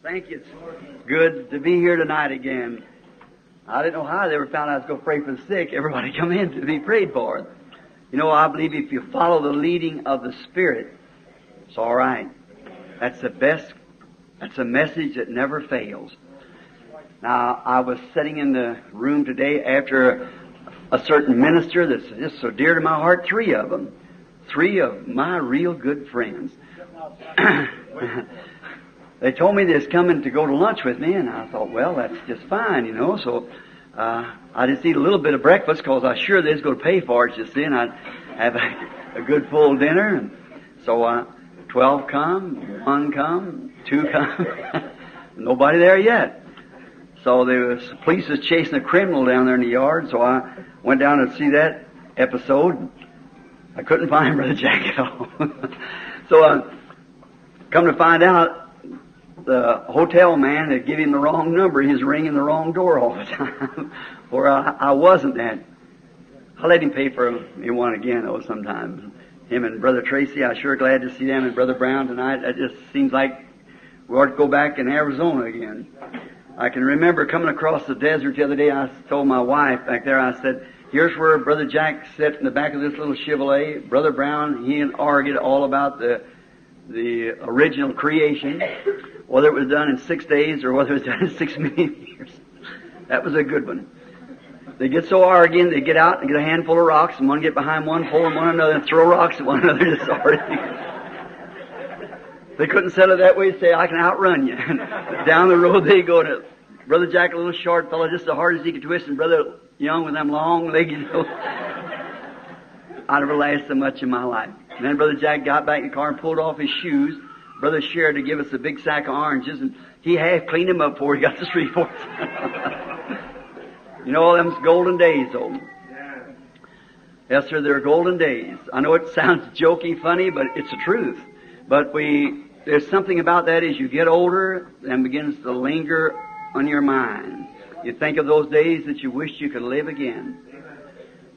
Thank you. It's good to be here tonight again. I didn't know how they ever found out I was going to pray for the sick. Everybody come in to be prayed for. You know, I believe if you follow the leading of the Spirit, it's all right. That's the best. That's a message that never fails. Now, I was sitting in the room today after a certain minister that's just so dear to my heart, three of them. Three of my real good friends. they told me they was coming to go to lunch with me, and I thought, well, that's just fine, you know. So uh, I just eat a little bit of breakfast because I sure they was going to pay for it, you see, and I'd have a, a good full dinner. And so uh, 12 come, 1 come, 2 come. Nobody there yet. So there was police was chasing a criminal down there in the yard, so I went down to see that episode. I couldn't find Brother Jack at all. so uh, come to find out, the hotel man had given him the wrong number. He was ringing the wrong door all the time. or I, I wasn't that. I let him pay for me one again, though, sometimes. Him and Brother Tracy, I sure glad to see them and Brother Brown tonight. It just seems like we ought to go back in Arizona again. I can remember coming across the desert the other day. I told my wife back there, I said, here's where Brother Jack sat in the back of this little Chevrolet. Brother Brown, he and argued all about the the original creation, whether it was done in six days or whether it was done in six million years. That was a good one. They get so arguing, they get out and get a handful of rocks, and one get behind one pole and one another and throw rocks at one another just. They couldn't settle it that way say, I can outrun you. Down the road they go to Brother Jack, a little short fellow, just as hard as he could twist, and Brother Young with them long legs, you know. I never so much in my life. And then Brother Jack got back in the car and pulled off his shoes. Brother shared to give us a big sack of oranges, and he half cleaned them up before he got the to Shreveport. you know, all them's golden days, old. Yes, sir, they're golden days. I know it sounds jokey, funny, but it's the truth. But we, there's something about that as you get older and begins to linger on your mind. You think of those days that you wish you could live again.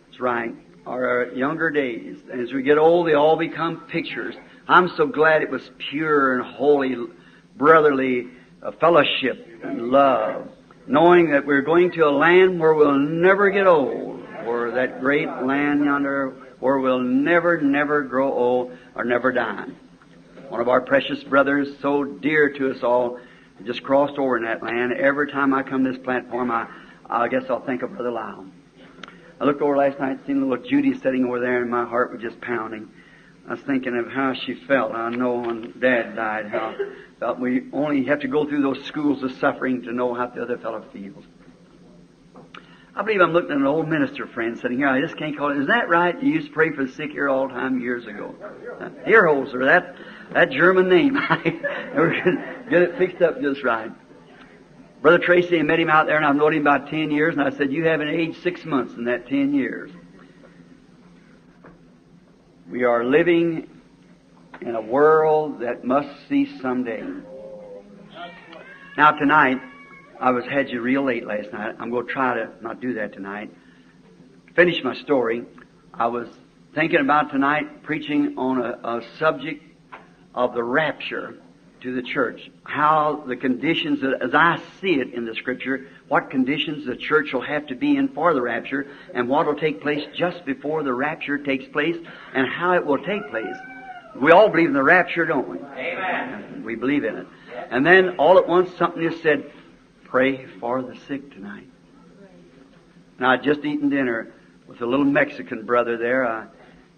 That's right our younger days. As we get old, they all become pictures. I'm so glad it was pure and holy, brotherly uh, fellowship and love, knowing that we're going to a land where we'll never get old, or that great land yonder where we'll never, never grow old or never die. One of our precious brothers, so dear to us all, just crossed over in that land. Every time I come to this platform, I, I guess I'll think of Brother Lyle. I looked over last night, seen little Judy sitting over there, and my heart was just pounding. I was thinking of how she felt. I know when Dad died, how felt we only have to go through those schools of suffering to know how the other fellow feels. I believe I'm looking at an old minister friend sitting here. I just can't call it. Is that right? You used to pray for the sick here all the time years ago. Earholzer, that that German name. Get it fixed up just right. Brother Tracy, I met him out there, and I've known him about 10 years, and I said, You haven't aged six months in that 10 years. We are living in a world that must cease someday. Now, tonight, I was had you real late last night. I'm going to try to not do that tonight. Finish my story. I was thinking about tonight preaching on a, a subject of the rapture to the church. How the conditions, as I see it in the scripture, what conditions the church will have to be in for the rapture, and what will take place just before the rapture takes place, and how it will take place. We all believe in the rapture, don't we? Amen. We believe in it. And then all at once something is said, pray for the sick tonight. And I had just eaten dinner with a little Mexican brother there. I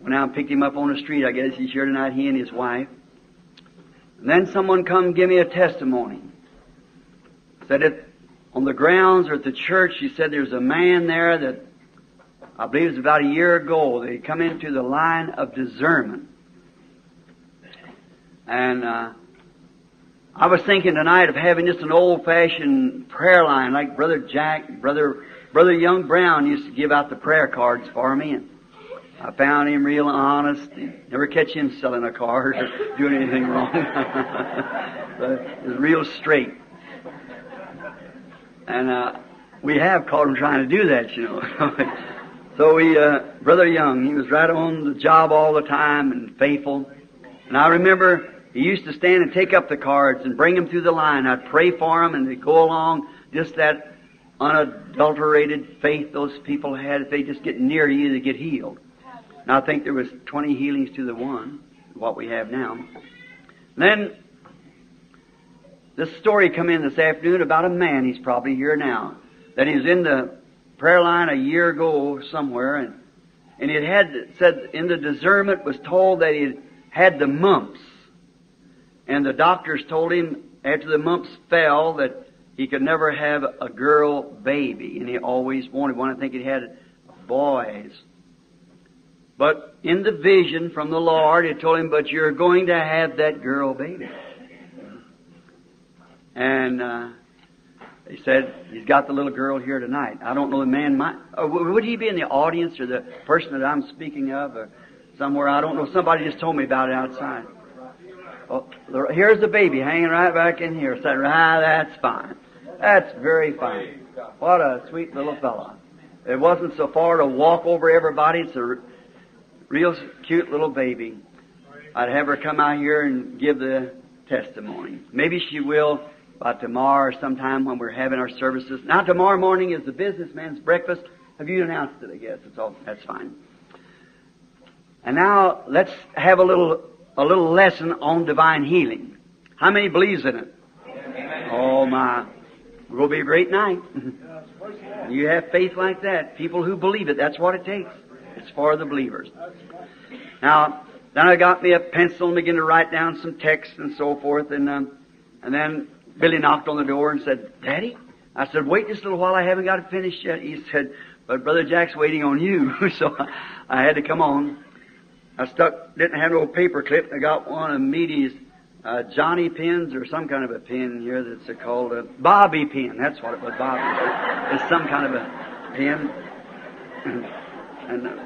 went out and picked him up on the street. I guess he's here tonight, he and his wife. And then someone come give me a testimony. Said it on the grounds or at the church. He said there's a man there that I believe it was about a year ago. They come into the line of discernment. And uh, I was thinking tonight of having just an old-fashioned prayer line like Brother Jack, Brother Brother Young Brown used to give out the prayer cards for me. And I found him real honest. Never catch him selling a card or doing anything wrong. but was real straight. And uh, we have caught him trying to do that, you know. so we, uh, Brother Young, he was right on the job all the time and faithful. And I remember he used to stand and take up the cards and bring them through the line. I'd pray for him and they'd go along. Just that unadulterated faith those people had. If they just get near you, they get healed. And I think there was 20 healings to the one, what we have now. Then this story come in this afternoon about a man. He's probably here now. That he was in the prayer line a year ago somewhere, and and it had said in the discernment was told that he had the mumps, and the doctors told him after the mumps fell that he could never have a girl baby, and he always wanted one. I think he had boys. But in the vision from the Lord, it told him, "But you're going to have that girl baby." And uh, he said he's got the little girl here tonight. I don't know the man might. Or would he be in the audience or the person that I'm speaking of or somewhere? I don't know. Somebody just told me about it outside. Oh, here's the baby hanging right back in here. Said, right, that's fine. That's very fine. What a sweet little fella. It wasn't so far to walk over everybody. It's a real cute little baby. I'd have her come out here and give the testimony. Maybe she will by tomorrow or sometime when we're having our services. Now tomorrow morning is the businessman's breakfast. Have you announced it? I guess it's all. That's fine. And now let's have a little a little lesson on divine healing. How many believes in it? Oh my, it will be a great night. you have faith like that. People who believe it, that's what it takes. It's for the believers. Now, then I got me a pencil and began to write down some text and so forth, and um, and then Billy knocked on the door and said, Daddy? I said, wait just a little while. I haven't got it finished yet. He said, but Brother Jack's waiting on you. so I had to come on. I stuck, didn't have no paper clip. I got one of Meady's uh, Johnny pins or some kind of a pin here that's called a Bobby pin. That's what it was, Bobby. it's some kind of a pin. and uh,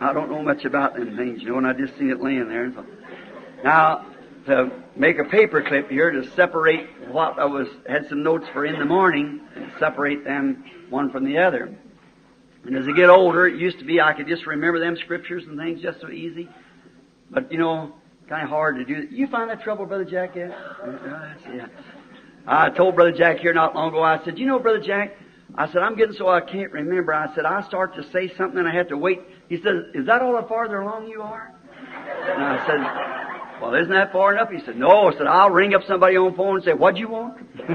I don't know much about them things, you know, and I just seen it laying there. So, now, to make a paper clip here to separate what I was had some notes for in the morning and separate them one from the other. And as I get older, it used to be I could just remember them scriptures and things just so easy. But you know, kind of hard to do. You find that trouble, Brother Jack? Yet? Yeah. I told Brother Jack here not long ago. I said, you know, Brother Jack. I said, I'm getting so I can't remember. I said, I start to say something and I have to wait. He says, is that all the farther along you are? And I said, well, isn't that far enough? He said, No. I said, I'll ring up somebody on the phone and say, What'd you want?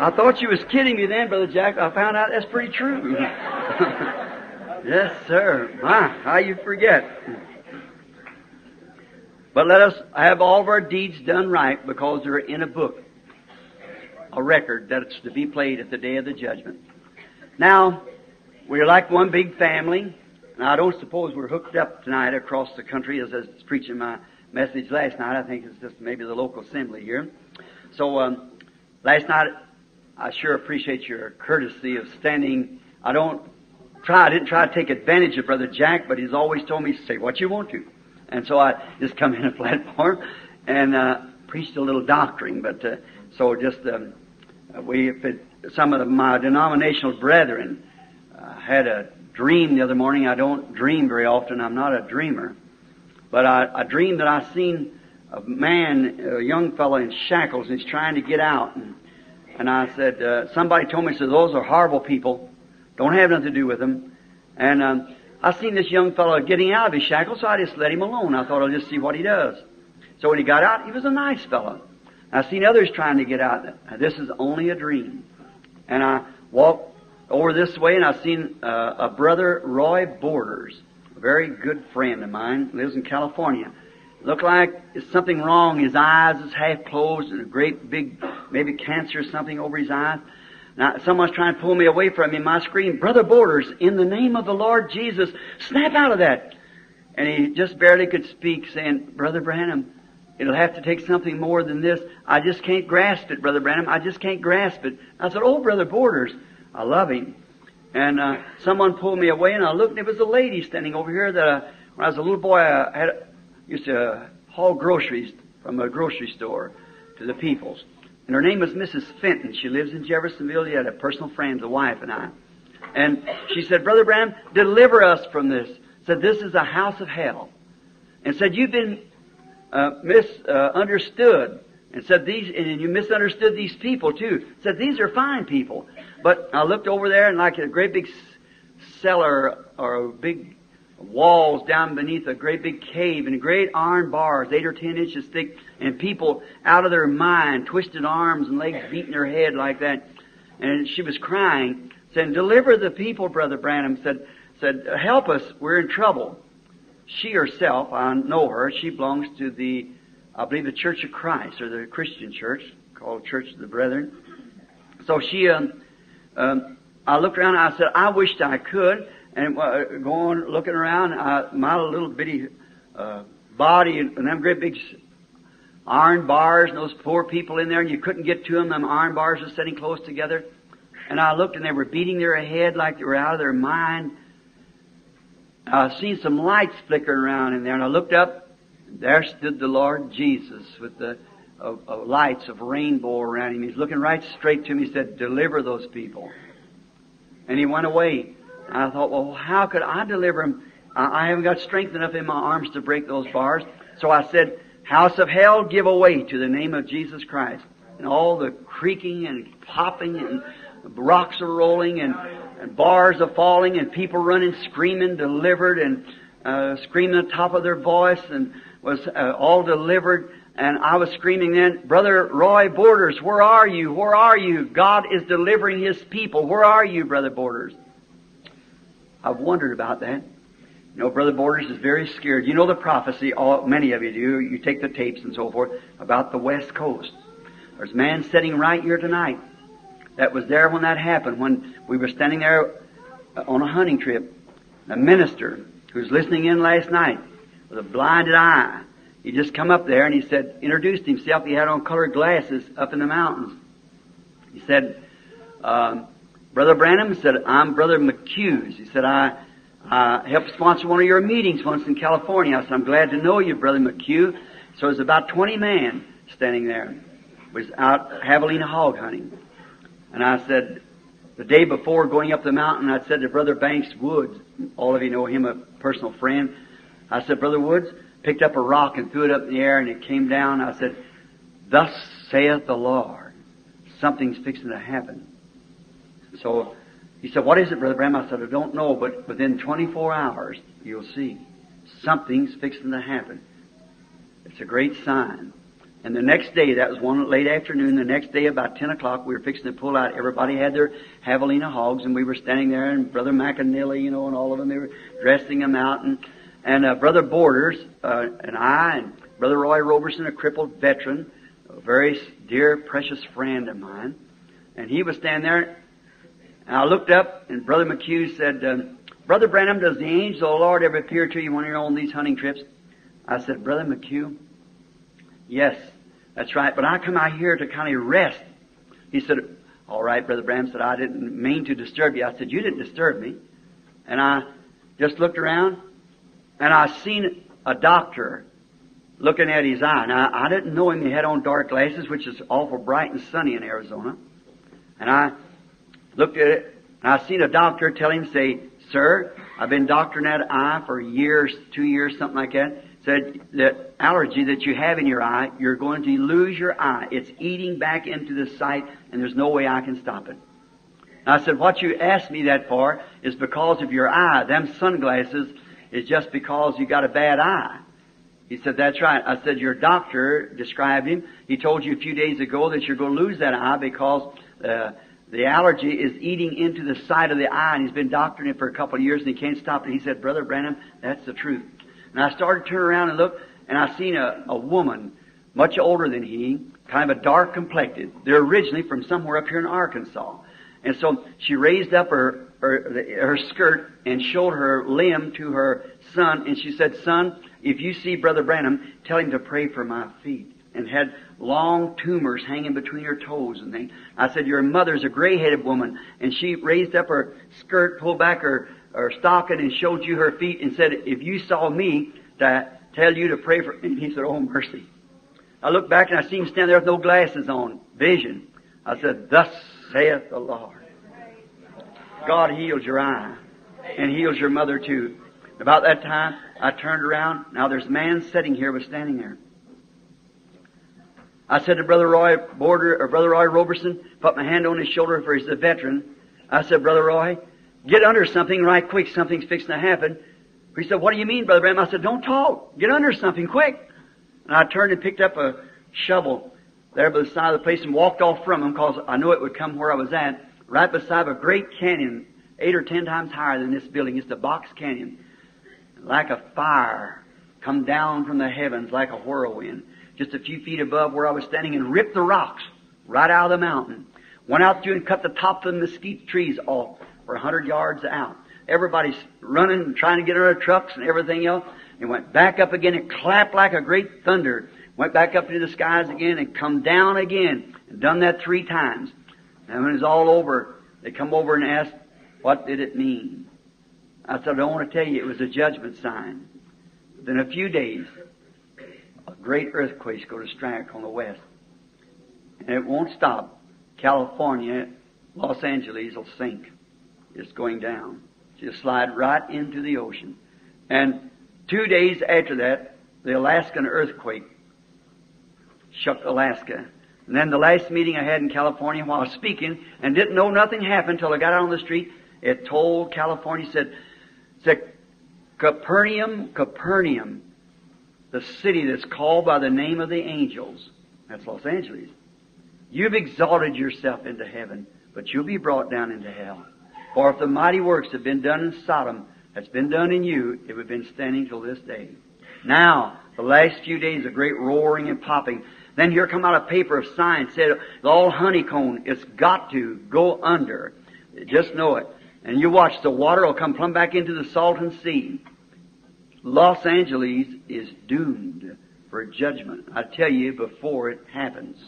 I thought you was kidding me then, Brother Jack. I found out that's pretty true. yes, sir. My, how you forget. But let us have all of our deeds done right because they're in a book, a record that's to be played at the day of the judgment. Now, we're like one big family. Now, I don't suppose we're hooked up tonight across the country as I was preaching my message last night. I think it's just maybe the local assembly here. So, um, last night, I sure appreciate your courtesy of standing. I don't try, I didn't try to take advantage of Brother Jack, but he's always told me, to say what you want to. And so I just come in a platform and, uh, preached a little doctrine, but, uh, so just, um, we, it, some of my denominational brethren uh, had a dream the other morning. I don't dream very often. I'm not a dreamer. But I, I dreamed that I seen a man, a young fellow in shackles, and he's trying to get out. And, and I said, uh, somebody told me, said, those are horrible people. Don't have nothing to do with them. And um, I seen this young fellow getting out of his shackles, so I just let him alone. I thought I'll just see what he does. So when he got out, he was a nice fellow. I've seen others trying to get out. This is only a dream. And I walked over this way and I seen uh, a brother, Roy Borders, a very good friend of mine, lives in California. Looked like something wrong. His eyes is half closed and a great big, maybe cancer or something over his eyes. Now, someone's trying to pull me away from him. my scream, Brother Borders, in the name of the Lord Jesus, snap out of that. And he just barely could speak, saying, Brother Branham, It'll have to take something more than this. I just can't grasp it, Brother Branham. I just can't grasp it. I said, Oh, Brother Borders, I love him. And uh, someone pulled me away, and I looked, and it was a lady standing over here that uh, when I was a little boy, I had used to haul groceries from a grocery store to the people's. And her name was Mrs. Fenton. She lives in Jeffersonville. She had a personal friend, the wife and I. And she said, Brother Branham, deliver us from this. Said, this is a house of hell. And said, you've been uh, misunderstood. And said, these, and you misunderstood these people too. Said, these are fine people. But I looked over there and like a great big cellar or a big walls down beneath a great big cave and great iron bars, eight or ten inches thick, and people out of their mind, twisted arms and legs beating their head like that. And she was crying, saying, Deliver the people, Brother Branham said, said, Help us, we're in trouble. She herself, I know her, she belongs to the, I believe, the Church of Christ, or the Christian church, called Church of the Brethren. So she, um, um, I looked around and I said, I wished I could and uh, going looking around, uh, my little bitty uh, body and, and them great big iron bars and those poor people in there, and you couldn't get to them. Them iron bars were sitting close together, and I looked, and they were beating their head like they were out of their mind. I seen some lights flickering around in there, and I looked up. There stood the Lord Jesus with the uh, uh, lights of rainbow around him. He's looking right straight to me. He said, "Deliver those people," and he went away. I thought, well, how could I deliver him? I, I haven't got strength enough in my arms to break those bars. So I said, House of hell, give away to the name of Jesus Christ. And all the creaking and popping and rocks are rolling and, and bars are falling and people running, screaming, delivered and uh, screaming at the top of their voice and was uh, all delivered. And I was screaming then, Brother Roy Borders, where are you? Where are you? God is delivering His people. Where are you, Brother Borders? I've wondered about that. You know, Brother Borders is very scared. You know the prophecy, all, many of you do. You take the tapes and so forth about the West Coast. There's a man sitting right here tonight that was there when that happened, when we were standing there on a hunting trip. A minister who's listening in last night with a blinded eye. He just come up there and he said, introduced himself. He had on colored glasses up in the mountains. He said, um, Brother Branham said, I'm Brother McHughes. He said, I, helped sponsor one of your meetings once in California. I said, I'm glad to know you, Brother McHugh. So there's about 20 men standing there. Was out javelina hog hunting. And I said, the day before going up the mountain, I said to Brother Banks Woods, all of you know him, a personal friend. I said, Brother Woods, picked up a rock and threw it up in the air and it came down. I said, Thus saith the Lord, something's fixing to happen. So he said, What is it, Brother Bram? I said, I don't know, but within 24 hours, you'll see. Something's fixing to happen. It's a great sign. And the next day, that was one late afternoon, the next day about 10 o'clock, we were fixing to pull out. Everybody had their javelina hogs, and we were standing there, and Brother McAnally, you know, and all of them, they were dressing them out. And, and uh, Brother Borders uh, and I, and Brother Roy Roberson, a crippled veteran, a very dear, precious friend of mine, and he was standing there, and I looked up, and Brother McHugh said, um, Brother Branham, does the angel of the Lord ever appear to you when you're on these hunting trips? I said, Brother McHugh, yes, that's right, but I come out here to kind of rest. He said, all right, Brother Branham said, I didn't mean to disturb you. I said, you didn't disturb me. And I just looked around, and I seen a doctor looking at his eye. Now, I didn't know him. He had on dark glasses, which is awful bright and sunny in Arizona. And I looked at it, and I seen a doctor tell him, say, Sir, I've been doctoring that eye for years, two years, something like that. Said, the allergy that you have in your eye, you're going to lose your eye. It's eating back into the sight, and there's no way I can stop it. And I said, what you asked me that for is because of your eye. Them sunglasses is just because you got a bad eye. He said, that's right. I said, your doctor described him. He told you a few days ago that you're going to lose that eye because uh, the allergy is eating into the side of the eye, and he's been doctoring it for a couple of years, and he can't stop it. He said, Brother Branham, that's the truth. And I started to turn around and look, and I seen a, a woman, much older than he, kind of a dark complected. They're originally from somewhere up here in Arkansas. And so she raised up her, her, her skirt and showed her limb to her son, and she said, Son, if you see Brother Branham, tell him to pray for my feet. And had long tumors hanging between her toes and things. I said, Your mother's a gray-headed woman. And she raised up her skirt, pulled back her, her stocking, and showed you her feet and said, If you saw me, to tell you to pray for. And he said, Oh, mercy. I looked back and I see him stand there with no glasses on, vision. I said, Thus saith the Lord. God heals your eye and heals your mother too. About that time, I turned around. Now there's a man sitting here, was standing there. I said to Brother Roy Border or Brother Roy Roberson, put my hand on his shoulder for he's a veteran. I said, Brother Roy, get under something right quick. Something's fixing to happen. He said, What do you mean, Brother Branham? I said, Don't talk. Get under something quick. And I turned and picked up a shovel there by the side of the place and walked off from him because I knew it would come where I was at, right beside a great canyon, eight or ten times higher than this building. It's the box canyon. Like a fire come down from the heavens like a whirlwind, just a few feet above where I was standing and ripped the rocks right out of the mountain. Went out through and cut the top of the mesquite trees off for a hundred yards out. Everybody's running and trying to get out of trucks and everything else. It went back up again. It clapped like a great thunder. Went back up into the skies again and come down again. And done that three times. And when it was all over, they come over and ask, what did it mean? I said, I don't want to tell you. It was a judgment sign. Within a few days, a great earthquake's going to strike on the west. And it won't stop. California, Los Angeles will sink. It's going down. Just slide right into the ocean. And two days after that, the Alaskan earthquake shook Alaska. And then the last meeting I had in California while I was speaking and didn't know nothing happened until I got out on the street, it told California, said, said Capernaum, Capernaum, the city that's called by the name of the angels. That's Los Angeles. You've exalted yourself into heaven, but you'll be brought down into hell. For if the mighty works have been done in Sodom, that's been done in you, it would have been standing till this day. Now, the last few days, a great roaring and popping. Then here come out a paper of science said all honeycomb, it's got to go under. Just know it. And you watch, the water will come plumb back into the Salton Sea. Los Angeles is doomed for judgment. I tell you before it happens.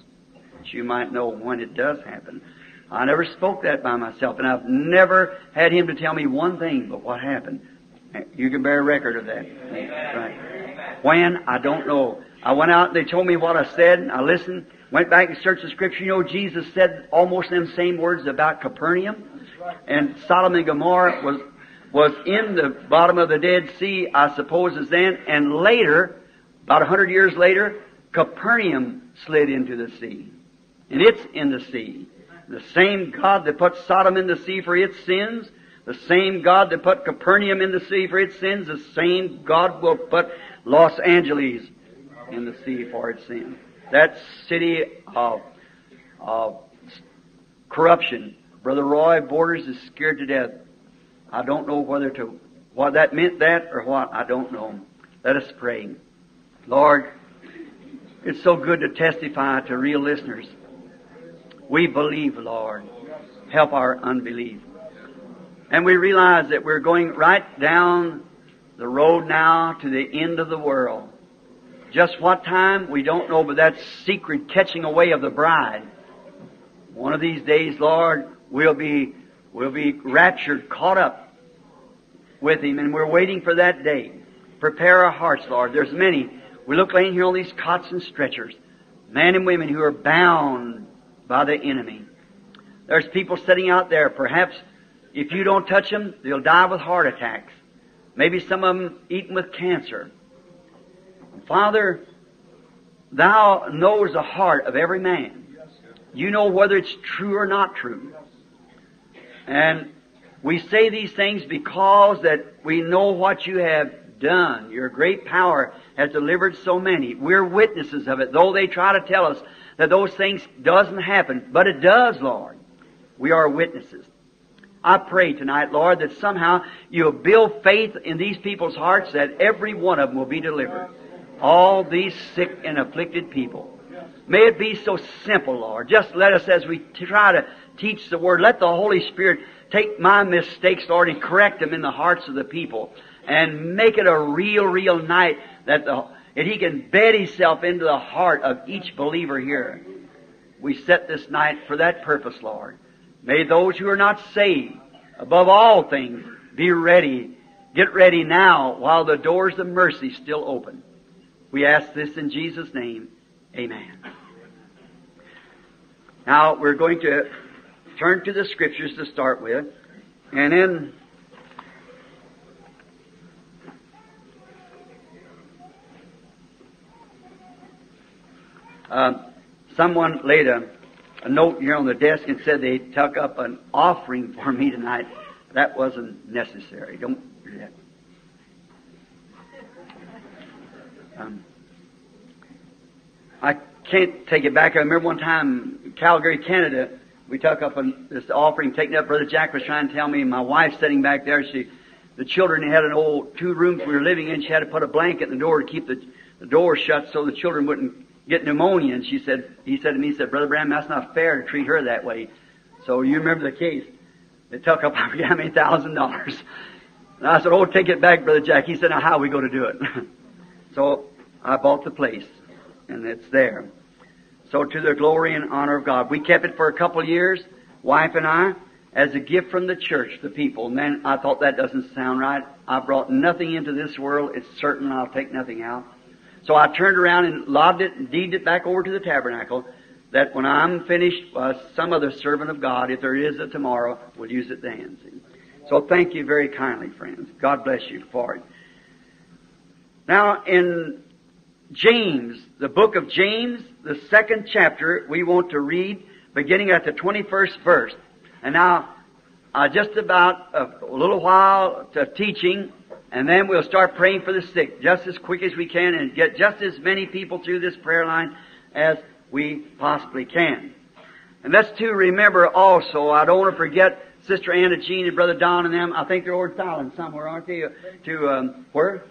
That you might know when it does happen. I never spoke that by myself, and I've never had him to tell me one thing but what happened. You can bear a record of that. Right. When? I don't know. I went out, they told me what I said, and I listened, went back and searched the scripture. You know, Jesus said almost them same words about Capernaum. And Sodom and Gomorrah was, was in the bottom of the Dead Sea, I suppose, as then. And later, about a hundred years later, Capernaum slid into the sea. And it's in the sea. The same God that put Sodom in the sea for its sins, the same God that put Capernaum in the sea for its sins, the same God will put Los Angeles in the sea for its sins. That city of, of corruption. Brother Roy Borders is scared to death. I don't know whether to, what that meant that or what. I don't know. Let us pray. Lord, it's so good to testify to real listeners. We believe, Lord. Help our unbelief. And we realize that we're going right down the road now to the end of the world. Just what time, we don't know, but that secret catching away of the bride. One of these days, Lord, we'll be, we'll be raptured, caught up with Him, and we're waiting for that day. Prepare our hearts, Lord. There's many. We look laying here on these cots and stretchers, men and women who are bound by the enemy. There's people sitting out there, perhaps if you don't touch them, they'll die with heart attacks. Maybe some of them eaten with cancer. Father, Thou knows the heart of every man. You know whether it's true or not true. And we say these things because that we know what you have done. Your great power has delivered so many. We're witnesses of it, though they try to tell us that those things doesn't happen. But it does, Lord. We are witnesses. I pray tonight, Lord, that somehow you'll build faith in these people's hearts that every one of them will be delivered. All these sick and afflicted people. May it be so simple, Lord. Just let us, as we try to teach the Word, let the Holy Spirit take my mistakes, Lord, and correct them in the hearts of the people. And make it a real, real night that the that He can bed Himself into the heart of each believer here. We set this night for that purpose, Lord. May those who are not saved, above all things, be ready. Get ready now while the doors of mercy still open. We ask this in Jesus' name. Amen. Now we're going to turn to the scriptures to start with. And then uh, someone laid a, a note here on the desk and said they took up an offering for me tonight. That wasn't necessary. Don't do that. Um, I can't take it back. I remember one time Calgary, Canada, we took up an, this offering, taking up. Brother Jack was trying to tell me, my wife sitting back there, she, the children had an old two rooms we were living in. She had to put a blanket in the door to keep the, the door shut so the children wouldn't get pneumonia. And she said, he said to me, he said, Brother Bram, that's not fair to treat her that way. So you remember the case. They took up, how many thousand dollars. And I said, oh, take it back, Brother Jack. He said, now how are we going to do it? so I bought the place, and it's there. So to the glory and honor of God. We kept it for a couple of years, wife and I, as a gift from the church, the people. And then I thought that doesn't sound right. I brought nothing into this world. It's certain I'll take nothing out. So I turned around and lobbed it and deeded it back over to the tabernacle that when I'm finished, uh, some other servant of God, if there is a tomorrow, will use it then. So thank you very kindly, friends. God bless you for it. Now, in James, the book of James, the second chapter, we want to read beginning at the 21st verse. And now, uh, just about a, a little while to teaching, and then we'll start praying for the sick just as quick as we can and get just as many people through this prayer line as we possibly can. And let's to remember also, I don't want to forget Sister Anna Jean and Brother Don and them. I think they're over in Thailand somewhere, aren't they? To, um, where?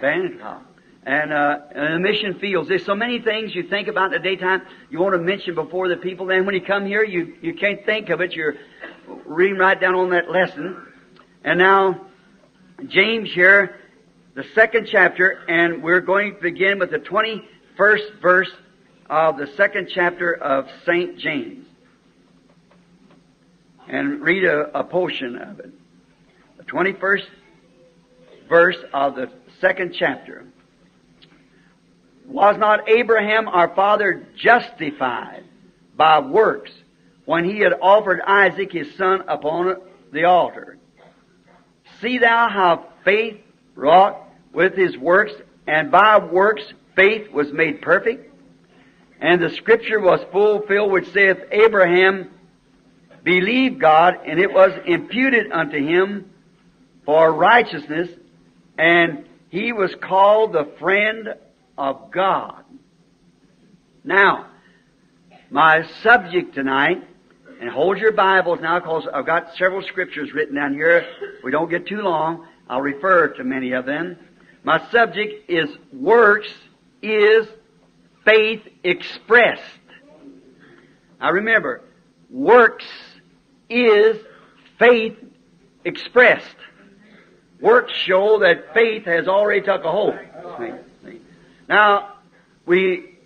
Bangkok. And, uh, the mission fields. There's so many things you think about in the daytime you want to mention before the people. Then when you come here, you, you can't think of it. You're reading right down on that lesson. And now, James here, the second chapter, and we're going to begin with the 21st verse of the second chapter of St. James. And read a, a portion of it. The 21st verse of the second chapter. Was not Abraham our father justified by works when he had offered Isaac his son upon the altar? See thou how faith wrought with his works, and by works faith was made perfect? And the scripture was fulfilled which saith, Abraham believed God, and it was imputed unto him for righteousness, and he was called the friend of God. Now, my subject tonight, and hold your Bibles now because I've got several scriptures written down here. We don't get too long. I'll refer to many of them. My subject is works is faith expressed. Now remember, works is faith expressed. Works show that faith has already took a hold. Now, we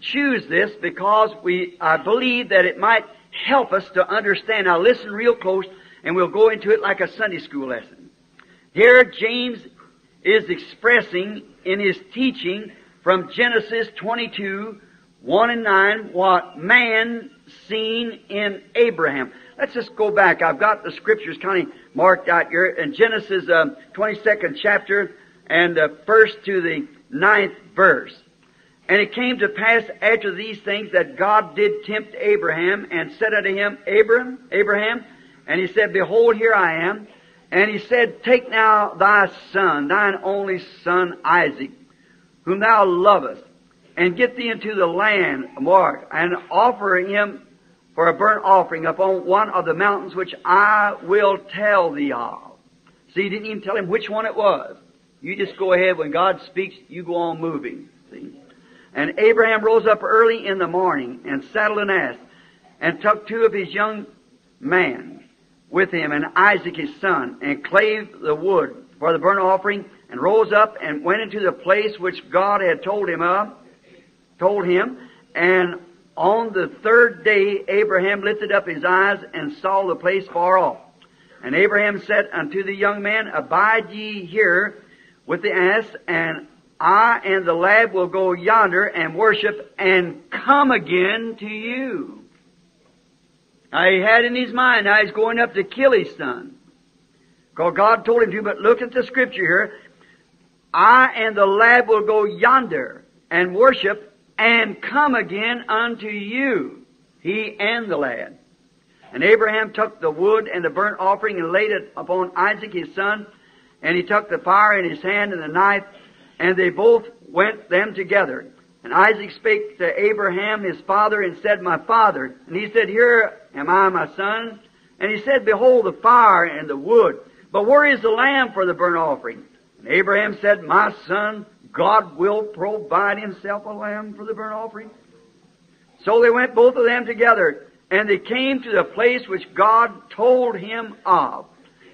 choose this because we, I believe that it might help us to understand. Now listen real close and we'll go into it like a Sunday school lesson. Here James is expressing in his teaching from Genesis 22, 1 and 9, what man seen in Abraham. Let's just go back. I've got the scriptures kind of marked out here in Genesis um, 22nd chapter and uh, first to the ninth verse. And it came to pass after these things that God did tempt Abraham and said unto him, Abraham, Abraham, and he said, Behold, here I am. And he said, Take now thy son, thine only son Isaac, whom thou lovest, and get thee into the land, Mark, and offer him for a burnt offering upon one of the mountains which I will tell thee of. See, he didn't even tell him which one it was. You just go ahead. When God speaks, you go on moving. See? And Abraham rose up early in the morning and saddled an ass and took two of his young men with him and Isaac his son and clave the wood for the burnt offering and rose up and went into the place which God had told him of, told him. And on the third day Abraham lifted up his eyes and saw the place far off. And Abraham said unto the young man, Abide ye here with the ass, and I and the lad will go yonder and worship and come again to you. Now he had in his mind, now he's going up to kill his son. Because God told him to, but look at the scripture here. I and the lad will go yonder and worship and come again unto you, he and the lad. And Abraham took the wood and the burnt offering and laid it upon Isaac his son, and he took the fire in his hand and the knife, and they both went them together. And Isaac spake to Abraham his father and said, My father. And he said, Here am I, my son. And he said, Behold the fire and the wood, but where is the lamb for the burnt offering? And Abraham said, My son, God will provide himself a lamb for the burnt offering. So they went both of them together, and they came to the place which God told him of.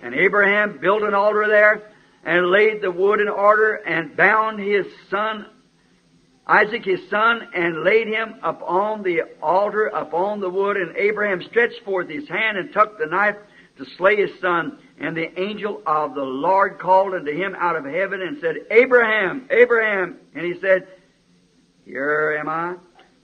And Abraham built an altar there, and laid the wood in order, and bound his son Isaac his son, and laid him upon the altar upon the wood. And Abraham stretched forth his hand and took the knife to slay his son. And the angel of the Lord called unto him out of heaven and said, Abraham, Abraham. And he said, Here am I.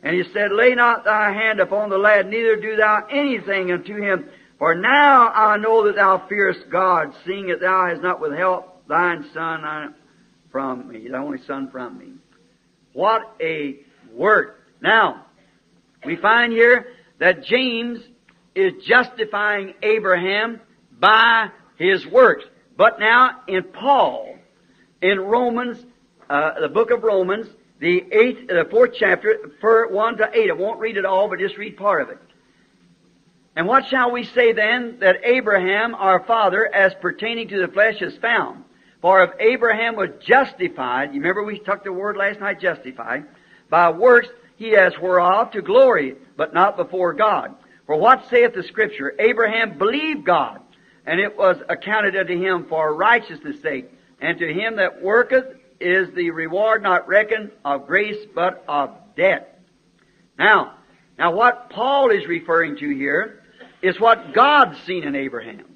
And he said, Lay not thy hand upon the lad, neither do thou anything unto him. For now I know that thou fearest God, seeing that thou hast not withheld thine son from me, thy only son from me. What a word. Now, we find here that James is justifying Abraham by his works. But now in Paul, in Romans, uh, the book of Romans, the eighth, the fourth chapter, for one to eight. I won't read it all, but just read part of it. And what shall we say then that Abraham, our father, as pertaining to the flesh, is found? For if Abraham was justified, you remember we took the word last night, justified, by works he has whereof to glory, but not before God. For what saith the Scripture? Abraham believed God, and it was accounted unto him for righteousness' sake. And to him that worketh is the reward not reckoned of grace, but of debt. Now, now what Paul is referring to here is what God's seen in Abraham.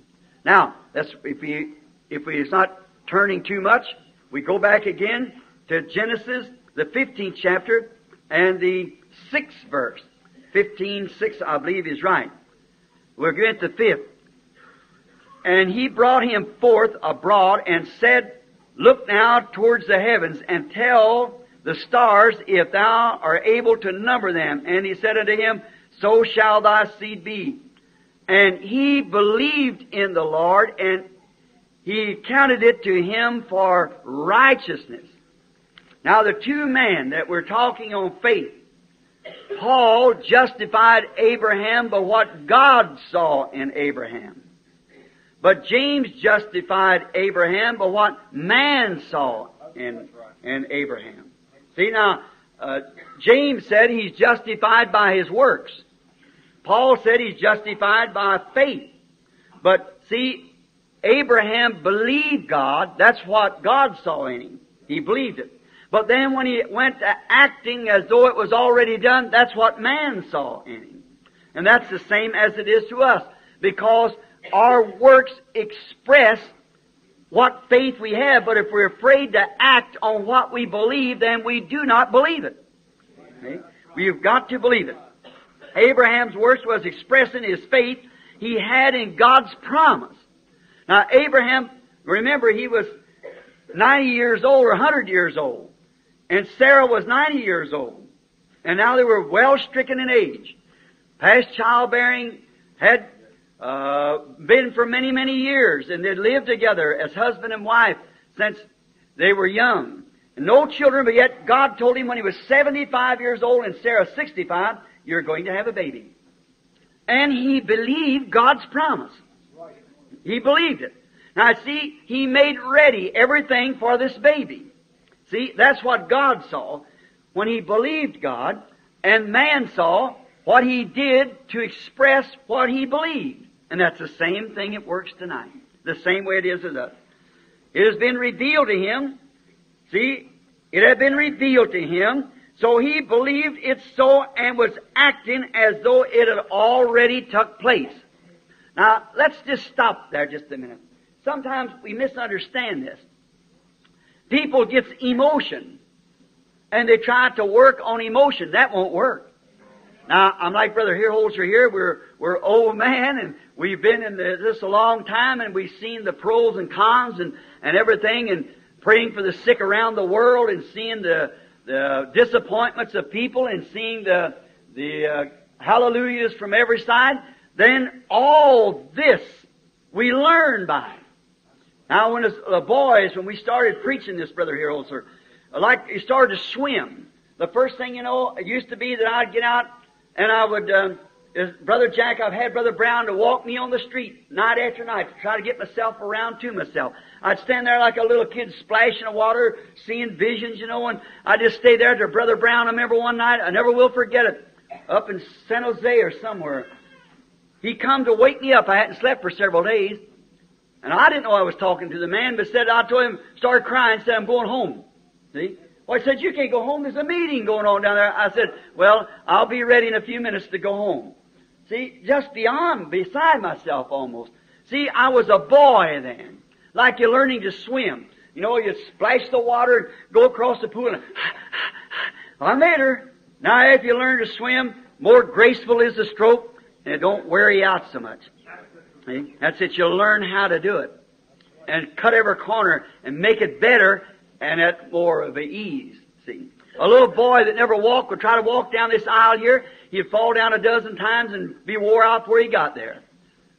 Now, that's if we if we it's not turning too much, we go back again to Genesis, the 15th chapter, and the 6th verse. 15, 6, I believe is right. We're going to the 5th. And he brought him forth abroad and said, Look now towards the heavens and tell the stars if thou art able to number them. And he said unto him, So shall thy seed be. And he believed in the Lord, and he counted it to him for righteousness. Now the two men that we're talking on faith, Paul justified Abraham by what God saw in Abraham. But James justified Abraham by what man saw in, in Abraham. See now, uh, James said he's justified by his works. Paul said he's justified by faith. But see, Abraham believed God. That's what God saw in him. He believed it. But then when he went to acting as though it was already done, that's what man saw in him. And that's the same as it is to us. Because our works express what faith we have, but if we're afraid to act on what we believe, then we do not believe it. Okay? We've got to believe it. Abraham's works was expressing his faith he had in God's promise. Now, Abraham, remember, he was 90 years old or 100 years old. And Sarah was 90 years old. And now they were well stricken in age. Past childbearing, had uh, been for many, many years, and they'd lived together as husband and wife since they were young. No children, but yet God told him when he was 75 years old and Sarah 65, you're going to have a baby. And he believed God's promise. He believed it. Now see, he made ready everything for this baby. See, that's what God saw when he believed God, and man saw what he did to express what he believed. And that's the same thing it works tonight. The same way it is with us. It has been revealed to him. See, it had been revealed to him. So he believed it so and was acting as though it had already took place. Now, let's just stop there just a minute. Sometimes we misunderstand this. People get emotion, and they try to work on emotion. That won't work. Now, I'm like Brother Hereholzer here. We're, we're old man and we've been in this a long time and we've seen the pros and cons and, and everything and praying for the sick around the world and seeing the, the disappointments of people and seeing the, the uh, hallelujahs from every side. Then all this we learn by. Now, when the uh, boys, when we started preaching this, Brother Hereholzer, uh, like you started to swim. The first thing you know, it used to be that I'd get out and I would, um, uh, Brother Jack, I've had Brother Brown to walk me on the street night after night to try to get myself around to myself. I'd stand there like a little kid splashing the water, seeing visions, you know, and I'd just stay there to Brother Brown. I remember one night, I never will forget it, up in San Jose or somewhere. He come to wake me up. I hadn't slept for several days. And I didn't know I was talking to the man, but said, I told him, started crying, said, I'm going home. See? Well, I said, you can't go home. There's a meeting going on down there. I said, well, I'll be ready in a few minutes to go home. See, just beyond, beside myself almost. See, I was a boy then. Like you're learning to swim. You know, you splash the water and go across the pool and, I'm later. Now, if you learn to swim, more graceful is the stroke and it don't wear you out so much. See? That's it. You'll learn how to do it. And cut every corner and make it better and at more of a ease. See, a little boy that never walked would try to walk down this aisle here. He'd fall down a dozen times and be wore out before he got there.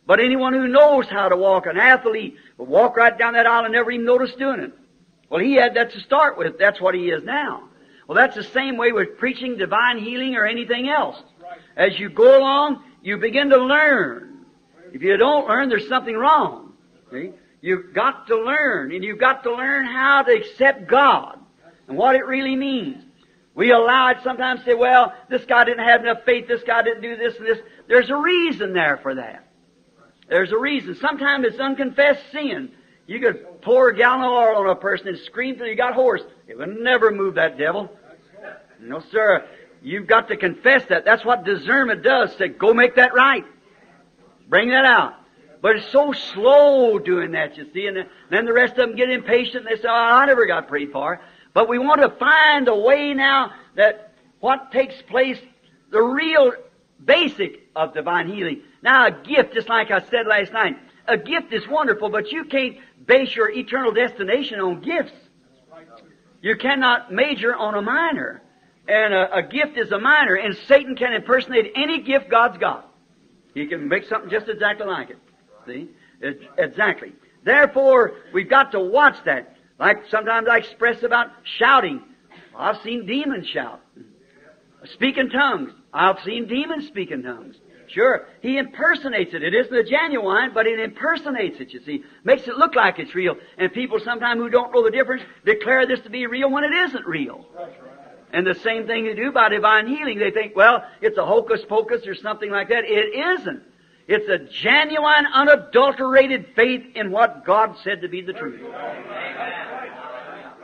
But anyone who knows how to walk, an athlete, would walk right down that aisle and never even notice doing it. Well, he had that to start with. That's what he is now. Well, that's the same way with preaching divine healing or anything else. As you go along, you begin to learn. If you don't learn, there's something wrong. See? You've got to learn, and you've got to learn how to accept God and what it really means. We allow it sometimes say, well, this guy didn't have enough faith, this guy didn't do this and this. There's a reason there for that. There's a reason. Sometimes it's unconfessed sin. You could pour a gallon of oil on a person and scream till you got hoarse. It would never move that devil. No, sir. You've got to confess that. That's what discernment does. Say, go make that right. Bring that out. But it's so slow doing that, you see. And then the rest of them get impatient and they say, oh, I never got prayed for. But we want to find a way now that what takes place, the real basic of divine healing. Now a gift, just like I said last night, a gift is wonderful, but you can't base your eternal destination on gifts. You cannot major on a minor. And a, a gift is a minor, and Satan can impersonate any gift God's got. He can make something just exactly like it. See? exactly. Therefore, we've got to watch that. Like sometimes I express about shouting. I've seen demons shout. Speak in tongues. I've seen demons speak in tongues. Sure, he impersonates it. It isn't a genuine, but it impersonates it, you see. Makes it look like it's real. And people sometimes who don't know the difference declare this to be real when it isn't real. And the same thing they do by divine healing. They think, well, it's a hocus pocus or something like that. It isn't. It's a genuine, unadulterated faith in what God said to be the truth.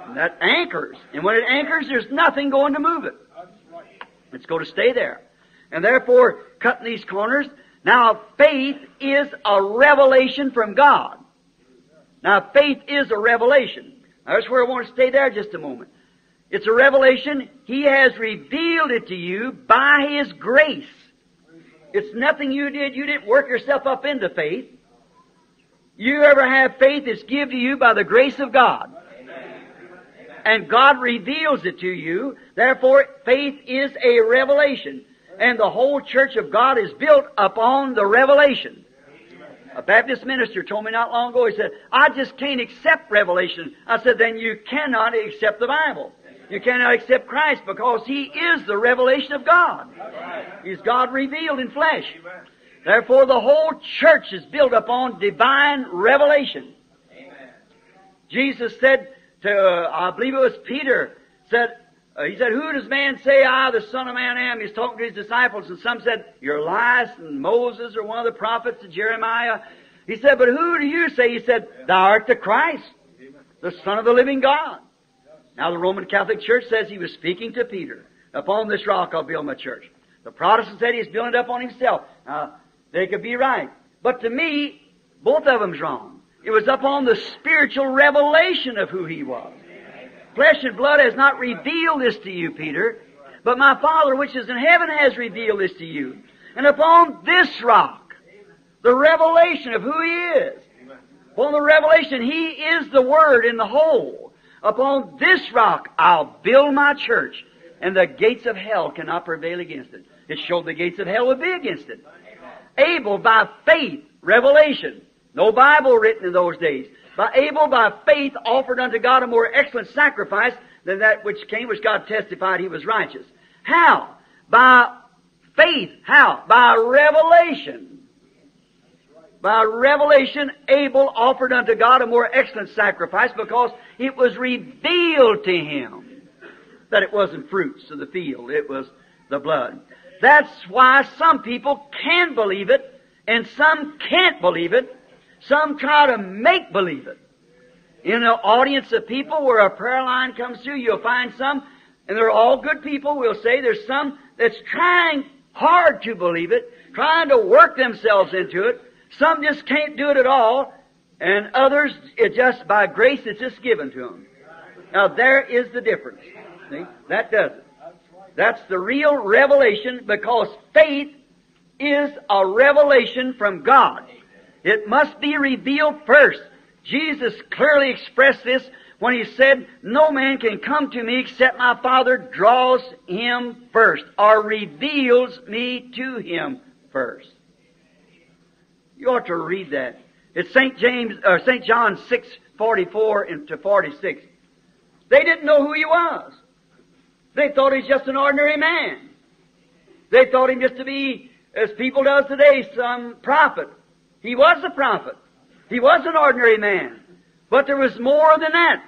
And that anchors. And when it anchors, there's nothing going to move it. It's going to stay there. And therefore, cutting these corners, now faith is a revelation from God. Now faith is a revelation. That's where I want to stay there just a moment. It's a revelation. He has revealed it to you by His grace. It's nothing you did. You didn't work yourself up into faith. You ever have faith, it's given to you by the grace of God. And God reveals it to you. Therefore, faith is a revelation. And the whole church of God is built upon the revelation. A Baptist minister told me not long ago, he said, I just can't accept revelation. I said, then you cannot accept the Bible. You cannot accept Christ because He is the revelation of God. He's God revealed in flesh. Therefore, the whole church is built upon divine revelation. Jesus said to, uh, I believe it was Peter, said, uh, he said, Who does man say I, the Son of Man, am? He's talking to his disciples, and some said, You're Elias and Moses or one of the prophets, and Jeremiah. He said, But who do you say? He said, Thou art the Christ, the Son of the living God. Now the Roman Catholic Church says he was speaking to Peter. Upon this rock I'll build my church. The Protestant said he's building it up on himself. Now, they could be right. But to me, both of them's wrong. It was upon the spiritual revelation of who he was. Flesh and blood has not revealed this to you, Peter, but my Father which is in heaven has revealed this to you. And upon this rock, the revelation of who He is, upon the revelation, He is the Word in the whole. Upon this rock I'll build my church, and the gates of hell cannot prevail against it. It showed the gates of hell would be against it. Abel by faith, revelation. No Bible written in those days. By Abel by faith offered unto God a more excellent sacrifice than that which came, which God testified he was righteous. How? By faith. How? By revelation. By revelation, Abel offered unto God a more excellent sacrifice because it was revealed to him that it wasn't fruits of the field, it was the blood. That's why some people can believe it and some can't believe it. Some try to make believe it. In an audience of people where a prayer line comes through, you'll find some, and they're all good people, we'll say there's some that's trying hard to believe it, trying to work themselves into it. Some just can't do it at all, and others, it just by grace, it's just given to them. Now there is the difference. See? That does it. That's the real revelation because faith is a revelation from God. It must be revealed first. Jesus clearly expressed this when he said, No man can come to me except my Father draws him first or reveals me to him first. You ought to read that. It's St. James or St. John 6, 44 to 46. They didn't know who he was. They thought he's just an ordinary man. They thought him just to be, as people does today, some prophet. He was a prophet. He was an ordinary man. But there was more than that.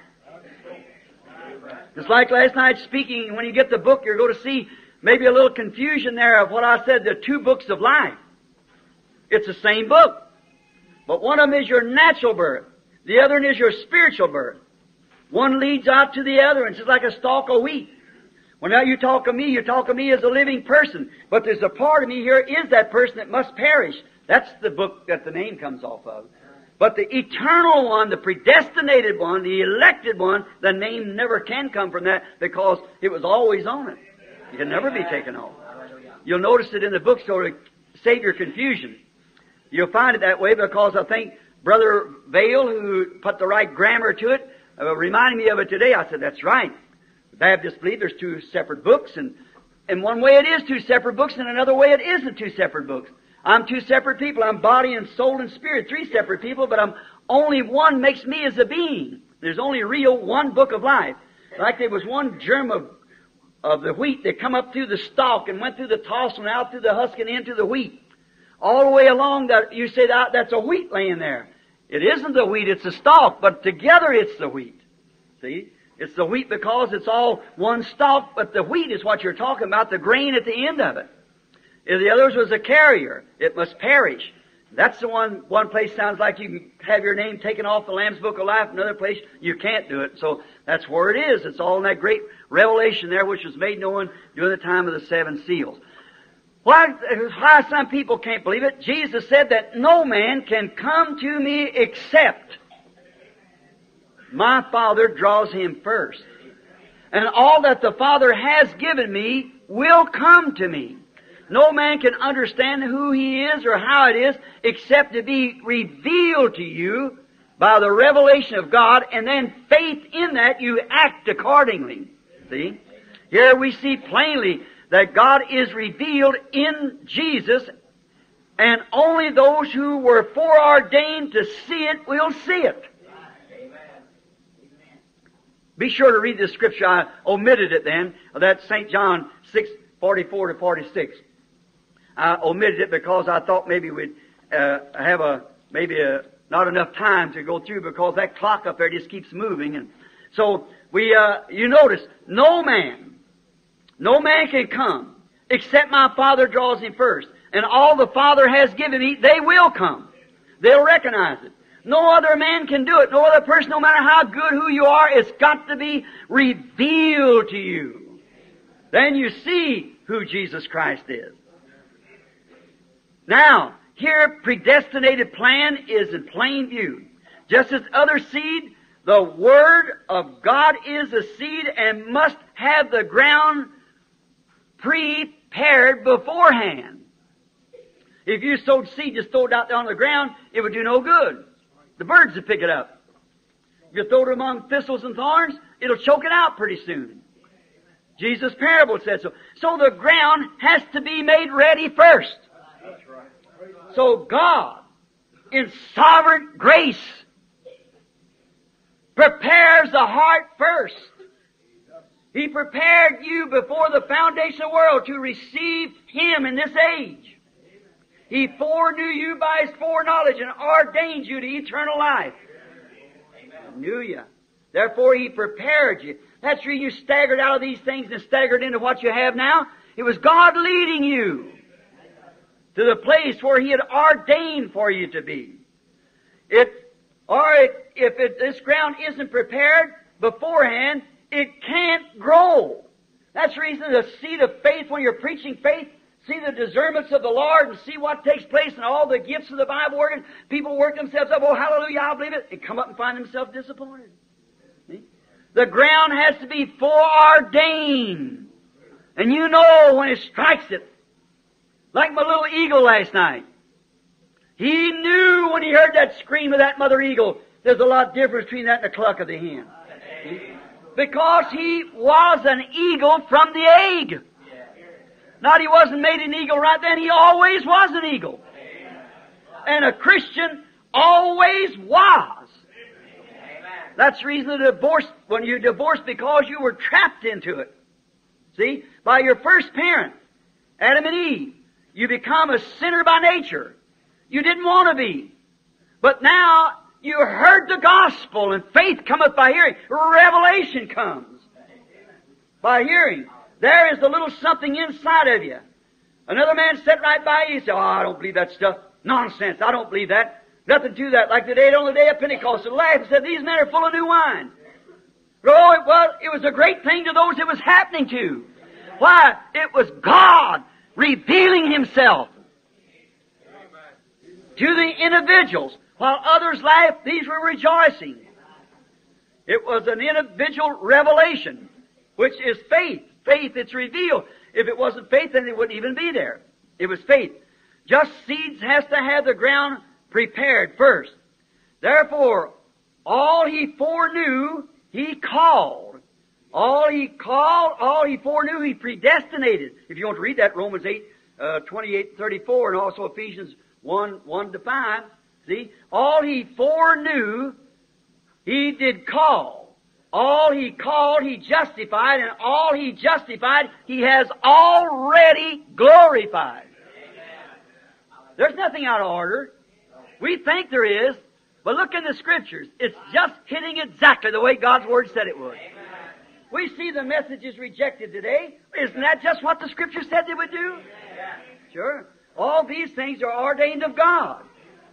It's like last night speaking, when you get the book, you're going to see maybe a little confusion there of what I said, the two books of life. It's the same book. But one of them is your natural birth. The other one is your spiritual birth. One leads out to the other, and it's like a stalk of wheat. Well, now you talk of me, you talk of me as a living person. But there's a part of me here is that person that must perish. That's the book that the name comes off of. But the eternal one, the predestinated one, the elected one, the name never can come from that because it was always on it. It can never be taken off. You'll notice it in the book so to save your confusion. You'll find it that way because I think Brother Vayle, who put the right grammar to it, uh, reminded me of it today. I said, that's right. Baptists believe there's two separate books, and in one way it is two separate books, and another way it isn't two separate books. I'm two separate people. I'm body and soul and spirit, three separate people, but I'm only one makes me as a being. There's only real one book of life. Like there was one germ of of the wheat that come up through the stalk and went through the toss and out through the husk and into the wheat. All the way along that you say that ah, that's a wheat laying there. It isn't the wheat, it's the stalk, but together it's the wheat. See? It's the wheat because it's all one stalk, but the wheat is what you're talking about, the grain at the end of it. If the others was a carrier, it must perish. That's the one, one place sounds like you can have your name taken off the Lamb's Book of Life, another place you can't do it. So that's where it is. It's all in that great revelation there which was made known during the time of the seven seals. Why, why some people can't believe it, Jesus said that no man can come to me except my Father draws him first. And all that the Father has given me will come to me. No man can understand who he is or how it is except to be revealed to you by the revelation of God and then faith in that you act accordingly. See? Here we see plainly that God is revealed in Jesus and only those who were foreordained to see it will see it. Be sure to read this scripture. I omitted it then. That's St. John 6, 44 to 46. I omitted it because I thought maybe we'd uh, have a, maybe a, not enough time to go through because that clock up there just keeps moving. And so we, uh, you notice, no man, no man can come except my Father draws him first. And all the Father has given me, they will come. They'll recognize it. No other man can do it. No other person, no matter how good who you are, it's got to be revealed to you. Then you see who Jesus Christ is. Now, here, predestinated plan is in plain view. Just as other seed, the Word of God is a seed and must have the ground prepared beforehand. If you sowed seed, just throw it out there on the ground, it would do no good. The birds would pick it up. If you throw it among thistles and thorns, it'll choke it out pretty soon. Jesus' parable said so. So the ground has to be made ready first. So God, in sovereign grace, prepares the heart first. He prepared you before the foundation of the world to receive Him in this age. He foreknew you by His foreknowledge and ordained you to eternal life. Knew you. Therefore He prepared you. That's where you staggered out of these things and staggered into what you have now. It was God leading you to the place where He had ordained for you to be. It, or it, if it, this ground isn't prepared beforehand, it can't grow. That's the reason the seed of faith, when you're preaching faith, see the discernments of the Lord and see what takes place and all the gifts of the Bible working. People work themselves up, oh hallelujah, I believe it, and come up and find themselves disappointed. See? The ground has to be foreordained. And you know when it strikes it. Like my little eagle last night. He knew when he heard that scream of that mother eagle, there's a lot of difference between that and the cluck of the hen. Because he was an eagle from the egg. Not he wasn't made an eagle right then, he always was an eagle. And a Christian always was. That's the reason the divorce, when you're divorced because you were trapped into it. See? By your first parent, Adam and Eve. You become a sinner by nature. You didn't want to be. But now you heard the gospel and faith cometh by hearing. Revelation comes by hearing. There is a little something inside of you. Another man sat right by you. He said, Oh, I don't believe that stuff. Nonsense. I don't believe that. Nothing to that. Like the day on the day of Pentecost, and laughed and said, These men are full of new wine. Oh, it was, it was a great thing to those it was happening to. Why? It was God revealing Himself to the individuals. While others laughed, these were rejoicing. It was an individual revelation, which is faith. Faith, it's revealed. If it wasn't faith, then it wouldn't even be there. It was faith. Just seeds has to have the ground prepared first. Therefore, all he foreknew, he called. All he called, all he foreknew, he predestinated. If you want to read that, Romans 8, uh, 28, 34, and also Ephesians 1, 1 to 5. See? All he foreknew, he did call. All he called, he justified, and all he justified, he has already glorified. There's nothing out of order. We think there is, but look in the scriptures. It's just hitting exactly the way God's Word said it would. We see the message is rejected today. Isn't that just what the scripture said they would do? Sure. All these things are ordained of God.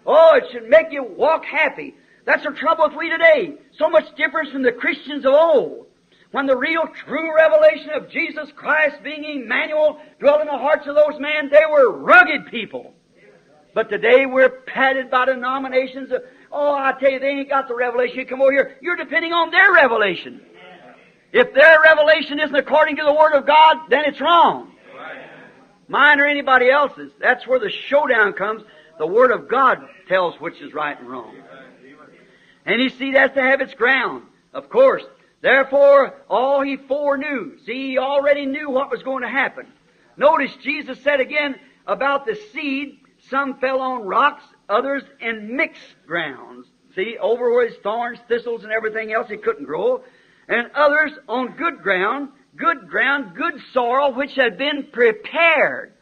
Oh, it should make you walk happy. That's the trouble with we today. So much difference from the Christians of old. When the real true revelation of Jesus Christ being Emmanuel dwelt in the hearts of those men, they were rugged people. But today we're padded by denominations of, oh, I tell you, they ain't got the revelation. You come over here, you're depending on their revelation. If their revelation isn't according to the Word of God, then it's wrong. Mine or anybody else's. That's where the showdown comes. The Word of God tells which is right and wrong. And you see, that's to have its ground. Of course. Therefore, all he foreknew. See, he already knew what was going to happen. Notice Jesus said again about the seed, some fell on rocks, others in mixed grounds. See, over where his thorns, thistles, and everything else, he couldn't grow. And others on good ground, good ground, good soil, which had been prepared.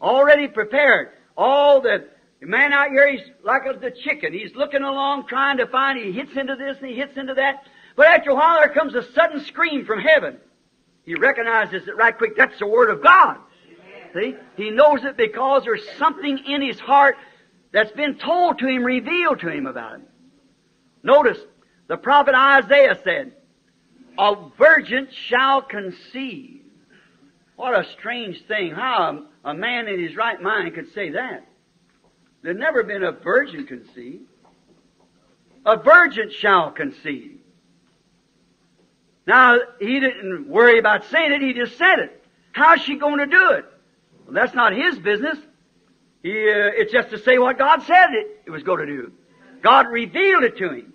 Already prepared. All the man out here, he's like the chicken. He's looking along trying to find, he hits into this and he hits into that. But after a while, there comes a sudden scream from heaven. He recognizes it right quick. That's the Word of God. See? He knows it because there's something in his heart that's been told to him, revealed to him about it. Notice, the prophet Isaiah said, A virgin shall conceive. What a strange thing. How a, a man in his right mind could say that. There's never been a virgin conceived. A virgin shall conceive. Now, he didn't worry about saying it, he just said it. How's she going to do it? Well, that's not his business. He, uh, it's just to say what God said it, it was going to do. God revealed it to him.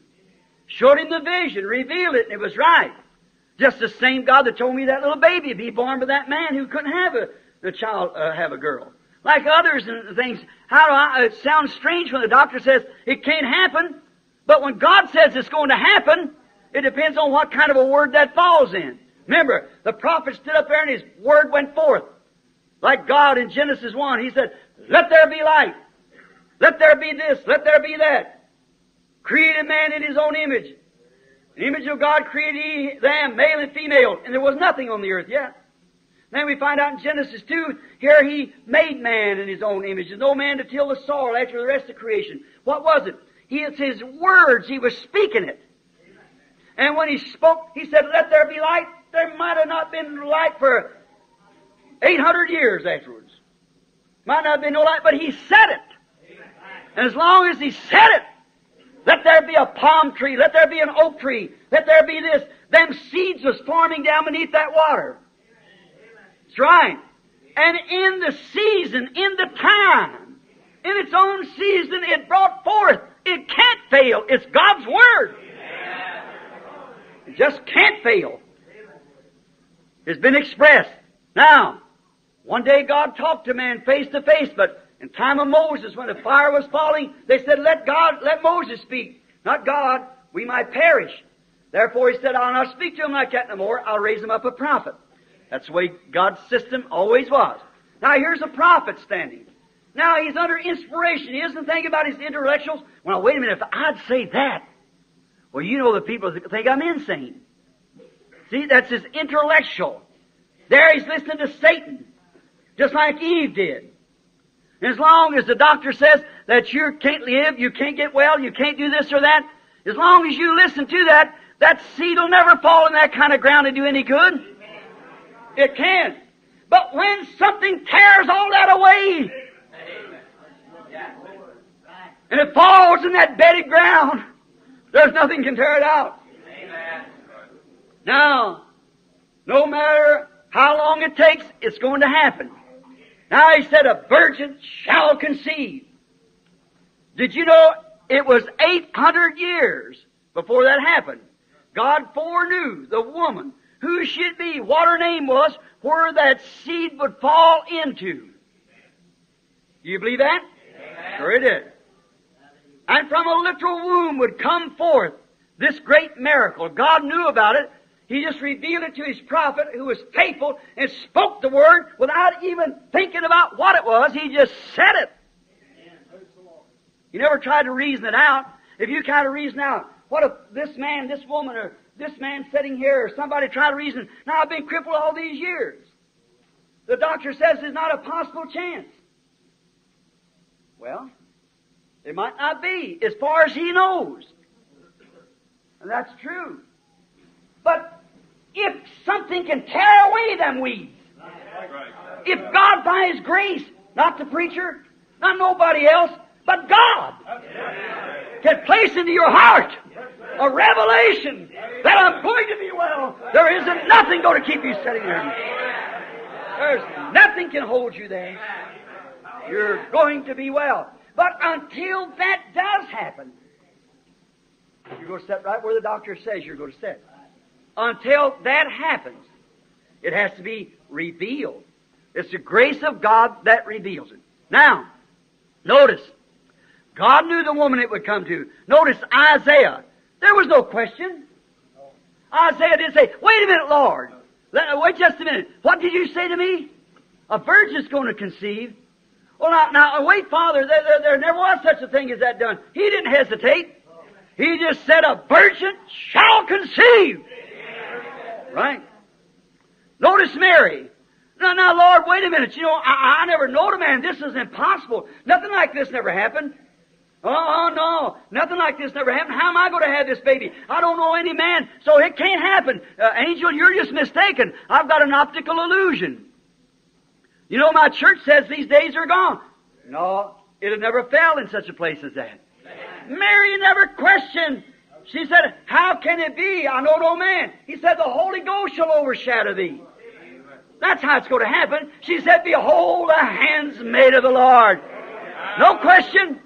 Showed him the vision, revealed it, and it was right. Just the same God that told me that little baby would be born by that man who couldn't have a, the child uh, have a girl. Like others and things, how do I, it sounds strange when the doctor says it can't happen, but when God says it's going to happen, it depends on what kind of a word that falls in. Remember, the prophet stood up there and his word went forth. Like God in Genesis 1, he said, let there be light. Let there be this. Let there be that. Created man in his own image. The image of God created he, them, male and female, and there was nothing on the earth yet. Then we find out in Genesis 2, here he made man in his own image. There's no man to till the soil after the rest of creation. What was it? He, it's his words. He was speaking it. And when he spoke, he said, let there be light. There might have not been light for 800 years afterwards. Might not have been no light, but he said it. And as long as he said it, let there be a palm tree, let there be an oak tree, let there be this, them seeds was forming down beneath that water. That's right. And in the season, in the time, in its own season, it brought forth. It can't fail. It's God's Word. It just can't fail. It's been expressed. Now, one day God talked to man face to face, but in time of Moses, when the fire was falling, they said, let God, let Moses speak. Not God. We might perish. Therefore he said, I'll not speak to him like that no more. I'll raise him up a prophet. That's the way God's system always was. Now here's a prophet standing. Now he's under inspiration. He doesn't think about his intellectuals. Well, wait a minute. If I'd say that, well, you know the people think I'm insane. See, that's his intellectual. There he's listening to Satan, just like Eve did. And as long as the doctor says that you can't live, you can't get well, you can't do this or that, as long as you listen to that, that seed will never fall in that kind of ground and do any good. It can. But when something tears all that away, and it falls in that bedded ground, there's nothing can tear it out. Now, no matter how long it takes, it's going to happen. Now he said, a virgin shall conceive. Did you know it was 800 years before that happened? God foreknew the woman who she'd be, what her name was, where that seed would fall into. Do you believe that? Amen. Sure it did. And from a literal womb would come forth this great miracle. God knew about it. He just revealed it to his prophet who was faithful and spoke the word without even thinking about what it was. He just said it. He never tried to reason it out. If you try to reason out, what if this man, this woman, or this man sitting here, or somebody try to reason, now I've been crippled all these years. The doctor says there's not a possible chance. Well, it might not be, as far as he knows. And that's true. But if something can tear away them weeds, if God by His grace, not the preacher, not nobody else, but God, can place into your heart a revelation that I'm going to be well, there isn't nothing going to keep you sitting there. There's nothing can hold you there. You're going to be well. But until that does happen, you're going to sit right where the doctor says you're going to sit. Until that happens, it has to be revealed. It's the grace of God that reveals it. Now, notice, God knew the woman it would come to. Notice Isaiah. There was no question. Isaiah didn't say, wait a minute, Lord. Wait just a minute. What did you say to me? A virgin's going to conceive. Well, now, now oh, wait, Father, there, there, there never was such a thing as that done. He didn't hesitate. He just said, a virgin shall conceive. Right? Notice Mary. Now, now, Lord, wait a minute. You know, I, I never knowed a man. This is impossible. Nothing like this never happened. Oh, oh, no. Nothing like this never happened. How am I going to have this baby? I don't know any man, so it can't happen. Uh, Angel, you're just mistaken. I've got an optical illusion. You know, my church says these days are gone. No, it had never fell in such a place as that. Mary never questioned. She said, How can it be? I know no man. He said, The Holy Ghost shall overshadow thee. That's how it's going to happen. She said, Behold, the hands made of the Lord. No question.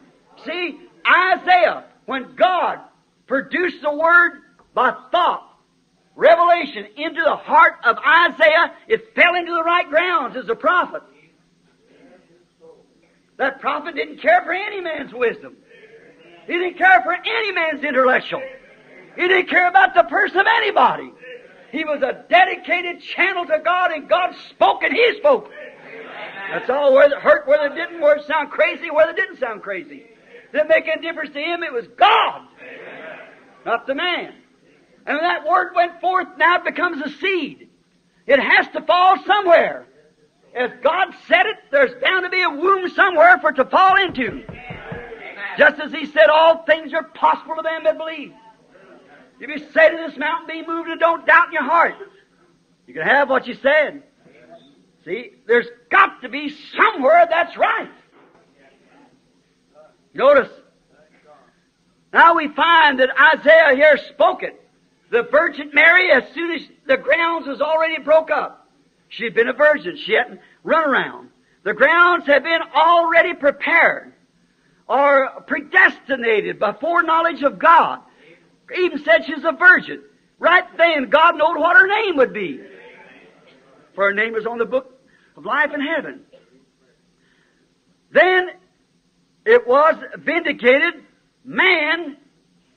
See, Isaiah, when God produced the word by thought, revelation into the heart of Isaiah, it fell into the right grounds as a prophet. That prophet didn't care for any man's wisdom. He didn't care for any man's intellectual. He didn't care about the person of anybody. He was a dedicated channel to God, and God spoke and He spoke. That's all. Whether it hurt, whether it didn't, whether it sound crazy, whether it didn't sound crazy. Didn't make any difference to Him. It was God, not the man. And when that word went forth, now it becomes a seed. It has to fall somewhere. If God said it, there's bound to be a womb somewhere for it to fall into. Just as He said, all things are possible to them that believe. If you say to this mountain, be moved, and don't doubt in your heart, you can have what you said. See, there's got to be somewhere that's right. Notice. Now we find that Isaiah here spoke it. The Virgin Mary, as soon as the grounds was already broke up, she had been a virgin. She hadn't run around. The grounds had been already prepared or predestinated by foreknowledge of God. Even said she's a virgin. Right then, God knowed what her name would be. For her name was on the book of life in heaven. Then it was vindicated, man,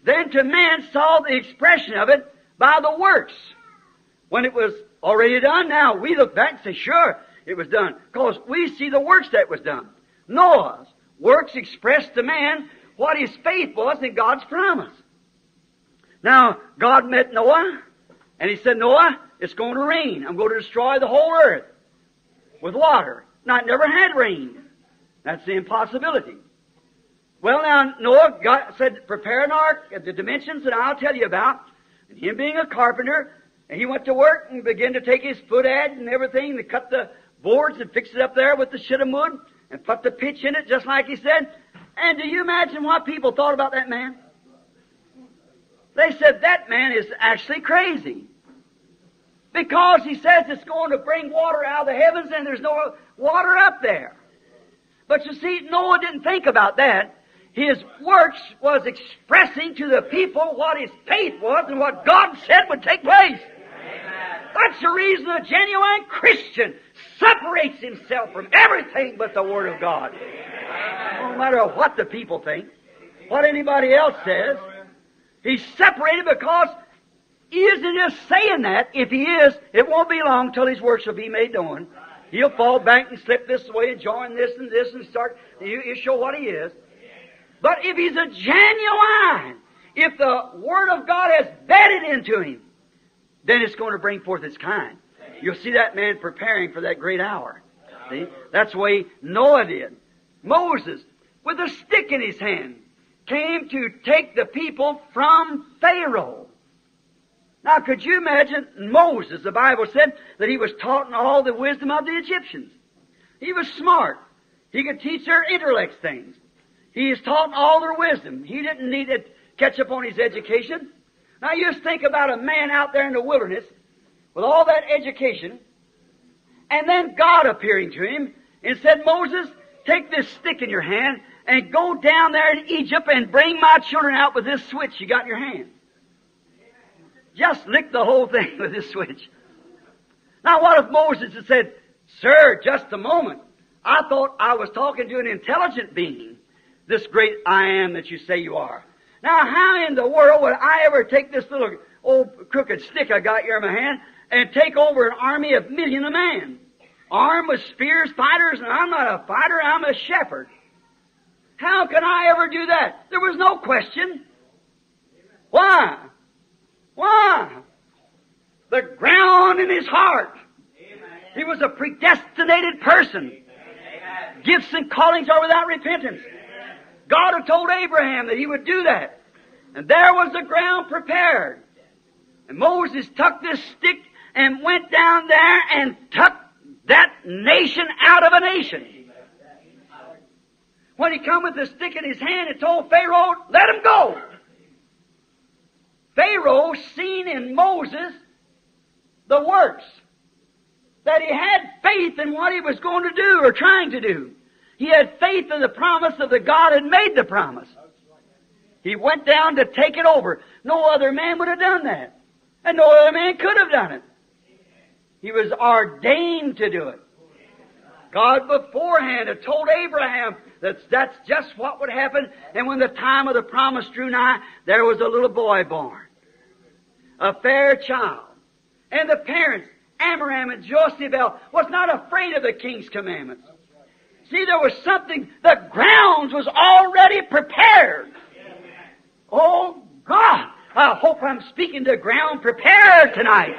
then to man saw the expression of it by the works. When it was already done, now we look back and say, sure, it was done. Because we see the works that was done. Noah's works expressed to man what his faith was in God's promise. Now, God met Noah, and he said, Noah, it's going to rain. I'm going to destroy the whole earth with water. Now, it never had rained. That's the impossibility. Well, now, Noah God said, prepare an ark at the dimensions that I'll tell you about. And him being a carpenter, and he went to work and began to take his foot ad and everything to cut the boards and fix it up there with the shittim wood and put the pitch in it just like he said. And do you imagine what people thought about that man? They said that man is actually crazy. Because he says it's going to bring water out of the heavens and there's no water up there. But you see, Noah didn't think about that. His works was expressing to the people what his faith was and what God said would take place. That's the reason a genuine Christian separates himself from everything but the Word of God. No matter what the people think, what anybody else says, he's separated because he isn't just saying that. If he is, it won't be long till his works will be made known. He'll fall back and slip this way and join this and this and start, he'll show what he is. But if he's a genuine, if the Word of God has bedded into him, then it's going to bring forth its kind. You'll see that man preparing for that great hour. See? That's the way Noah did. Moses, with a stick in his hand, came to take the people from Pharaoh. Now, could you imagine Moses? The Bible said that he was taught in all the wisdom of the Egyptians. He was smart. He could teach their intellects things. He is taught all their wisdom. He didn't need to catch up on his education. Now, you just think about a man out there in the wilderness with all that education, and then God appearing to him and said, Moses, take this stick in your hand and go down there in Egypt and bring my children out with this switch you got in your hand. Just lick the whole thing with this switch. Now, what if Moses had said, Sir, just a moment. I thought I was talking to an intelligent being, this great I am that you say you are. Now, how in the world would I ever take this little old crooked stick I got here in my hand and take over an army of million of men? Armed with spears, fighters, and I'm not a fighter, I'm a shepherd. How can I ever do that? There was no question. Why? Why? The ground in his heart. He was a predestinated person. Gifts and callings are without repentance. God had told Abraham that he would do that. And there was the ground prepared. And Moses took this stick and went down there and took that nation out of a nation. When he come with the stick in his hand and told Pharaoh, let him go. Pharaoh seen in Moses the works. that he had faith in what he was going to do or trying to do. He had faith in the promise of the God had made the promise. He went down to take it over. No other man would have done that. And no other man could have done it. He was ordained to do it. God beforehand had told Abraham that that's just what would happen. And when the time of the promise drew nigh, there was a little boy born. A fair child. And the parents, Amram and Jochebed, was not afraid of the king's commandments. See, there was something, the grounds was already prepared. Oh, God! I hope I'm speaking to ground prepared tonight.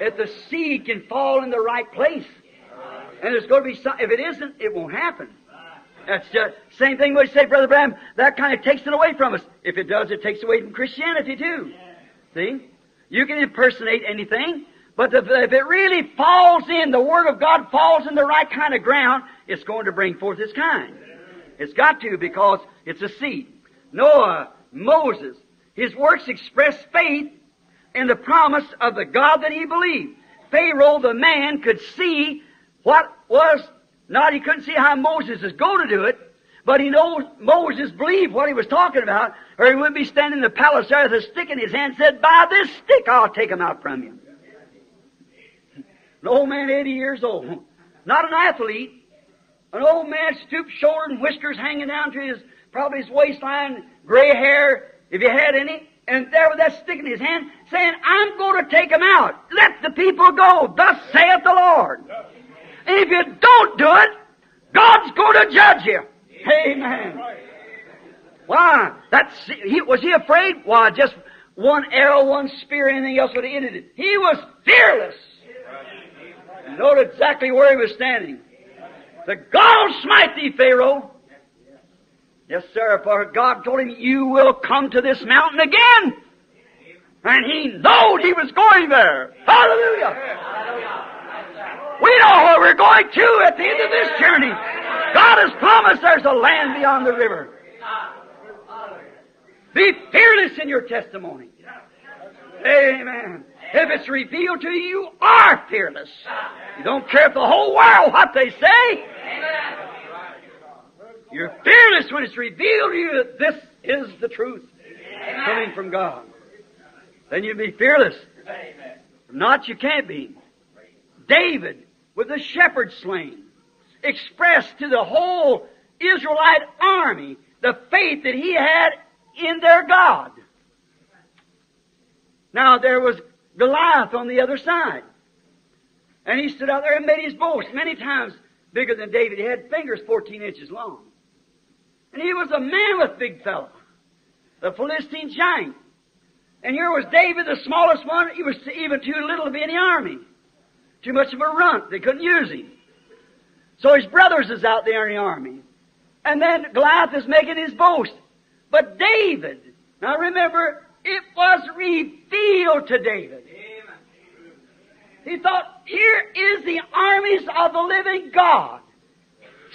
That the seed can fall in the right place. And there's going to be some, if it isn't, it won't happen. That's just, same thing we say, Brother Bram, that kind of takes it away from us. If it does, it takes away from Christianity too. See? You can impersonate anything, but if, if it really falls in, the Word of God falls in the right kind of ground, it's going to bring forth its kind. It's got to because it's a seed. Noah, Moses, his works express faith in the promise of the God that he believed. Pharaoh, the man, could see what was not, he couldn't see how Moses is going to do it, but he knows Moses believed what he was talking about, or he wouldn't be standing in the palace there with a stick in his hand and said, By this stick I'll take him out from you. An old man, 80 years old, not an athlete, an old man, stooped shouldered and whiskers hanging down to his, probably his waistline, gray hair, if he had any, and there with that stick in his hand, saying, I'm going to take him out. Let the people go. Thus saith the Lord. And if you don't do it, God's going to judge you. Amen. Why? That's, he, was he afraid? Why, just one arrow, one spear, anything else would have ended it. He was fearless. Note exactly where he was standing. The God smite thee, Pharaoh. Yes, sir, for God told him, You will come to this mountain again. And he knowed he was going there. Hallelujah. We know where we're going to at the end of this journey. God has promised there's a land beyond the river. Be fearless in your testimony. Amen. If it's revealed to you, you are fearless. You don't care if the whole world what they say. You're fearless when it's revealed to you that this is the truth coming from God. Then you'd be fearless. If not, you can't be. David, with the shepherd slain, expressed to the whole Israelite army the faith that he had in their God. Now there was Goliath on the other side. And he stood out there and made his boast many times bigger than David. He had fingers 14 inches long. And he was a mammoth big fellow. The Philistine giant. And here was David, the smallest one. He was even too little to be in the army. Too much of a runt. They couldn't use him. So his brothers is out there in the army. And then Goliath is making his boast. But David, now remember, it was revealed to David. He thought, here is the armies of the living God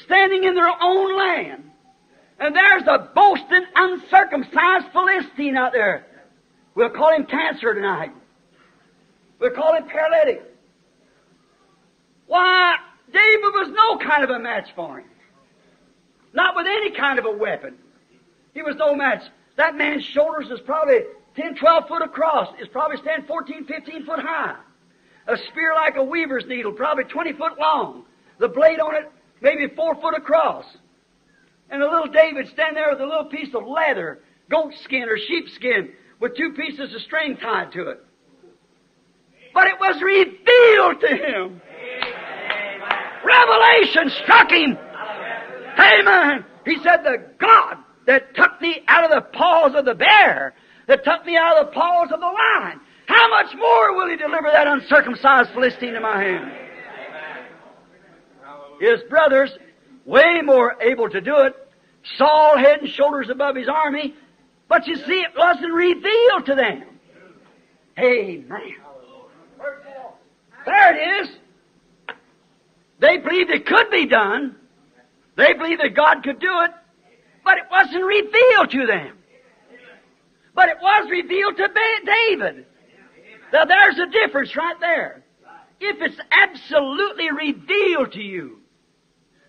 standing in their own land. And there's a boasting, uncircumcised Philistine out there. We'll call him cancer tonight. We'll call him paralytic. Why, David was no kind of a match for him. Not with any kind of a weapon. He was no match. That man's shoulders is probably 10, 12 foot across. It's probably stand 14, 15 foot high. A spear like a weaver's needle, probably 20 foot long. The blade on it, maybe four foot across. And a little David stand there with a little piece of leather, goat skin or sheep skin, with two pieces of string tied to it. But it was revealed to him. Revelation struck him. Amen. He said, The God that took me out of the paws of the bear, that took me out of the paws of the lion, how much more will he deliver that uncircumcised Philistine in my hand? His brothers, way more able to do it, Saul head and shoulders above his army, but you see, it wasn't revealed to them. Amen. There it is. They believed it could be done. They believed that God could do it, but it wasn't revealed to them. But it was revealed to David. Now there's a difference right there. if it's absolutely revealed to you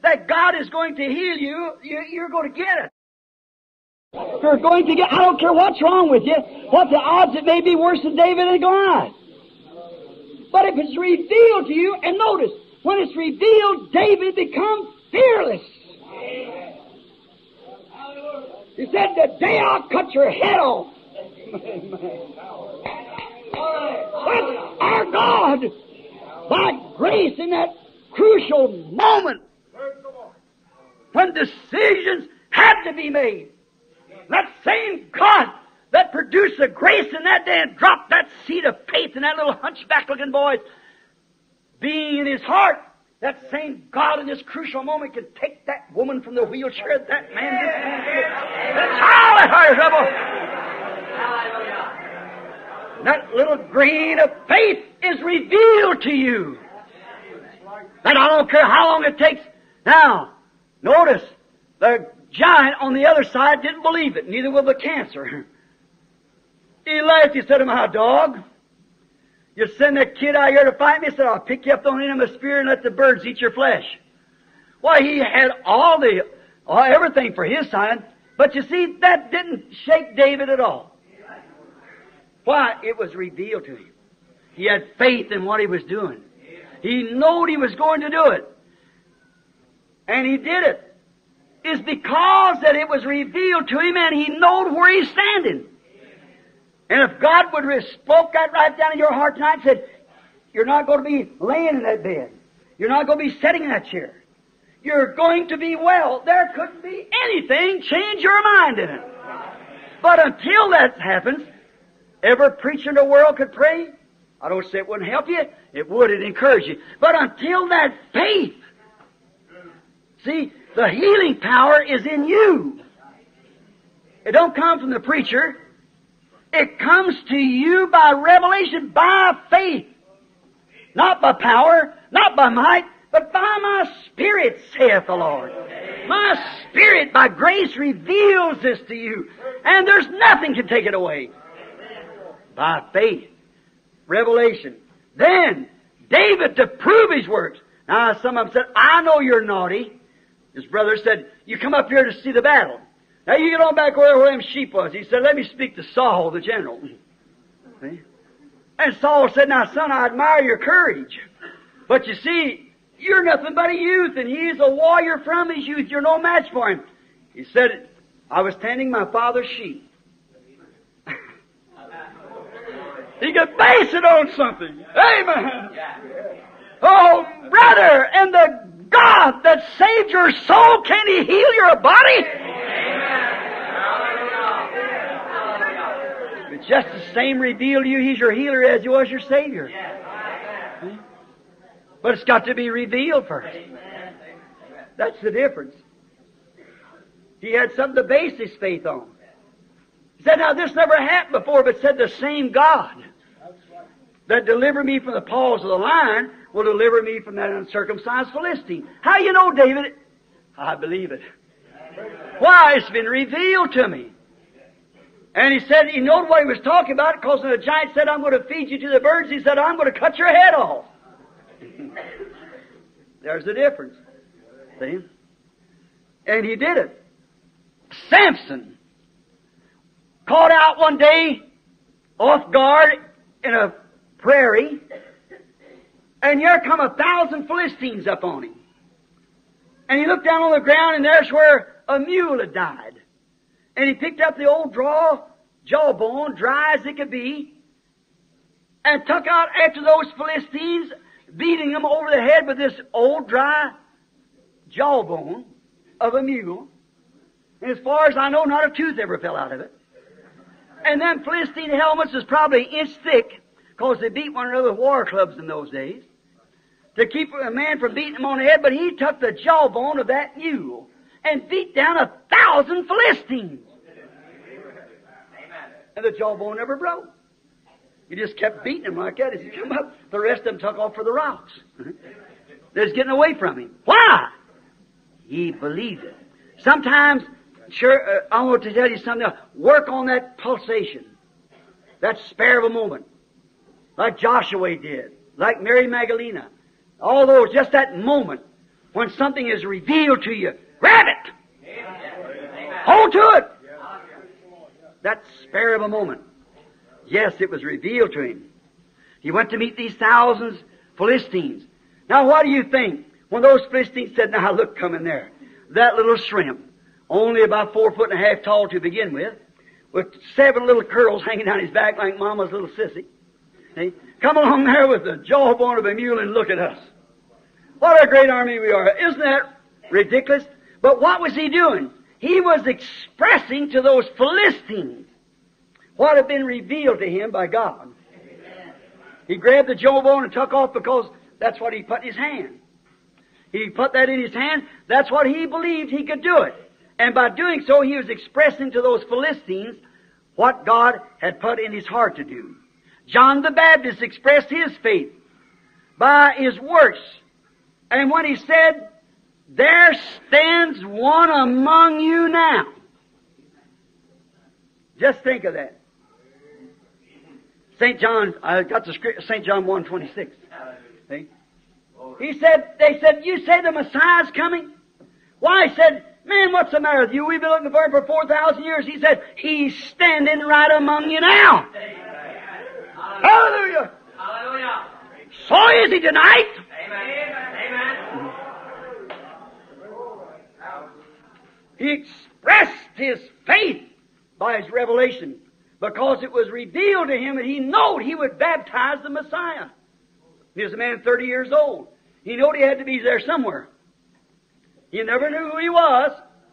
that God is going to heal you, you you're going to get it. You're going to get, I don't care what's wrong with you, what the odds it may be worse than David and Goliath. But if it's revealed to you, and notice, when it's revealed, David becomes fearless. He said, The day I'll cut your head off. That's our God. By grace in that crucial moment when decisions had to be made. That same God that produced the grace in that day and dropped that seed of faith in that little hunchback looking boy's being in his heart, that same God in this crucial moment can take that woman from the wheelchair, that man, this child at trouble. That little grain of faith is revealed to you. And I don't care how long it takes. Now, notice, the giant on the other side didn't believe it, neither will the cancer. He laughed. He said to my dog, you send that kid out here to fight me? Said, I'll pick you up on the end of a spear and let the birds eat your flesh. Why, he had all the, all, everything for his side, but you see, that didn't shake David at all. Why? It was revealed to him. He had faith in what he was doing. He knew he was going to do it. And he did it is because that it was revealed to him and he knowed where he's standing. And if God would have spoke that right down in your heart tonight and said, you're not going to be laying in that bed. You're not going to be sitting in that chair. You're going to be well. There couldn't be anything change your mind in it. But until that happens, every preacher in the world could pray. I don't say it wouldn't help you. It would. It encourage you. But until that faith, see, the healing power is in you. It don't come from the preacher. It comes to you by revelation, by faith. Not by power, not by might, but by my spirit, saith the Lord. My spirit, by grace, reveals this to you. And there's nothing can take it away. By faith. Revelation. Then, David, to prove his works. Now, some of them said, I know you're naughty. His brother said, You come up here to see the battle. Now you get on back where, where them sheep was. He said, Let me speak to Saul, the general. See? And Saul said, Now, son, I admire your courage. But you see, you're nothing but a youth, and he's a warrior from his youth. You're no match for him. He said, I was tending my father's sheep. he could base it on something. Amen. Oh, brother, and the God that saved your soul, can He heal your body? It's just the same revealed to you, He's your healer as He was your Savior. But it's got to be revealed first. That's the difference. He had something to base his faith on. He said, now this never happened before, but said the same God that delivered me from the paws of the lion will deliver me from that uncircumcised Philistine. How you know, David? I believe it. Why? It's been revealed to me. And he said, he knew what he was talking about because when the giant said, I'm going to feed you to the birds, he said, I'm going to cut your head off. There's the difference. See? And he did it. Samson caught out one day off guard in a prairie and here come a thousand Philistines up on him. And he looked down on the ground, and there's where a mule had died. And he picked up the old draw, jawbone, dry as it could be, and took out after those Philistines, beating them over the head with this old dry jawbone of a mule. And as far as I know, not a tooth ever fell out of it. And them Philistine helmets was probably inch thick, because they beat one another with war clubs in those days to keep a man from beating him on the head, but he took the jawbone of that mule and beat down a thousand Philistines. And the jawbone never broke. You just kept beating him like that as he come up. The rest of them took off for the rocks. They're just getting away from him. Why? He believed it. Sometimes, sure, uh, I want to tell you something. Work on that pulsation, that spare of a moment, like Joshua did. like Mary Magdalena. Although just that moment when something is revealed to you, grab it. Hold to it. That spare of a moment. Yes, it was revealed to him. He went to meet these thousands Philistines. Now what do you think? When those Philistines said, now look, come in there. That little shrimp, only about four foot and a half tall to begin with, with seven little curls hanging down his back like mama's little sissy. See? Come along there with the jawbone of a mule and look at us. What a great army we are. Isn't that ridiculous? But what was he doing? He was expressing to those Philistines what had been revealed to him by God. He grabbed the jawbone and took off because that's what he put in his hand. He put that in his hand. That's what he believed he could do it. And by doing so, he was expressing to those Philistines what God had put in his heart to do. John the Baptist expressed his faith by his works. And when he said, There stands one among you now. Just think of that. St. John, I got the script, St. John 1 26. See? He said, they said, you say the Messiah's coming? Why? He said, man, what's the matter with you? We've been looking for him for 4,000 years. He said, he's standing right among you now. Hallelujah. Hallelujah. So is he tonight. Amen. Amen. He expressed his faith by his revelation because it was revealed to him that he knew he would baptize the Messiah. He was a man 30 years old. He knew he had to be there somewhere. He never knew who he was,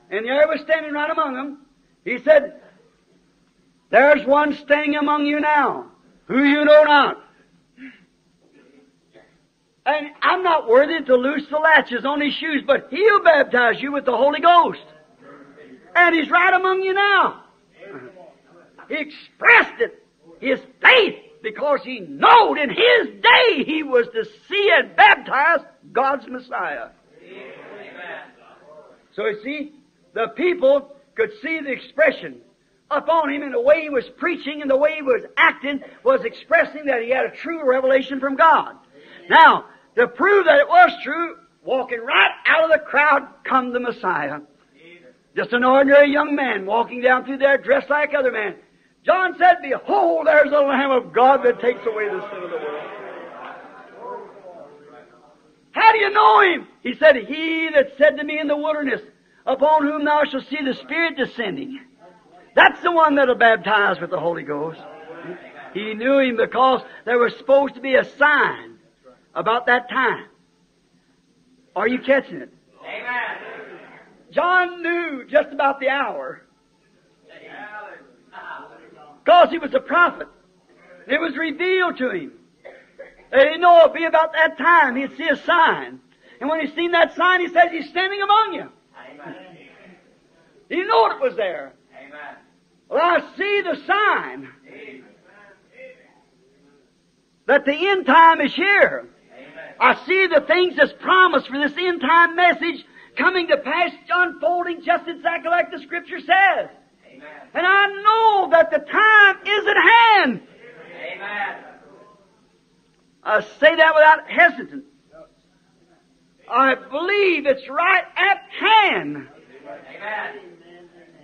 and there he was standing right among them. He said, There's one standing among you now, who you know not. And I'm not worthy to loose the latches on his shoes, but he'll baptize you with the Holy Ghost. And he's right among you now. He expressed it, his faith, because he knowed in his day he was to see and baptize God's Messiah. So you see, the people could see the expression upon him and the way he was preaching and the way he was acting was expressing that he had a true revelation from God. Now, to prove that it was true, walking right out of the crowd come the Messiah. Just an ordinary young man walking down through there dressed like other men. John said, Behold, there's the Lamb of God that takes away the sin of the world. How do you know him? He said, He that said to me in the wilderness, Upon whom thou shalt see the Spirit descending. That's the one that'll baptize with the Holy Ghost. He knew him because there was supposed to be a sign about that time. Are you catching it? John knew just about the hour. Because he was a prophet. It was revealed to him. Didn't know it'd be about that time. He'd see a sign. And when he seen that sign, he says, He's standing among you. Amen. He knew it was there. Amen. Well, I see the sign Amen. that the end time is here. I see the things that's promised for this end time message coming to pass, unfolding just exactly like the Scripture says. Amen. And I know that the time is at hand. Amen. I say that without hesitance. I believe it's right at hand. Amen.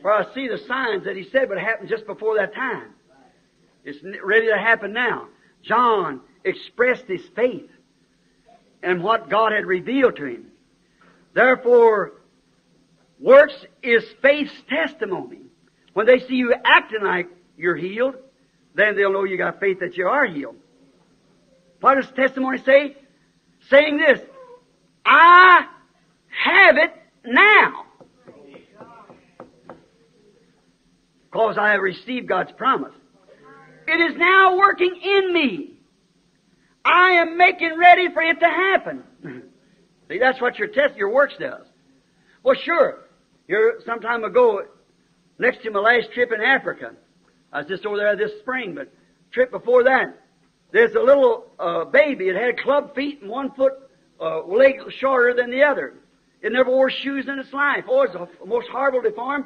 For I see the signs that he said would happen just before that time. It's ready to happen now. John expressed his faith in what God had revealed to him. Therefore, works is faith's testimony. When they see you acting like you're healed, then they'll know you got faith that you are healed. What does testimony say? Saying this, I have it now. Because I have received God's promise. It is now working in me. I am making ready for it to happen. See, that's what your test, your works does. Well, sure. Here, some time ago, Next to my last trip in Africa, I was just over there this spring, but trip before that, there's a little uh, baby. It had club feet and one foot uh, leg shorter than the other. It never wore shoes in its life. Oh, it's the most horrible deform.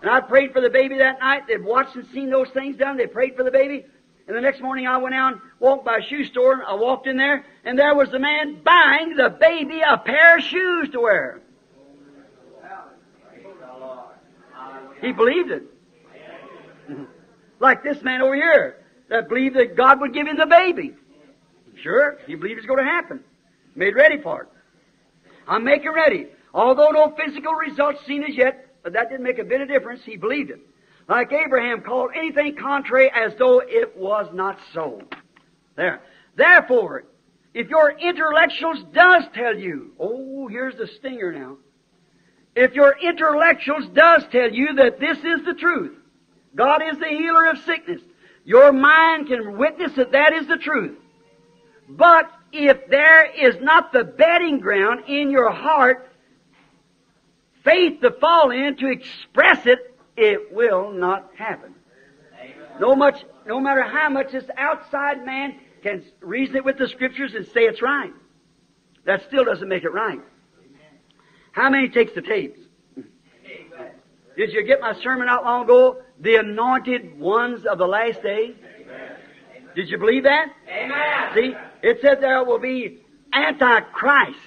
And I prayed for the baby that night. They'd watched and seen those things done. They prayed for the baby. And the next morning I went out, and walked by a shoe store, and I walked in there, and there was the man buying the baby a pair of shoes to wear. He believed it. Like this man over here that believed that God would give him the baby. Sure, he believed it's going to happen. Made ready for it. I'm making ready. Although no physical results seen as yet, but that didn't make a bit of difference. He believed it. Like Abraham called anything contrary as though it was not so. There. Therefore, if your intellectuals does tell you, oh, here's the stinger now. If your intellectuals does tell you that this is the truth, God is the healer of sickness, your mind can witness that that is the truth. But if there is not the bedding ground in your heart, faith to fall in to express it, it will not happen. No much, no matter how much this outside man can reason it with the scriptures and say it's right. That still doesn't make it right. How many takes the tapes? Did you get my sermon out long ago? The anointed ones of the last days? Did you believe that? Amen. See, it said there will be Antichrist.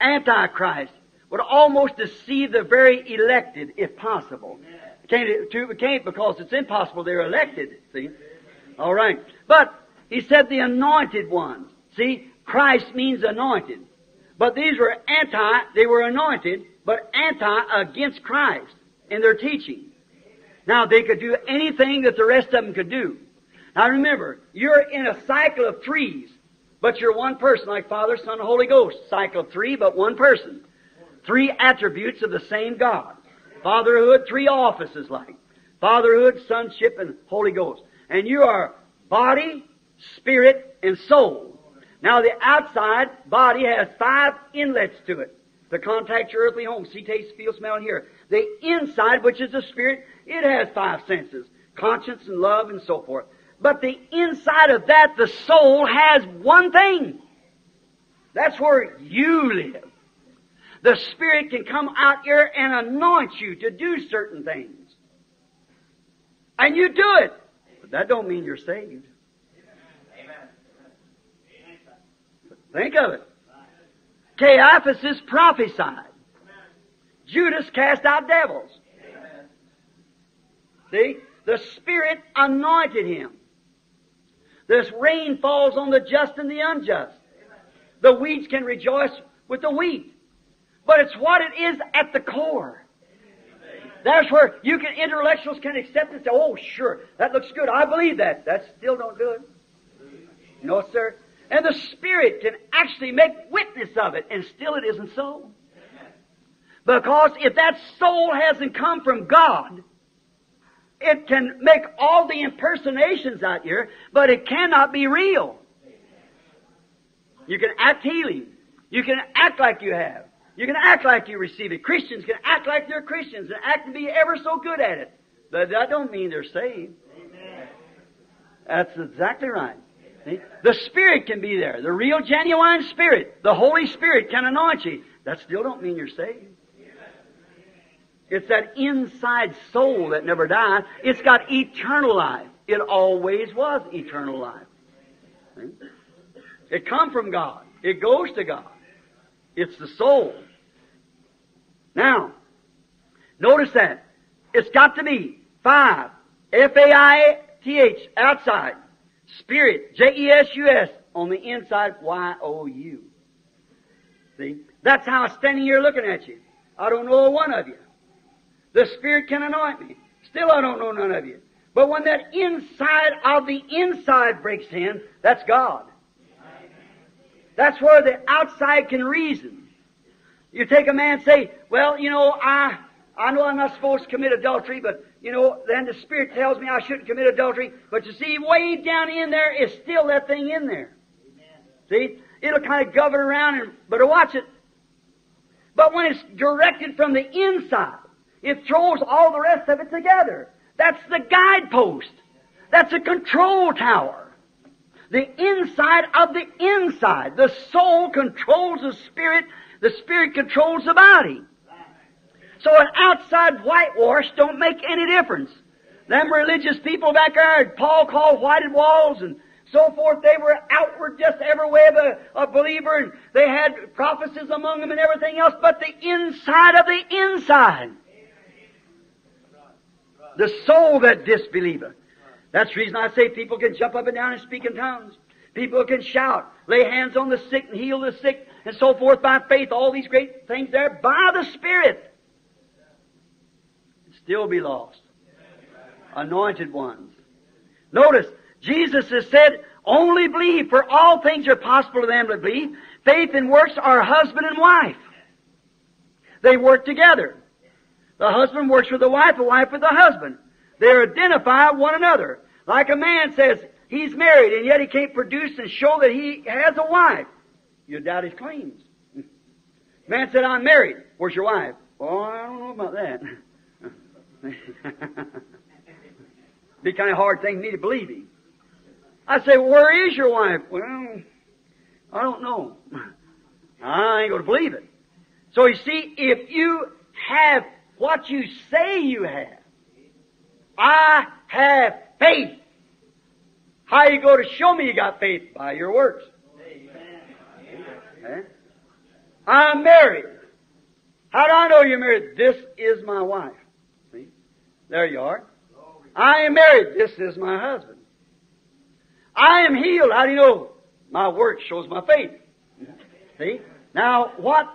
Antichrist would almost deceive the very elected, if possible. Can't, it can't because it's impossible. They're elected. See? All right. But he said the anointed ones. See, Christ means anointed. But these were anti, they were anointed, but anti against Christ in their teaching. Now they could do anything that the rest of them could do. Now remember, you're in a cycle of threes, but you're one person, like Father, Son, and Holy Ghost. Cycle of three, but one person. Three attributes of the same God. Fatherhood, three offices like. Fatherhood, sonship, and Holy Ghost. And you are body, spirit, and soul. Now the outside body has five inlets to it to contact your earthly home. See, taste, feel, smell, and hear. The inside, which is the spirit, it has five senses. Conscience and love and so forth. But the inside of that, the soul has one thing. That's where you live. The Spirit can come out here and anoint you to do certain things. And you do it. But that don't mean you're saved. Think of it. Caiaphas prophesied. Judas cast out devils. See? The Spirit anointed him. This rain falls on the just and the unjust. The weeds can rejoice with the wheat. But it's what it is at the core. That's where you can, intellectuals can accept it say, oh, sure, that looks good. I believe that. That still don't do it. No, sir. And the Spirit can actually make witness of it, and still it isn't so. Because if that soul hasn't come from God, it can make all the impersonations out here, but it cannot be real. You can act healing. You can act like you have. You can act like you receive it. Christians can act like they're Christians and act to be ever so good at it. But that don't mean they're saved. That's exactly right. See? The Spirit can be there. The real, genuine Spirit. The Holy Spirit can anoint you. That still don't mean you're saved. It's that inside soul that never dies. It's got eternal life. It always was eternal life. See? It comes from God. It goes to God. It's the soul. Now, notice that. It's got to be five. F-A-I-T-H, outside. Spirit, J-E-S-U-S, on the inside, Y-O-U. See? That's how I'm standing here looking at you. I don't know one of you. The Spirit can anoint me. Still I don't know none of you. But when that inside of the inside breaks in, that's God. That's where the outside can reason. You take a man say, well, you know, I, I know I'm not supposed to commit adultery, but, you know, then the Spirit tells me I shouldn't commit adultery. But you see, way down in there is still that thing in there. See? It'll kind of govern around, and, but watch it. But when it's directed from the inside, it throws all the rest of it together. That's the guidepost. That's a control tower. The inside of the inside. The soul controls the spirit. The spirit controls the body. So an outside whitewash don't make any difference. Them religious people back there, Paul called whited walls and so forth, they were outward just every way of a, a believer and they had prophecies among them and everything else, but the inside of the inside. The soul that disbelieveth. That's the reason I say people can jump up and down and speak in tongues. People can shout, lay hands on the sick and heal the sick and so forth by faith. All these great things there by the Spirit. Still be lost. Anointed ones. Notice, Jesus has said, only believe, for all things are possible to them that believe. Faith and works are husband and wife. They work together. The husband works with the wife, the wife with the husband. They identify one another. Like a man says he's married and yet he can't produce and show that he has a wife. You doubt his claims. Man said, I'm married. Where's your wife? Well, I don't know about that. Be kind of hard thing for me to believe him. I say, where is your wife? Well, I don't know. I ain't going to believe it. So you see, if you have what you say you have, I have faith. How you go to show me you got faith? By your works. Amen. I'm married. How do I know you're married? This is my wife. See? There you are. I am married. This is my husband. I am healed. How do you know? My work shows my faith. See? Now, what,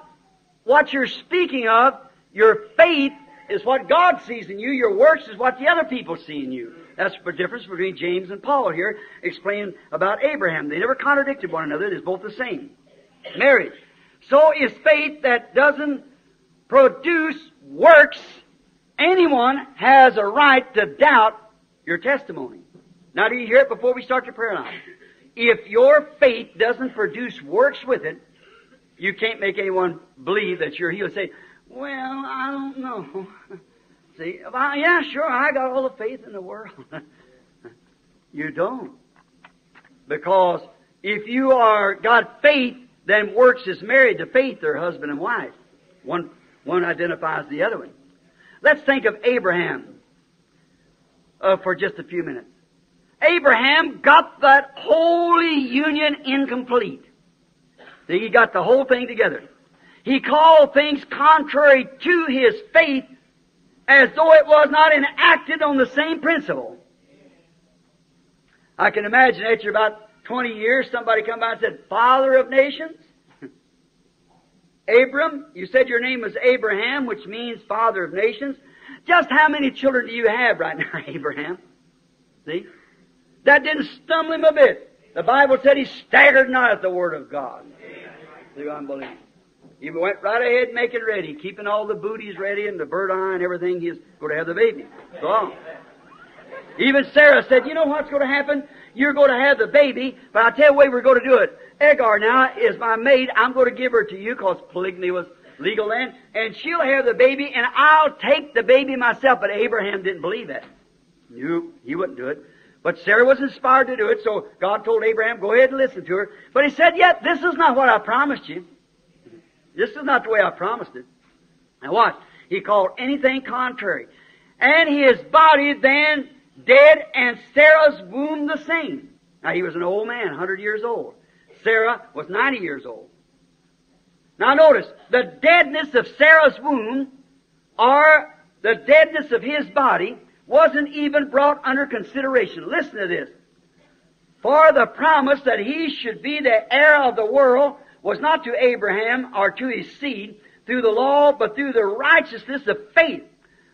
what you're speaking of, your faith is what God sees in you. Your works is what the other people see in you. That's the difference between James and Paul here, explaining about Abraham. They never contradicted one another. It's both the same. Marriage. So is faith that doesn't produce works. Anyone has a right to doubt your testimony. Now, do you hear it before we start your prayer line? If your faith doesn't produce works with it, you can't make anyone believe that you're healed. Say, well, I don't know. See, I, yeah, sure, I got all the faith in the world. you don't. Because if you are got faith, then works is married to faith, their husband and wife. One, one identifies the other one. Let's think of Abraham uh, for just a few minutes. Abraham got that holy union incomplete. See, he got the whole thing together. He called things contrary to his faith as though it was not enacted on the same principle. I can imagine after about 20 years, somebody come by and said, Father of nations? Abram, you said your name was Abraham, which means Father of nations. Just how many children do you have right now, Abraham? See? That didn't stumble him a bit. The Bible said he staggered not at the word of God through unbelief. He went right ahead making ready, keeping all the booties ready and the bird eye and everything. He's going to have the baby. On. Even Sarah said, you know what's going to happen? You're going to have the baby, but I'll tell you way we're going to do it. Hagar now is my maid. I'm going to give her to you because polygamy was legal then. And she'll have the baby and I'll take the baby myself. But Abraham didn't believe that. No, he wouldn't do it. But Sarah was inspired to do it, so God told Abraham, go ahead and listen to her. But he said, yet this is not what I promised you. This is not the way I promised it. Now watch. He called anything contrary. And his body then dead and Sarah's womb the same. Now he was an old man, 100 years old. Sarah was 90 years old. Now notice, the deadness of Sarah's womb or the deadness of his body wasn't even brought under consideration. Listen to this. For the promise that he should be the heir of the world was not to Abraham or to his seed through the law, but through the righteousness of faith.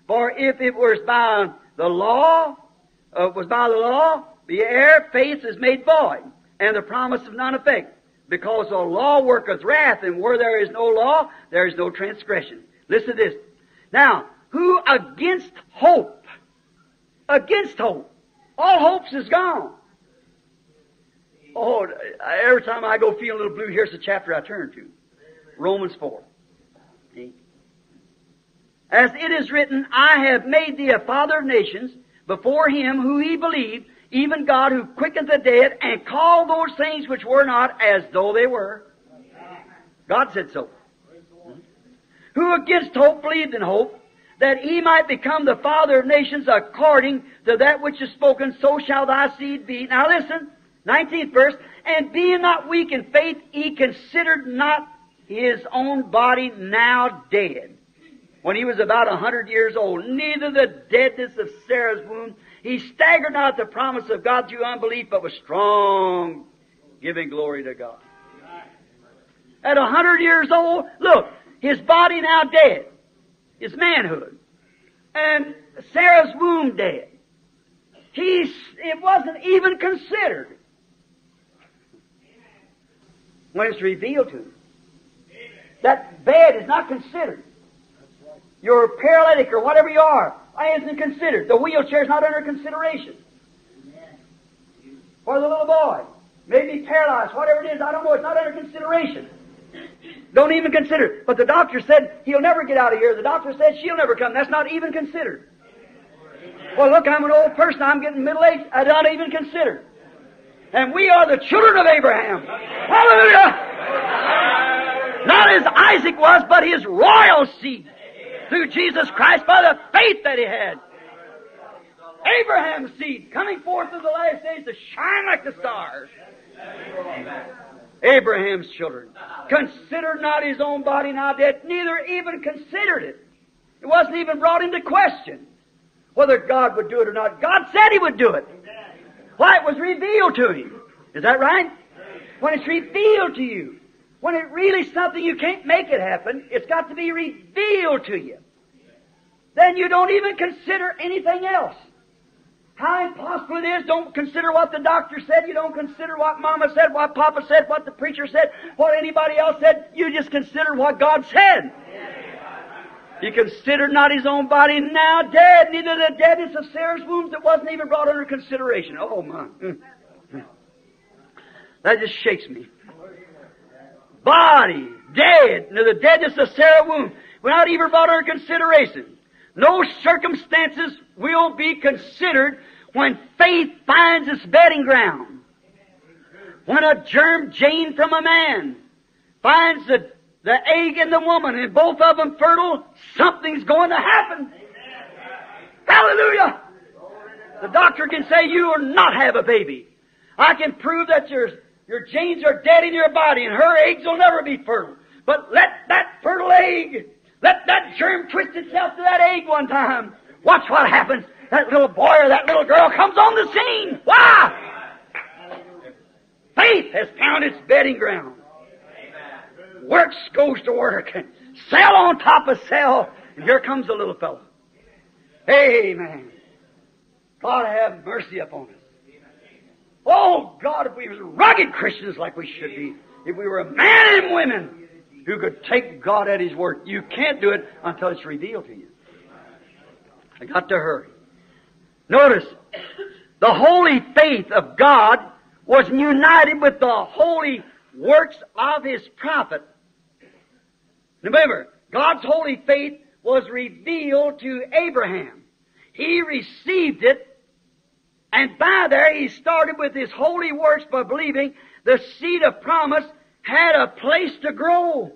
For if it was by the law, uh, was by the law, the heir faith is made void, and the promise of none effect. Because the law worketh wrath, and where there is no law, there is no transgression. Listen to this. Now, who against hope, against hope, all hopes is gone. Oh, every time I go feel a little blue, here's the chapter I turn to. Romans 4. As it is written, I have made thee a father of nations before him who he believed, even God who quickened the dead and called those things which were not as though they were. God said so. Who against hope believed in hope, that he might become the father of nations according to that which is spoken, so shall thy seed be. Now listen, 19th verse, and being not weak in faith, he considered not his own body now dead. When he was about a hundred years old, neither the deadness of Sarah's womb, he staggered not the promise of God through unbelief, but was strong, giving glory to God. At a hundred years old, look, his body now dead, his manhood, and Sarah's womb dead. He's, it wasn't even considered when it's revealed to him. That bed is not considered. You're paralytic or whatever you are, I isn't considered. The wheelchair is not under consideration. For the little boy, maybe paralyzed, whatever it is, I don't know, it's not under consideration. Don't even consider. But the doctor said he'll never get out of here. The doctor said she'll never come. That's not even considered. Well, look, I'm an old person. I'm getting middle aged. I don't even consider. And we are the children of Abraham. Hallelujah! Not as Isaac was, but his royal seed through Jesus Christ by the faith that he had. Abraham's seed coming forth in the last days to shine like the stars. Abraham's children considered not his own body now dead, neither even considered it. It wasn't even brought into question whether God would do it or not. God said he would do it. Why? It was revealed to him. Is that right? When it's revealed to you, when it really something you can't make it happen, it's got to be revealed to you. Then you don't even consider anything else. How impossible it is. Don't consider what the doctor said. You don't consider what mama said, what papa said, what the preacher said, what anybody else said. You just consider what God said. He considered not his own body now dead, neither the deadness of Sarah's womb that wasn't even brought under consideration. Oh my. Mm. That just shakes me body dead, and the deadness of Sarah's womb, without even brought under consideration. No circumstances will be considered when faith finds its bedding ground. When a germ Jane, from a man finds the, the egg and the woman and both of them fertile, something's going to happen. Hallelujah! The doctor can say you will not have a baby. I can prove that your your genes are dead in your body, and her eggs will never be fertile. But let that fertile egg, let that germ twist itself to that egg one time. Watch what happens. That little boy or that little girl comes on the scene. Why? Faith has found its bedding ground. Works goes to work. Cell on top of cell. And here comes the little fellow. Amen. God have mercy upon us. Oh God, if we were rugged Christians like we should be, if we were men and women who could take God at His word, you can't do it until it's revealed to you. I got to hurry. Notice, the holy faith of God was united with the holy works of His prophet. Remember, God's holy faith was revealed to Abraham. He received it and by there he started with his holy works by believing the seed of promise had a place to grow.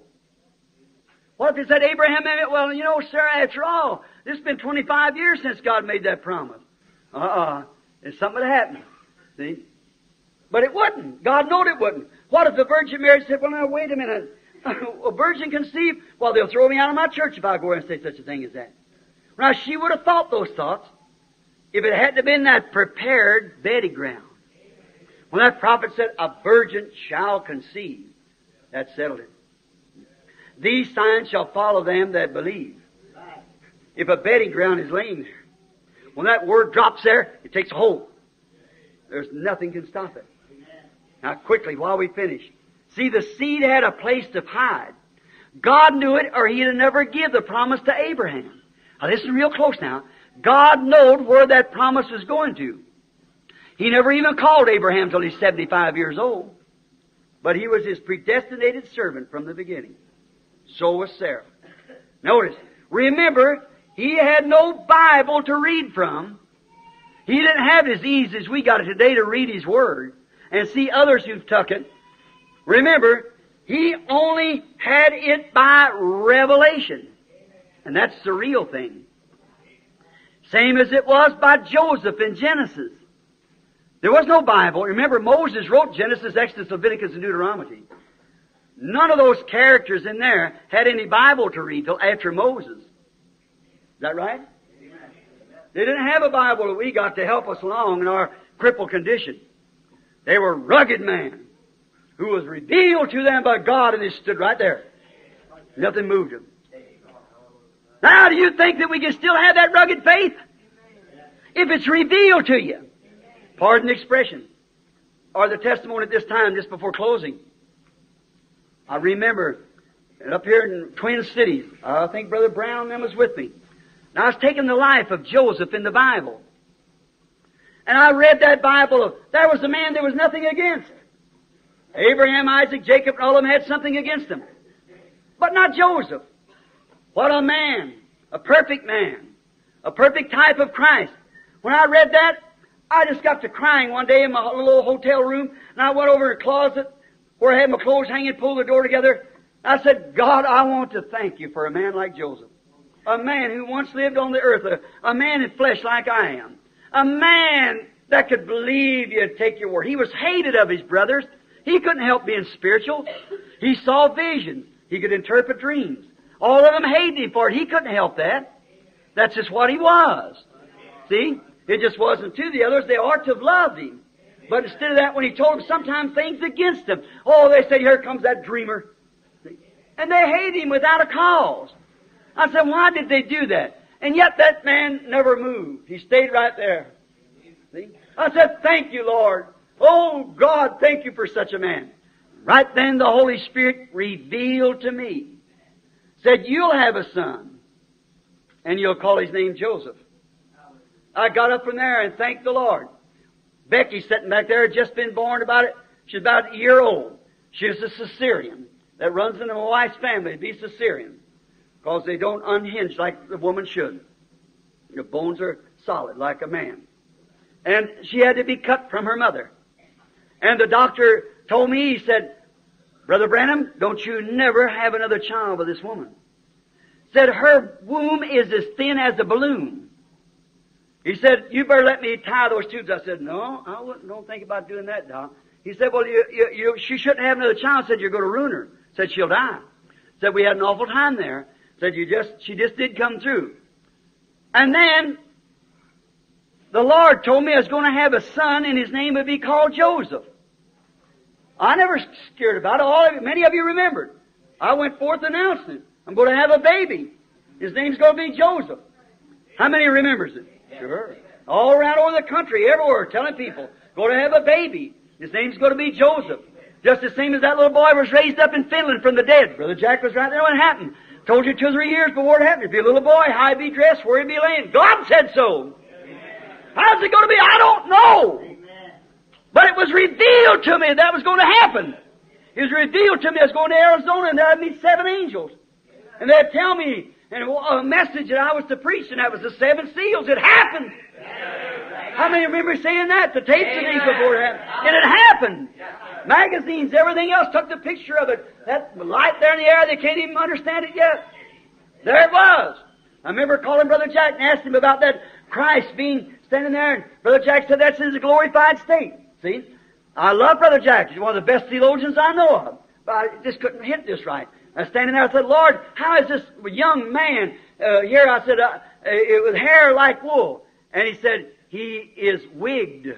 What if they said, Abraham, well, you know, sir, after all, has been 25 years since God made that promise. Uh-uh. There's something that happened. See? But it wouldn't. God knowed it wouldn't. What if the Virgin Mary said, well, now, wait a minute. A virgin conceived? Well, they'll throw me out of my church if I go and say such a thing as that. Now, she would have thought those thoughts. If it hadn't been that prepared bedding ground. When that prophet said, a virgin shall conceive, that settled it. These signs shall follow them that believe. If a bedding ground is laying there, when that word drops there, it takes a hold. There's nothing can stop it. Now quickly, while we finish. See, the seed had a place to hide. God knew it, or He'd never give the promise to Abraham. Now listen real close now. God knowed where that promise was going to. He never even called Abraham till he's 75 years old. But he was his predestinated servant from the beginning. So was Sarah. Notice, remember, he had no Bible to read from. He didn't have as easy as we got it today to read his word and see others who've took it. Remember, he only had it by revelation. And that's the real thing. Same as it was by Joseph in Genesis. There was no Bible. Remember, Moses wrote Genesis, Exodus, Leviticus, and Deuteronomy. None of those characters in there had any Bible to read till after Moses. Is that right? They didn't have a Bible that we got to help us along in our crippled condition. They were rugged men who was revealed to them by God and they stood right there. Nothing moved them. Now, do you think that we can still have that rugged faith? If it's revealed to you. Pardon the expression. Or the testimony at this time, just before closing. I remember up here in Twin Cities, I think Brother Brown was with me. And I was taking the life of Joseph in the Bible. And I read that Bible. Of, there was a man there was nothing against. Abraham, Isaac, Jacob, and all of them had something against him. But not Joseph. What a man. A perfect man. A perfect type of Christ. When I read that, I just got to crying one day in my little hotel room, and I went over to the closet where I had my clothes hanging, pulled the door together. I said, God, I want to thank you for a man like Joseph. A man who once lived on the earth, a, a man in flesh like I am. A man that could believe you and take your word. He was hated of his brothers. He couldn't help being spiritual. He saw visions. He could interpret dreams. All of them hated him for it. He couldn't help that. That's just what he was. See? It just wasn't to the others. They ought to have loved him. But instead of that, when he told them sometimes things against him, oh, they say, here comes that dreamer. And they hate him without a cause. I said, why did they do that? And yet that man never moved. He stayed right there. See? I said, thank you, Lord. Oh, God, thank you for such a man. Right then the Holy Spirit revealed to me, said, you'll have a son, and you'll call his name Joseph. I got up from there and thanked the Lord. Becky sitting back there had just been born about it. She's about a year old. She was a Caesarean that runs into my wife's family to be Caesarean because they don't unhinge like the woman should. The bones are solid like a man. And she had to be cut from her mother. And the doctor told me, he said, Brother Branham, don't you never have another child with this woman. Said her womb is as thin as a balloon. He said, you better let me tie those tubes. I said, no, I wouldn't, don't think about doing that, Doc. He said, well, you, you, you, she shouldn't have another child. Said, you're going to ruin her. Said, she'll die. Said, we had an awful time there. Said, you just, she just did come through. And then, the Lord told me I was going to have a son and his name would be called Joseph. I never scared about it. All of you, many of you remembered. I went forth announcing it. I'm going to have a baby. His name's going to be Joseph. How many remembers it? Sure. All around over the country, everywhere, telling people, going to have a baby. His name's going to be Joseph. Just the same as that little boy was raised up in Finland from the dead. Brother Jack was right there when it happened. Told you two or three years before it happened. If you're a little boy, how he'd be dressed, where he'd be laying. God said so. How's it going to be? I don't know. But it was revealed to me that was going to happen. It was revealed to me I was going to Arizona and there'd meet seven angels. And they'd tell me and a message that I was to preach, and that was the seven seals. It happened. How many remember saying that? The tapes of things before it happened. And it happened. Magazines, everything else took the picture of it. That light there in the air, they can't even understand it yet. There it was. I remember calling Brother Jack and asking him about that Christ being standing there, and Brother Jack said that's in his glorified state. See? I love Brother Jack. He's one of the best theologians I know of. But I just couldn't hit this right. I was standing there, I said, Lord, how is this young man uh, here? I said, uh, it was hair like wool. And he said, he is wigged.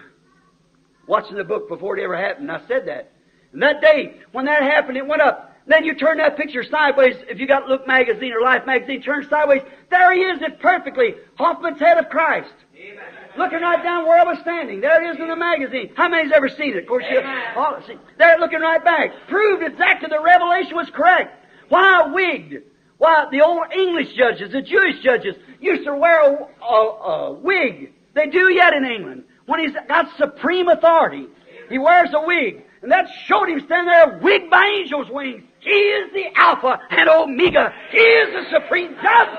Watching the book before it ever happened. I said that. And that day, when that happened, it went up. Then you turn that picture sideways. If you got Look magazine or Life magazine, turn sideways. There he is, it perfectly. Hofmann's head of Christ. Amen. Looking right down where I was standing. There it is in the magazine. How many's ever seen it? Of course, you all oh, see. There, looking right back. Proved exactly the revelation was correct. Why wigged? Why, the old English judges, the Jewish judges, used to wear a, a, a wig. They do yet in England. When he's got supreme authority, he wears a wig. And that showed him standing there, wigged by angels' wings. He is the Alpha and Omega. He is the supreme judge.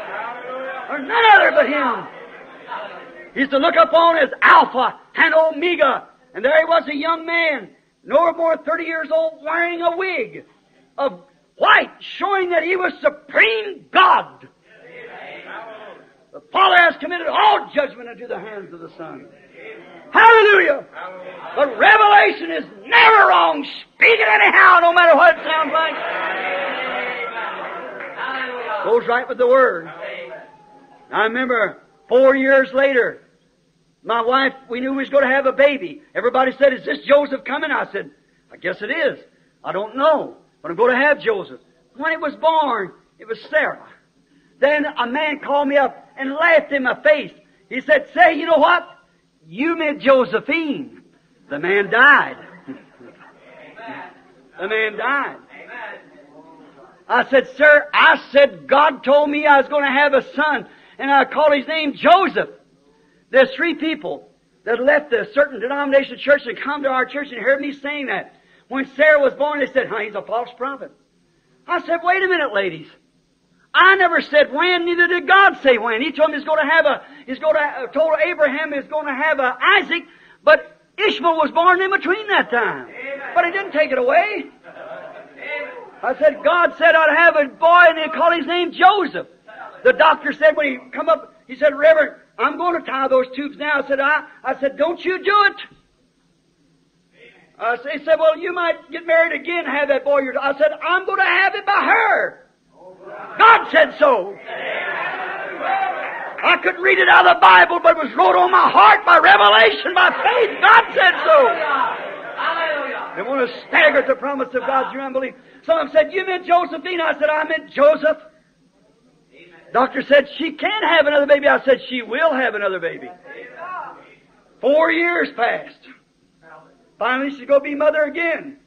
There's none other but him. He's to look upon as Alpha and Omega. And there he was, a young man, no more than 30 years old, wearing a wig of white, showing that he was supreme God. The Father has committed all judgment into the hands of the Son. Hallelujah! But revelation is never wrong. Speak it anyhow, no matter what it sounds like. Goes right with the Word. I remember four years later, my wife, we knew we was going to have a baby. Everybody said, is this Joseph coming? I said, I guess it is. I don't know, but I'm going to have Joseph. When it was born, it was Sarah. Then a man called me up and laughed in my face. He said, say, you know what? You meant Josephine. The man died. the man died. I said, sir, I said, God told me I was going to have a son, and I called his name Joseph. There's three people that left a certain denomination church and come to our church and heard me saying that. When Sarah was born, they said, huh, he's a false prophet. I said, wait a minute, ladies. I never said when, neither did God say when. He told me he's going to have a, he's going to, uh, told Abraham he's going to have a Isaac, but Ishmael was born in between that time. Amen. But he didn't take it away. Amen. I said, God said I'd have a boy and they called his name Joseph. The doctor said when he come up, he said, Reverend, I'm going to tie those tubes now. I said, I, I said, don't you do it. Uh, he said, well, you might get married again and have that boy. I said, I'm going to have it by her. God said so. I couldn't read it out of the Bible, but it was wrote on my heart by revelation, by faith. God said so. They want to stagger at the promise of God through unbelief. Some said, You meant Josephine. I said, I meant Joseph. Doctor said, She can't have another baby. I said, She will have another baby. Four years passed. Finally, she's going to be mother again.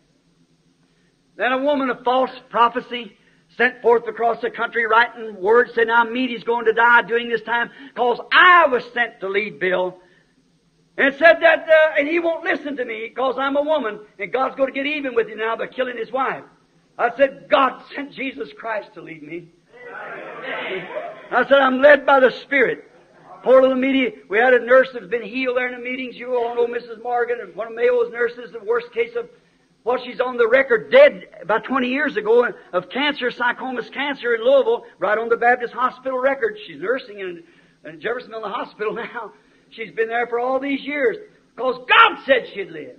Then a woman of false prophecy sent forth across the country writing words saying, now Meda's going to die during this time because I was sent to lead Bill. And said that, uh, and he won't listen to me because I'm a woman and God's going to get even with him now by killing his wife. I said, God sent Jesus Christ to lead me. I said, I'm led by the Spirit. Poor little Meda, we had a nurse that's been healed there in the meetings. You all know Mrs. Morgan, and one of Mayo's nurses, the worst case of well, she's on the record dead about 20 years ago of cancer, sarcomas cancer in Louisville, right on the Baptist Hospital record. She's nursing in, in Jeffersonville Hospital now. She's been there for all these years because God said she'd live.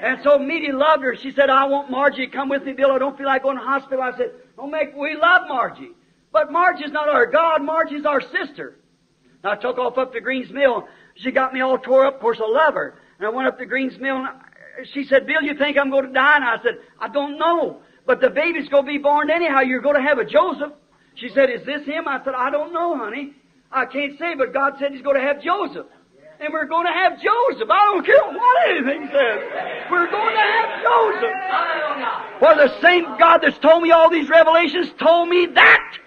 And so Meda loved her. She said, I want Margie to come with me, Bill. I don't feel like going to the hospital. I said, don't make, we love Margie. But Margie's not our God. Margie's our sister. And I took off up to Greens Mill. She got me all tore up. Of course, I love her. And I went up to Greens Mill and she said, Bill, you think I'm going to die? And I said, I don't know. But the baby's going to be born anyhow. You're going to have a Joseph. She said, is this him? I said, I don't know, honey. I can't say, but God said he's going to have Joseph. And we're going to have Joseph. I don't care what anything says. We're going to have Joseph. Well, the same God that's told me all these revelations told me that.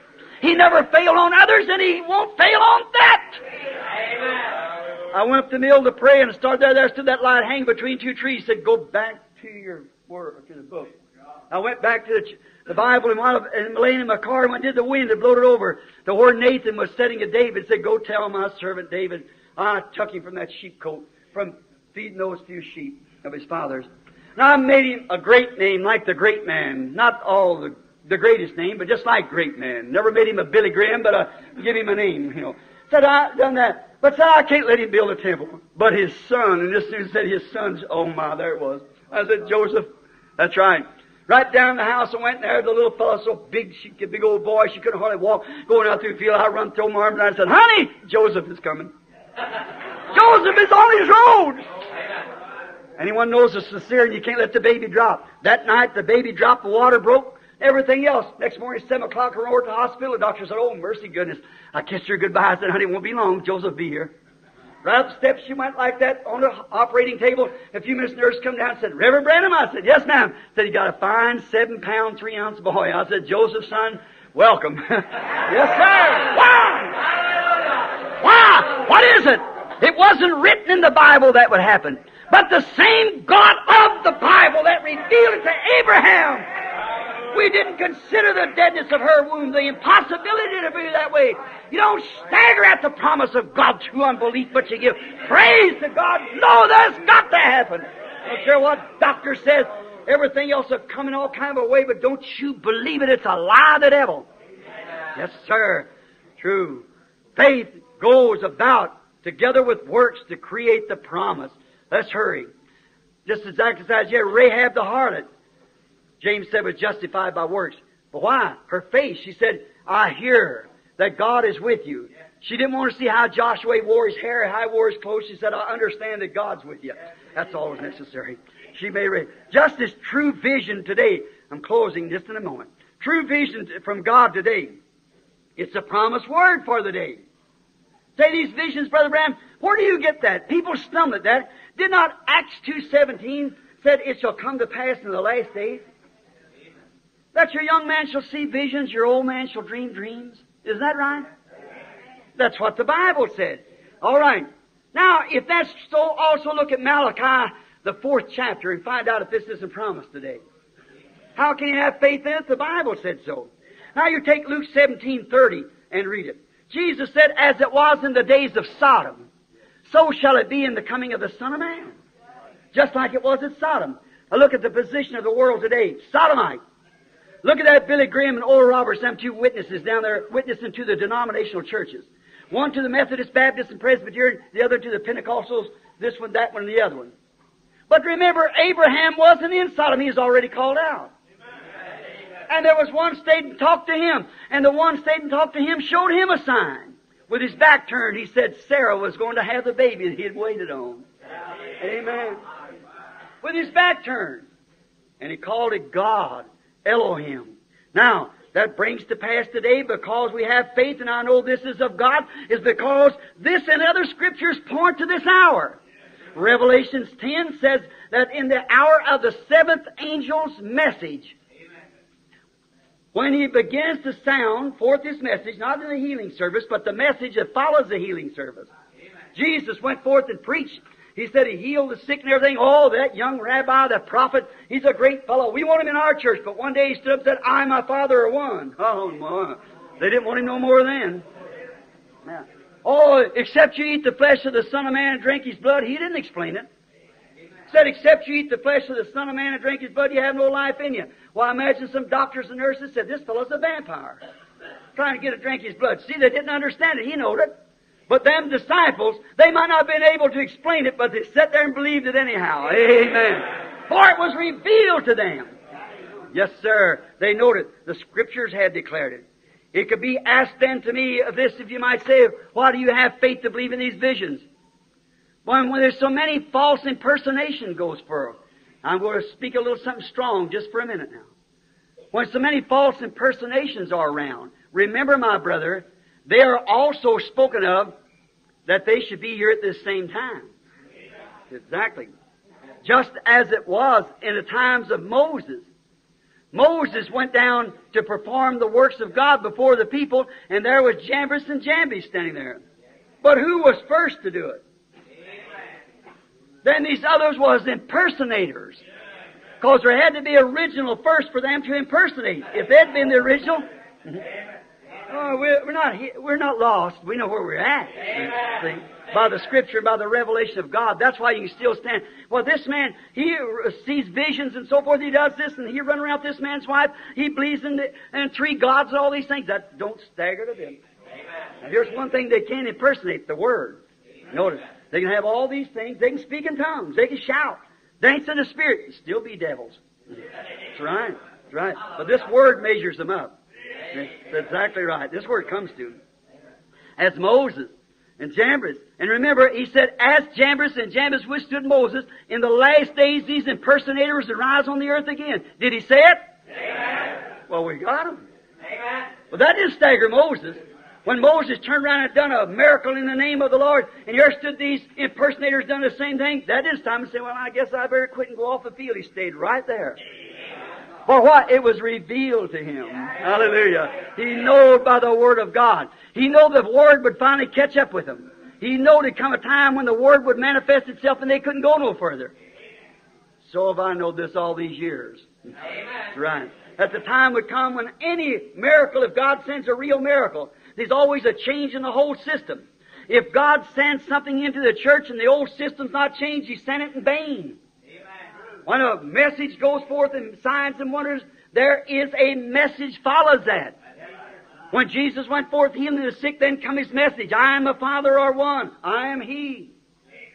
He never failed on others and he won't fail on that. Amen. I went up the mill to pray and started there. There stood that light hanging between two trees. Said, "Go back to your word, to the book." I went back to the, the Bible and, and laying in my car when did the wind had blown it over to where Nathan was setting at David. Said, "Go tell my servant David, I took him from that sheepcote, from feeding those few sheep of his father's." Now I made him a great name, like the great man. Not all the the greatest name, but just like great man. Never made him a Billy Graham, but I give him a name, you know. Said I done that. But said, I can't let him build a temple. But his son, and this soon said his son's, oh my, there it was. I said, Joseph, that's right. Right down the house, I went there. The little fellow, so big, she, big old boy, she couldn't hardly walk. Going out through the field, I run through my arms, and I said, honey, Joseph is coming. Joseph is on his road. Anyone knows the sincere, and you can't let the baby drop. That night, the baby dropped, the water broke, everything else. Next morning, 7 o'clock, ran over to the hospital. The doctor said, oh, mercy goodness. I kissed her goodbye. I said, honey, it won't be long. Joseph will be here. Right up the steps, she went like that on the operating table. A few minutes, nurse come down and said, Reverend Branham? I said, yes, ma'am. Said, you got a fine seven pound, three ounce boy. I said, Joseph, son, welcome. yes, sir. Why? Why? What is it? It wasn't written in the Bible that would happen. But the same God of the Bible that revealed it to Abraham we didn't consider the deadness of her womb, the impossibility to be that way. You don't stagger at the promise of God through unbelief, but you give praise to God. No, that's got to happen. Don't care what doctor says. Everything else will come in all kind of a way, but don't you believe it. It's a lie of the devil. Yes, sir. True. Faith goes about together with works to create the promise. Let's hurry. Just as exactly as yet, Rahab the harlot. James said was justified by works. But why? Her faith. She said, I hear that God is with you. She didn't want to see how Joshua wore his hair, how he wore his clothes. She said, I understand that God's with you. That's all necessary. She may read. Just this true vision today. I'm closing just in a moment. True vision from God today. It's a promised word for the day. Say these visions, Brother Branham, where do you get that? People stumble at that. Did not Acts 2.17 said it shall come to pass in the last days? That your young man shall see visions, your old man shall dream dreams. Isn't that right? That's what the Bible said. All right. Now, if that's so, also look at Malachi, the fourth chapter, and find out if this isn't promised today. How can you have faith in it? The Bible said so. Now you take Luke 17:30 and read it. Jesus said, "As it was in the days of Sodom, so shall it be in the coming of the Son of Man." Just like it was at Sodom. Now look at the position of the world today. Sodomite. Look at that Billy Graham and Oral Roberts, them two witnesses down there witnessing to the denominational churches. One to the Methodist, Baptist, and Presbyterian, the other to the Pentecostals, this one, that one, and the other one. But remember, Abraham wasn't in Sodom. He was already called out. And there was one stayed and talked to him. And the one stayed and talked to him showed him a sign. With his back turned, he said Sarah was going to have the baby that he had waited on. Amen. With his back turned. And he called it God, Elohim. Now, that brings to pass today because we have faith, and I know this is of God, is because this and other scriptures point to this hour. Revelations 10 says that in the hour of the seventh angel's message, when he begins to sound forth his message, not in the healing service, but the message that follows the healing service. Jesus went forth and preached. He said he healed the sick and everything. Oh, that young rabbi, that prophet, he's a great fellow. We want him in our church. But one day he stood up and said, I my father are one. Oh, my. They didn't want him no more then. Oh, except you eat the flesh of the Son of Man and drink his blood. He didn't explain it. He said, except you eat the flesh of the Son of Man and drink his blood, you have no life in you. Well, I imagine some doctors and nurses said, this fellow's a vampire. Trying to get a drink his blood. See, they didn't understand it. He knowed it. But them disciples, they might not have been able to explain it, but they sat there and believed it anyhow. Amen. For it was revealed to them. Yes, sir. They noted the scriptures had declared it. It could be asked then to me of this, if you might say, why do you have faith to believe in these visions? When, when there's so many false impersonation goes for I'm going to speak a little something strong just for a minute now. When so many false impersonations are around, remember, my brother, they are also spoken of that they should be here at this same time. Exactly. Just as it was in the times of Moses. Moses went down to perform the works of God before the people, and there was Jannes and Jambres standing there. But who was first to do it? Then these others was impersonators. Because there had to be original first for them to impersonate. If they'd been the original, oh, we're, we're not we're not lost. We know where we're at. See? By the Scripture, by the revelation of God. That's why you can still stand. Well, this man, he sees visions and so forth. He does this, and he run around with this man's wife. He believes in, the, in three gods and all these things. That don't stagger to them. Now, here's one thing they can't impersonate: the Word. Notice. They can have all these things. They can speak in tongues. They can shout. Dance in the Spirit. And still be devils. That's right. That's right. But this Word measures them up. That's exactly right. This Word comes to. As Moses and Jambres. And remember, he said, as Jannes and Jambres withstood Moses, in the last days these impersonators will rise on the earth again. Did he say it? Amen. Well, we got him. Amen. Well, that didn't stagger Moses. When Moses turned around and done a miracle in the name of the Lord, and here stood these impersonators done the same thing, That that is time to say, well, I guess I better quit and go off the field. He stayed right there. For what? It was revealed to him. Hallelujah. He knew by the Word of God. He knew the Word would finally catch up with him. He knew there'd come a time when the Word would manifest itself and they couldn't go no further. So have I known this all these years. Amen. Right. That the time would come when any miracle, if God sends a real miracle, there's always a change in the whole system. If God sends something into the church and the old system's not changed, He sent it in vain. When a message goes forth in signs and wonders, there is a message follows that. When Jesus went forth healing the sick, then come his message. I am the Father or one. I am He.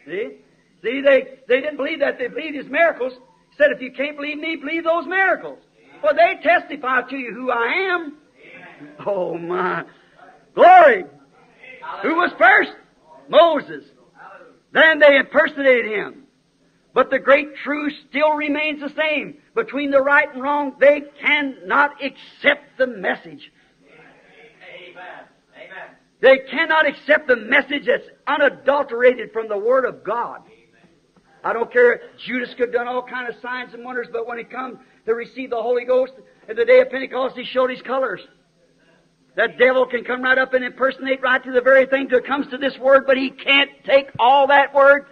See? See, they, they didn't believe that. They believed his miracles. He said, if you can't believe me, believe those miracles. Well, they testify to you who I am. Oh my. Glory. Who was first? Moses. Then they impersonated him. But the great truth still remains the same. Between the right and wrong, they cannot accept the message. Amen. Amen. They cannot accept the message that's unadulterated from the Word of God. I don't care. Judas could have done all kind of signs and wonders, but when he come to receive the Holy Ghost at the day of Pentecost, he showed his colors. That devil can come right up and impersonate right to the very thing that comes to this word, but he can't take all that word.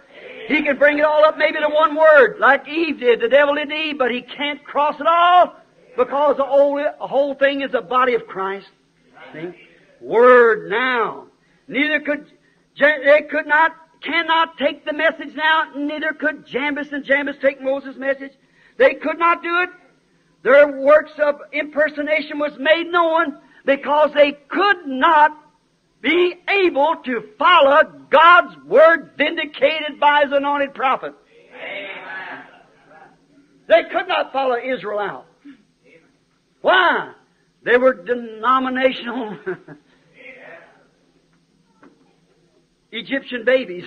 He can bring it all up maybe to one word, like Eve did. The devil did Eve, but he can't cross it all because the whole, the whole thing is the body of Christ. See? Word now. Neither could, they could not, cannot take the message now, neither could Jannes and Jambres take Moses' message. They could not do it. Their works of impersonation was made known because they could not be able to follow God's word vindicated by his anointed prophet. Amen. They could not follow Israel out. Why? They were denominational Egyptian babies.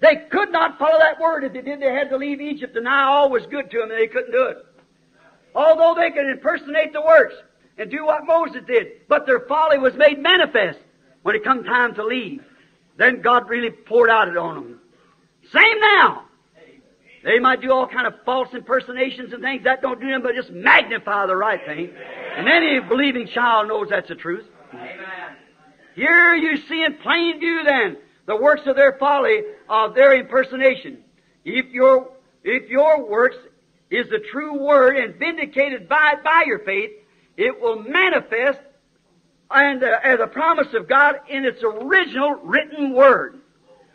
They could not follow that word. If they did, they had to leave Egypt, and now all was good to them, and they couldn't do it. Although they could impersonate the works and do what Moses did, but their folly was made manifest when it come time to leave. Then God really poured out it on them. Same now. They might do all kind of false impersonations and things that don't do them, but just magnify the right thing. And any believing child knows that's the truth. Here you see in plain view then the works of their folly of their impersonation. If your if your works is the true word and vindicated by by your faith, it will manifest and uh, as a promise of God in its original written word.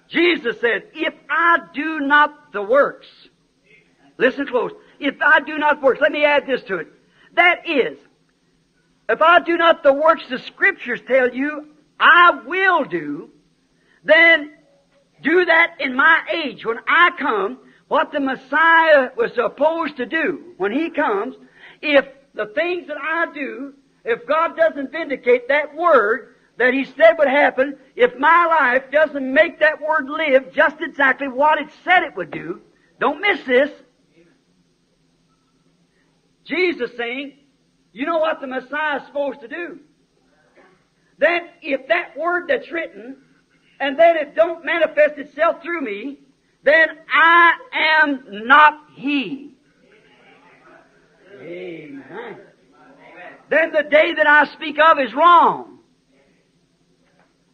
Jesus said, "If I do not the works, listen close. If I do not works, let me add this to it. That is, if I do not the works the Scriptures tell you I will do, then do that in my age when I come. What the Messiah was supposed to do when He comes, if the things that I do, if God doesn't vindicate that word that He said would happen, if my life doesn't make that word live just exactly what it said it would do, don't miss this. Jesus saying, you know what the Messiah is supposed to do. That if that word that's written, and then it don't manifest itself through me, then I am not He. Amen. Then the day that I speak of is wrong.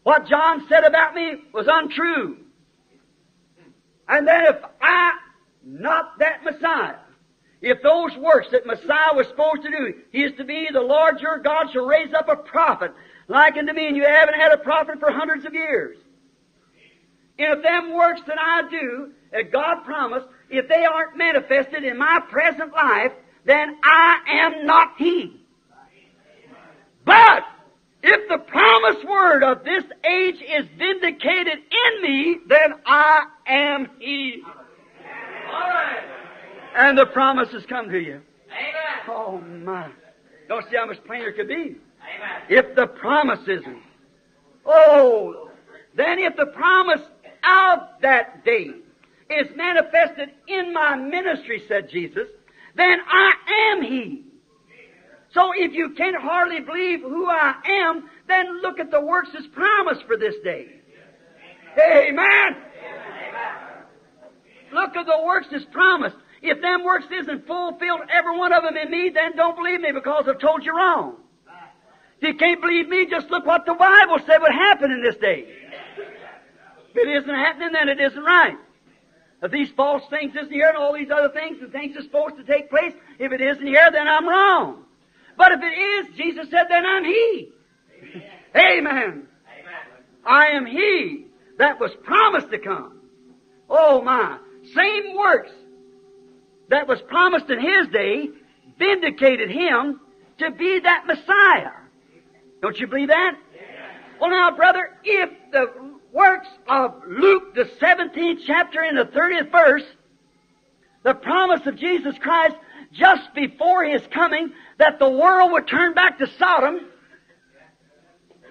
What John said about me was untrue. And then if I, not that Messiah, if those works that Messiah was supposed to do, He is to be the Lord your God shall raise up a prophet like unto me, and you haven't had a prophet for hundreds of years. And if them works that I do, that God promised, if they aren't manifested in my present life, then I am not He. But if the promised word of this age is vindicated in me, then I am He. Right. And the promise has come to you. Amen. Oh my. Don't see how much plainer it could be. Amen. If the promise isn't. Oh, then if the promise of that day is manifested in my ministry, said Jesus, then I am He. So if you can't hardly believe who I am, then look at the works as promised for this day. Amen. Look at the works as promised. If them works isn't fulfilled, every one of them in me, then don't believe me because I've told you wrong. If you can't believe me, just look what the Bible said would happen in this day. If it isn't happening, then it isn't right. If these false things isn't here and all these other things and things are supposed to take place, if it isn't here, then I'm wrong. But if it is, Jesus said, then I'm He. Amen. Amen. I am He that was promised to come. Oh my. Same works that was promised in His day vindicated Him to be that Messiah. Don't you believe that? Well, now, brother, if the works of Luke, the 17th chapter and the 30th verse, the promise of Jesus Christ just before His coming that the world would turn back to Sodom,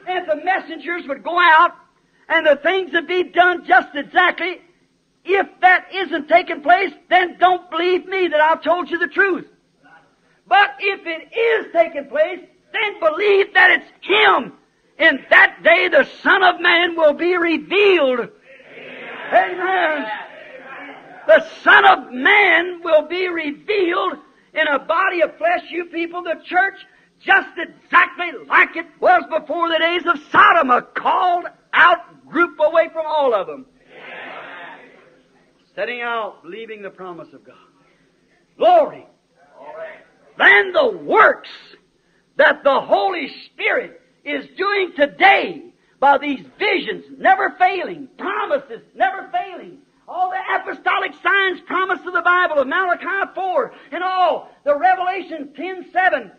and the messengers would go out, and the things would be done just exactly. If that isn't taking place, then don't believe me that I've told you the truth. But if it is taking place, then believe that it's Him. In that day the Son of Man will be revealed. Amen. The Son of Man will be revealed in a body of flesh, you people, the church, just exactly like it was before the days of Sodom, a called out group away from all of them. Setting out, leaving the promise of God. Glory. Then the works that the Holy Spirit is doing today by these visions, never failing, promises, never failing, all the apostolic signs promised of the Bible, of Malachi 4, and all, the Revelation 10 7,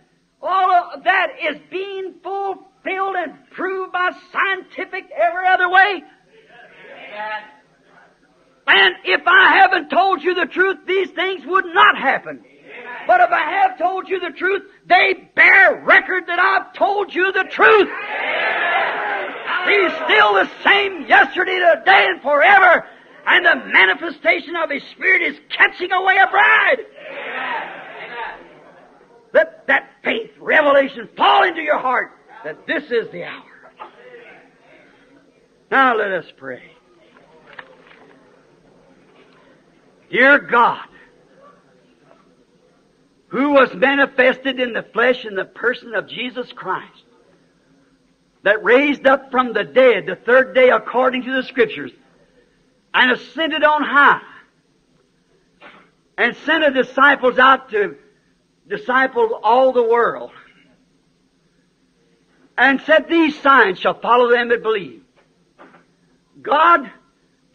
all of that is being fulfilled and proved by scientific every other way. And if I haven't told you the truth, these things would not happen. But if I have told you the truth, they bear record that I've told you the truth. He's still the same yesterday, today, and forever. And the manifestation of His Spirit is catching away a bride. Let that faith revelation fall into your heart that this is the hour. Now let us pray. Dear God, who was manifested in the flesh in the person of Jesus Christ, that raised up from the dead the third day according to the Scriptures, and ascended on high, and sent the disciples out to disciple all the world, and said, These signs shall follow them that believe. God,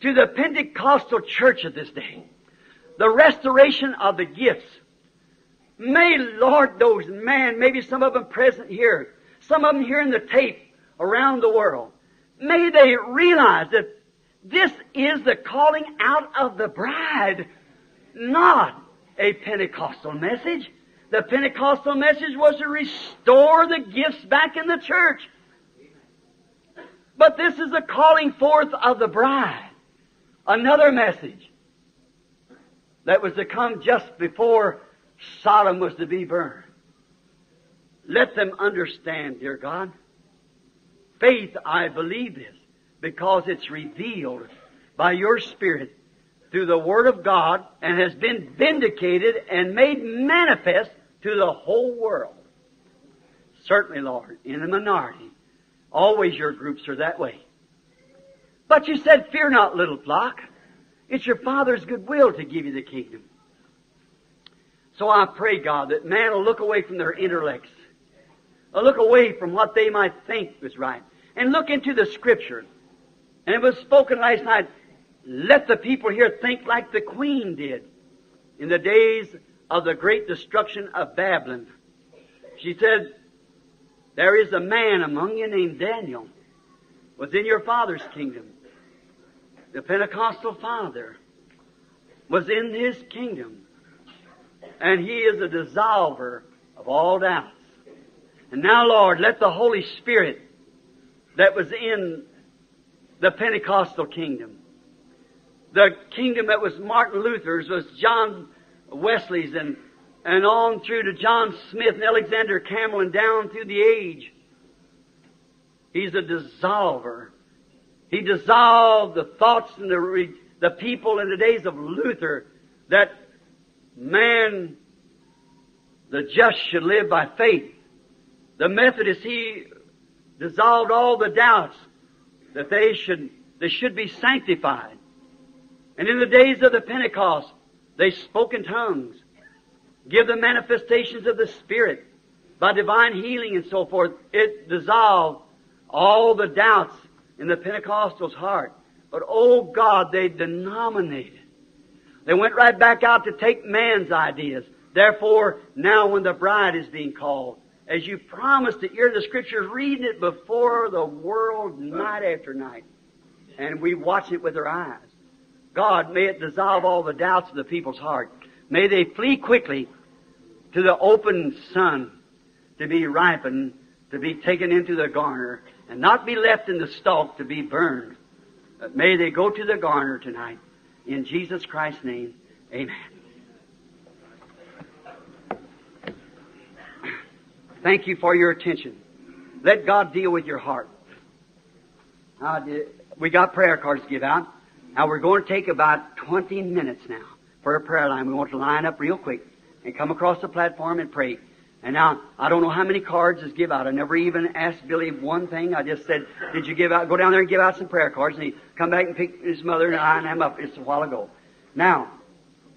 to the Pentecostal church of this day, the restoration of the gifts, May, Lord, those men, maybe some of them present here, some of them hearing the tape around the world, may they realize that this is the calling out of the bride, not a Pentecostal message. The Pentecostal message was to restore the gifts back in the church. But this is the calling forth of the bride. Another message that was to come just before Sodom was to be burned. Let them understand, dear God. Faith, I believe this because it's revealed by your Spirit through the Word of God and has been vindicated and made manifest to the whole world. Certainly, Lord, in a minority. Always your groups are that way. But you said, Fear not, little flock. It's your Father's good will to give you the kingdom. So I pray, God, that man will look away from their intellects, will look away from what they might think was right, and look into the Scripture. And it was spoken last night, let the people here think like the Queen did in the days of the great destruction of Babylon. She said, There is a man among you named Daniel, was in your father's kingdom. The Pentecostal father was in his kingdom. And he is a dissolver of all doubts. And now, Lord, let the Holy Spirit that was in the Pentecostal kingdom, the kingdom that was Martin Luther's, was John Wesley's, and, and on through to John Smith and Alexander Campbell and down through the age. He's a dissolver. He dissolved the thoughts and the, the people in the days of Luther that man, the just should live by faith. The Methodist, he dissolved all the doubts that they should, they should be sanctified. And in the days of the Pentecost, they spoke in tongues, give the manifestations of the Spirit by divine healing and so forth. It dissolved all the doubts in the Pentecostal's heart. But oh God, they denominated. They went right back out to take man's ideas. Therefore, now when the bride is being called, as you promised it. You're the scriptures reading it before the world night after night. And we watch it with our eyes. God, may it dissolve all the doubts of the people's heart. May they flee quickly to the open sun to be ripened, to be taken into the garner, and not be left in the stalk to be burned. But may they go to the garner tonight. In Jesus Christ's name, amen. Thank you for your attention. Let God deal with your heart. Uh, we got prayer cards to give out. Now we're going to take about 20 minutes now for a prayer line. We want to line up real quick and come across the platform and pray. And now, I don't know how many cards is give out. I never even asked Billy one thing. I just said, did you give out, go down there and give out some prayer cards. And he come back and pick his mother and I and him up It's a while ago. Now,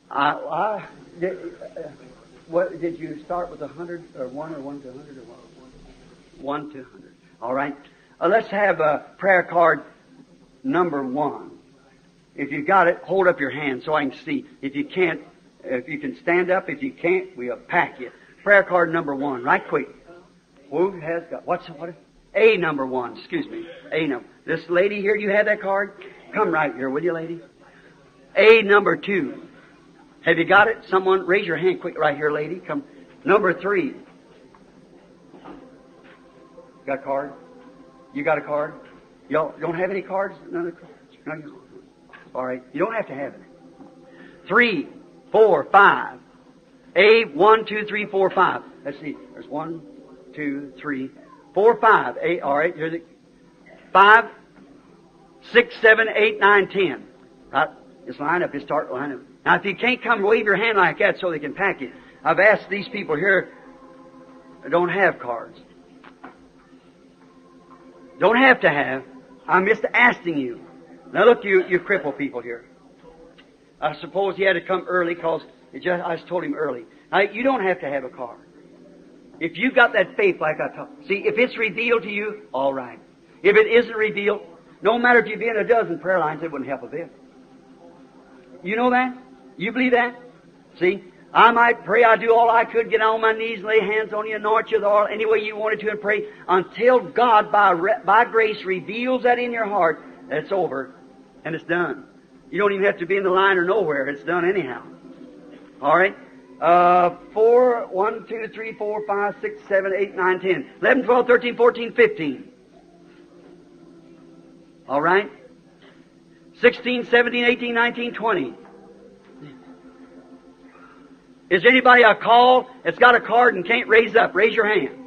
I, I did, uh, what, did you start with a hundred or one or one to a hundred or one? One to hundred. All right. Uh, let's have a prayer card number one. If you got it, hold up your hand so I can see. If you can't, if you can stand up, if you can't, we'll pack you. Prayer card number one, right quick. Who has got, what's, what? A number one, excuse me. A number. This lady here, you have that card? Come right here, will you, lady? A number two. Have you got it? Someone, raise your hand quick right here, lady. Come. Number three. Got a card? You got a card? Y'all don't have any cards? None of the cards? No, you All right. You don't have to have it. Three, four, five. A, one, two, three, four, five. Let's see. There's one, two, three, four, five. A, all right. Here's the five, six, seven, eight, nine, ten. Right. Just line up. Just start line up. Now, if you can't come, wave your hand like that so they can pack it. I've asked these people here don't have cards. Don't have to have. I'm just asking you. Now look, you, you cripple people here. I suppose he had to come early because just, I just told him early. Now, you don't have to have a car. If you've got that faith like I talked, see, if it's revealed to you, all right. If it isn't revealed, no matter if you've been a dozen prayer lines, it wouldn't help a bit. You know that? You believe that? See? I might pray, I do all I could, get on my knees, lay hands on you, anoint you, or any way you wanted to, and pray until God, by, by grace, reveals that in your heart that it's over and it's done. You don't even have to be in the line or nowhere. It's done anyhow. All right? Uh, 4, 1, 2, 3, 4, 5, 6, 7, 8, 9, 10, 11, 12, 13, 14, 15. All right? 16, 17, 18, 19, 20. Is anybody a call that's got a card and can't raise up? Raise your hand.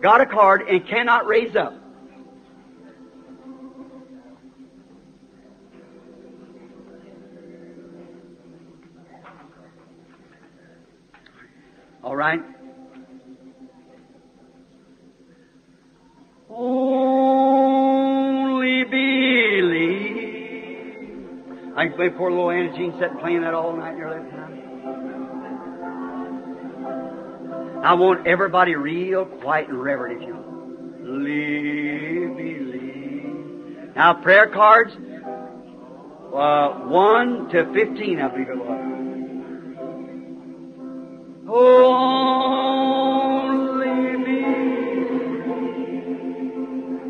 Got a card and cannot raise up. All right? Only believe. I can play poor little Anna Jean sitting playing that all night in your hand. I want everybody real quiet and reverent if you Believe, believe. Now, prayer cards, uh, 1 to 15, I believe it was. Me.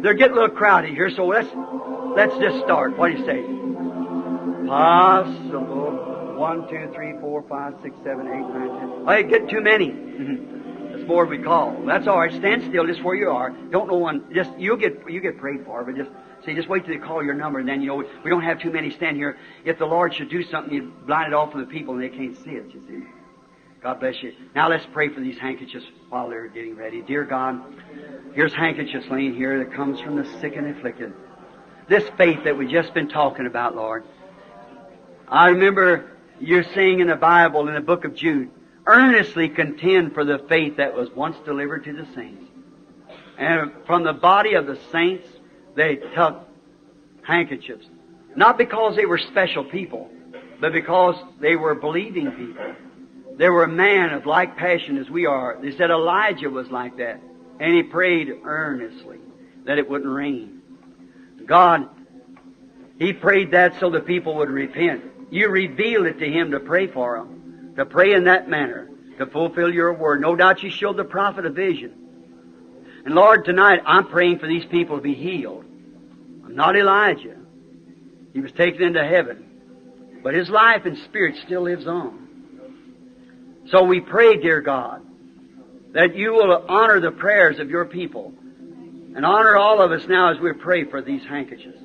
They're getting a little crowded here, so let's let's just start. What do you say? Possible. One, two, three, four, five, six, seven, eight, nine, ten. You get too many. Mm-hmm. That's more we call. That's all right. Stand still, just where you are. Don't know one. Just you'll get you get prayed for, but just see. Just wait till they call your number, and then you know we don't have too many stand here. If the Lord should do something, you blind it off from the people, and they can't see it. You see. God bless you. Now let's pray for these handkerchiefs while they're getting ready. Dear God, here's handkerchiefs laying here that comes from the sick and afflicted. This faith that we've just been talking about, Lord. I remember you're saying in the Bible, in the book of Jude, earnestly contend for the faith that was once delivered to the saints. And from the body of the saints, they took handkerchiefs. Not because they were special people, but because they were believing people. They were a man of like passion as we are. They said Elijah was like that. And he prayed earnestly that it wouldn't rain. God, he prayed that so the people would repent. You revealed it to him to pray for them, to pray in that manner, to fulfill your word. No doubt you showed the prophet a vision. And Lord, tonight I'm praying for these people to be healed. I'm not Elijah. He was taken into heaven. But his life and spirit still lives on. So we pray, dear God, that you will honor the prayers of your people and honor all of us now as we pray for these handkerchiefs.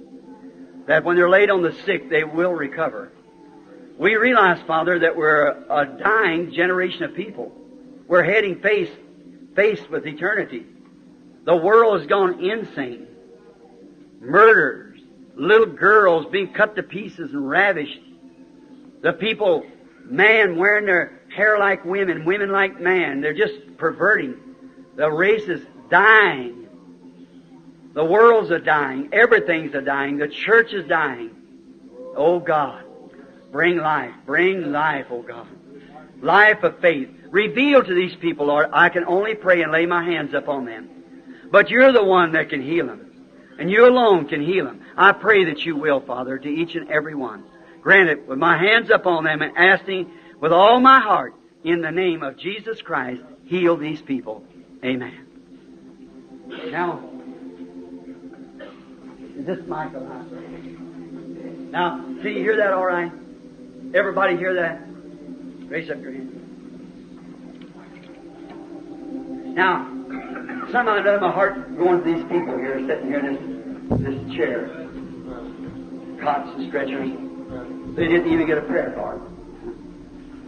That when they're laid on the sick, they will recover. We realize, Father, that we're a dying generation of people. We're heading face, faced with eternity. The world has gone insane. Murders, little girls being cut to pieces and ravished. The people, man wearing their hair like women, women like man. They're just perverting. The race is dying. The world's a dying. Everything's a dying. The church is dying. Oh God, bring life. Bring life, oh God. Life of faith. Reveal to these people, Lord. I can only pray and lay my hands upon them. But you're the one that can heal them. And you alone can heal them. I pray that you will, Father, to each and every one. Grant it with my hands upon them and asking with all my heart in the name of Jesus Christ, heal these people. Amen. Now, is this Michael? Now, can you hear that all right? Everybody hear that? Raise up your hand. Now, somehow or my heart going to these people here sitting here in this, this chair. Cots and stretchers. They didn't even get a prayer card.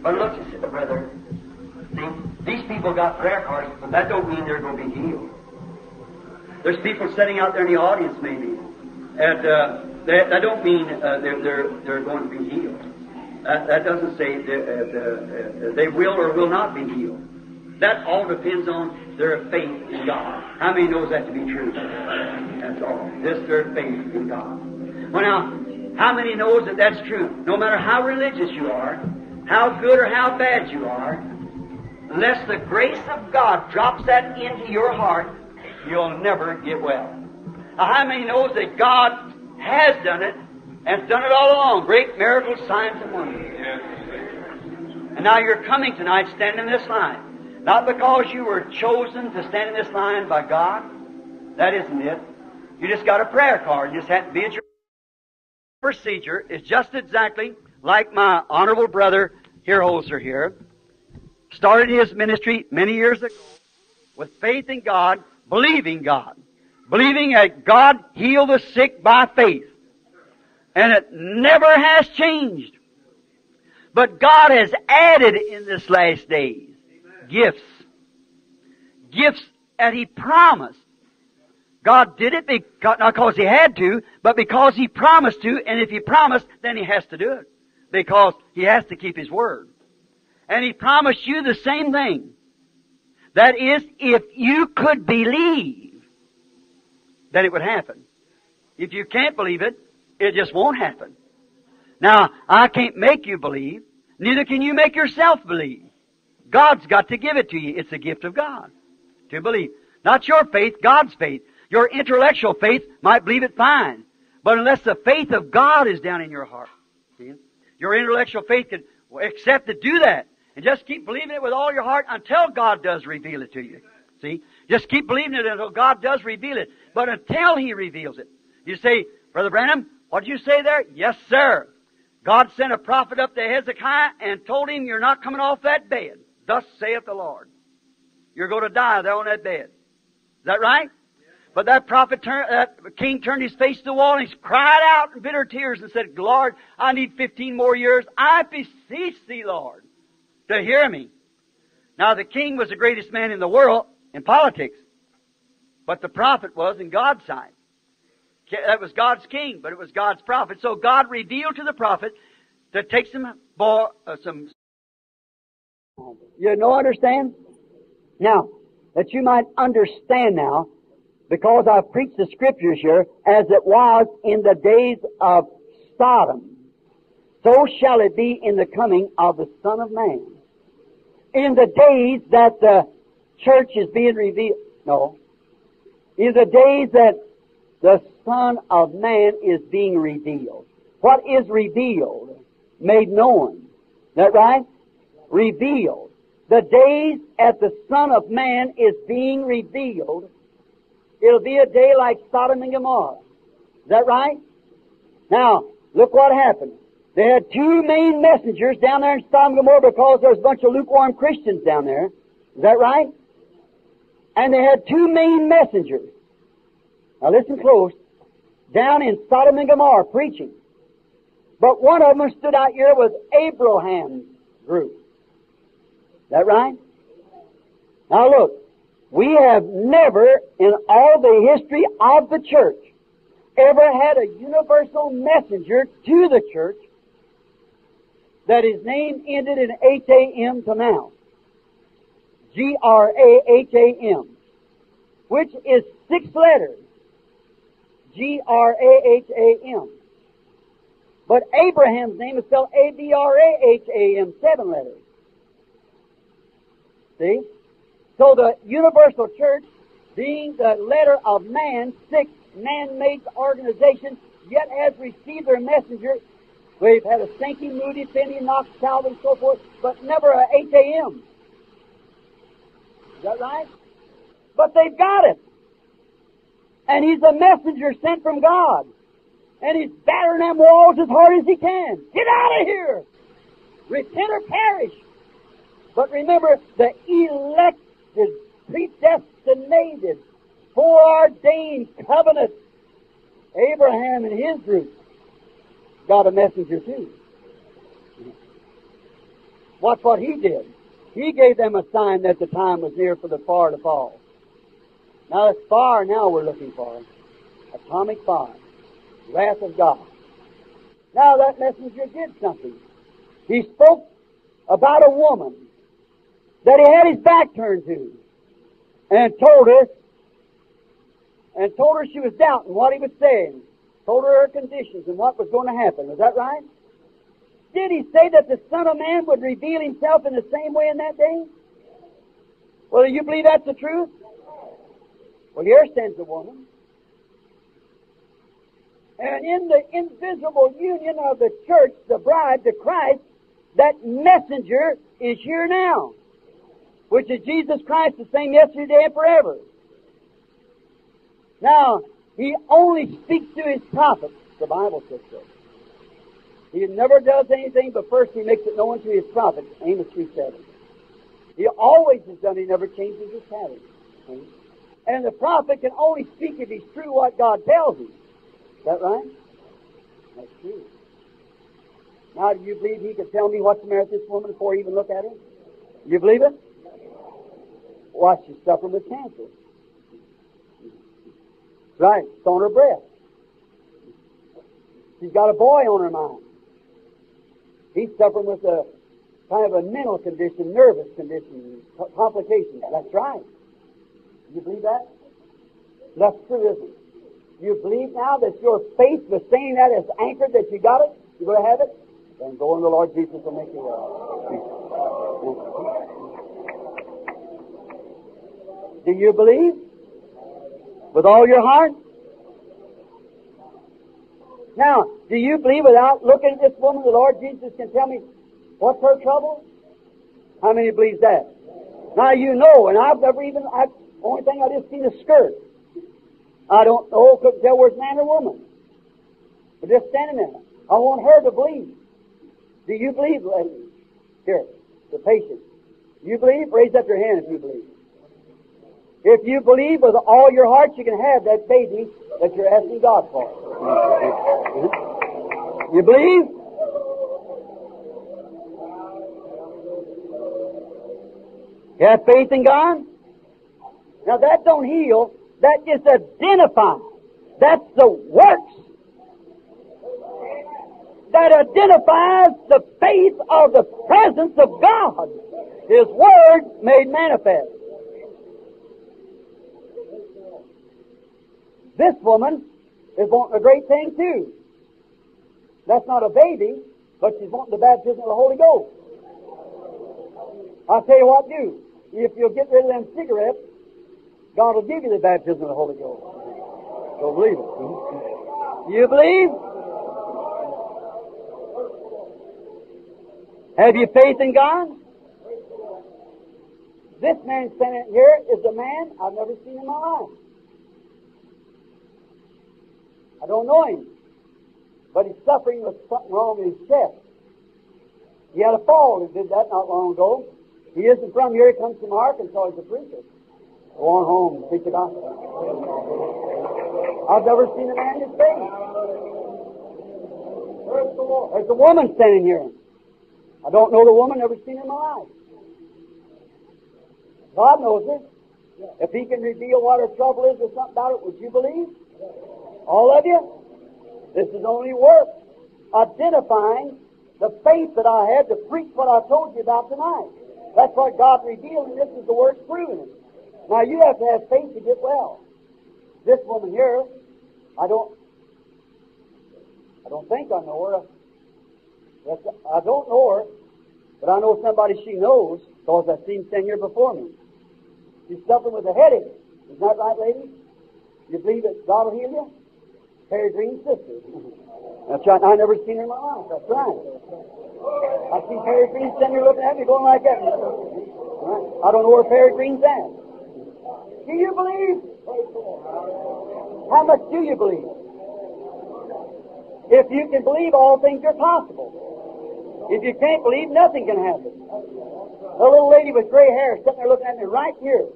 But look, brother, see, these people got prayer cards, but that don't mean they're going to be healed. There's people sitting out there in the audience, maybe, and uh, that, that don't mean uh, they're, they're, they're going to be healed. That, that doesn't say that, uh, they will or will not be healed. That all depends on their faith in God. How many knows that to be true? That's all. Just their faith in God. Well, now, how many knows that that's true? No matter how religious you are, how good or how bad you are, unless the grace of God drops that into your heart, you'll never get well. How many knows that God has done it and done it all along? Great miracles, signs, and wonders. And now you're coming tonight, standing in this line. Not because you were chosen to stand in this line by God. That isn't it. You just got a prayer card. You just had to be at your procedure is just exactly like my honorable brother Hirholzer here. Started his ministry many years ago with faith in God, believing God. Believing that God healed the sick by faith. And it never has changed. But God has added in this last days gifts. Gifts that He promised. God did it because, not because He had to, but because He promised to, and if He promised, then He has to do it. Because He has to keep His word. And He promised you the same thing. That is, if you could believe, then it would happen. If you can't believe it, it just won't happen. Now, I can't make you believe, neither can you make yourself believe. God's got to give it to you. It's a gift of God to believe. Not your faith, God's faith. Your intellectual faith might believe it fine. But unless the faith of God is down in your heart, your intellectual faith can accept to do that. And just keep believing it with all your heart until God does reveal it to you. See? Just keep believing it until God does reveal it. But until He reveals it. You say, Brother Branham, what did you say there? Yes, sir. God sent a prophet up to Hezekiah and told him, You're not coming off that bed. Thus saith the Lord. You're going to die there on that bed. Is that right? But that prophet turned, that king turned his face to the wall and he cried out in bitter tears and said, Lord, I need 15 more years. I beseech thee, Lord, to hear me. Now the king was the greatest man in the world in politics. But the prophet was in God's sight. That was God's king, but it was God's prophet. So God revealed to the prophet to take some, uh, some you know, understand? Now, that you might understand now, because I've preached the scriptures here, as it was in the days of Sodom, so shall it be in the coming of the Son of Man. In the days that the church is being revealed, no, in the days that the Son of Man is being revealed. What is revealed? Made known. That right? revealed. The days at the Son of Man is being revealed it'll be a day like Sodom and Gomorrah. Is that right? Now, look what happened. They had two main messengers down there in Sodom and Gomorrah because there was a bunch of lukewarm Christians down there. Is that right? And they had two main messengers. Now listen close. Down in Sodom and Gomorrah preaching. But one of them stood out here was Abraham's group. Is that right? Now look, we have never in all the history of the church ever had a universal messenger to the church that his name ended in H-A-M to now. G-R-A-H-A-M. Which is six letters. G-R-A-H-A-M. But Abraham's name is spelled A-B-R-A-H-A-M, seven letters. See? So the universal church, being the letter of man, six man-made organizations, yet has received their messenger. We've had a Sankey, Moody, Finney, Knox, Calvin, and so forth, but never a H-A-M. Is that right? But they've got it. And he's a messenger sent from God. And he's battering them walls as hard as he can. Get out of here! Repent or perish. But remember, the elected, predestinated, foreordained covenant, Abraham and his group got a messenger too. Watch what he did. He gave them a sign that the time was near for the fire to fall. Now it's fire now we're looking for. Atomic fire. Wrath of God. Now that messenger did something. He spoke about a woman that he had his back turned to and told her and told her she was doubting what he was saying. Told her her conditions and what was going to happen. Was that right? Did he say that the Son of Man would reveal himself in the same way in that day? Well, do you believe that's the truth? Well, here stands a woman. And in the invisible union of the church, the bride, the Christ, that messenger is here now, which is Jesus Christ, the same yesterday and forever. Now, he only speaks to his prophets, the Bible says so. He never does anything, but first he makes it known to his prophets, Amos 3 7. He always has done, he never changes his pattern. And the prophet can only speak if he's true what God tells him. Is that right? That's true. Now, do you believe he could tell me what's the matter with this woman before I even look at her? You believe it? Why, she's suffering with cancer. Right, it's on her breast. She's got a boy on her mind. He's suffering with a kind of a mental condition, nervous condition, complications. That's right. You believe that? That's true, isn't it? You believe now that your faith was saying that is anchored, that you got it? You're going to have it? Then go in the Lord Jesus will make you well. Do you believe? With all your heart? Now, do you believe without looking at this woman, the Lord Jesus can tell me what's her trouble? How many believes that? Now you know, and I've never even, I've, only thing I just seen a skirt. I don't know, couldn't tell where it's man or woman. But just standing there. I want her to believe. Do you believe, lady? Here, the patient. Do you believe? Raise up your hand if you believe. If you believe with all your heart, you can have that baby that you're asking God for. You believe? You have faith in God? Now that don't heal, that just identifies. That's the works that identifies the faith of the presence of God. His Word made manifest. This woman is wanting a great thing too. That's not a baby, but she's wanting the baptism of the Holy Ghost. I'll tell you what do. If you'll get rid of them cigarettes, God will give you the baptism of the Holy Ghost. So believe it. You believe? Have you faith in God? This man standing here is a man I've never seen in my life. I don't know him. But he's suffering with something wrong in his chest. He had a fall. He did that not long ago. He isn't from here. He comes from Arkansas. He's a preacher. Go on home and preach the gospel. I've never seen a man this big. There's a woman standing here. I don't know the woman, never seen her in my life. God knows her. If He can reveal what her trouble is or something about it, would you believe? All of you? This is only work identifying the faith that I had to preach what I told you about tonight. That's what God revealed, and this is the works proving it. Now you have to have faith to get well. This woman here, I don't, I don't think I know her. I don't know her, but I know somebody she knows because I've seen stand here before me. She's suffering with a headache. Isn't that right, lady? You believe that God will heal you? Perry Green's sister. That's right. I never seen her in my life. That's right. I see Green standing looking at me going like that. Right. I don't know where Perry Green's at. Do you believe? How much do you believe? If you can believe, all things are possible. If you can't believe, nothing can happen. A little lady with gray hair sitting there looking at me right here.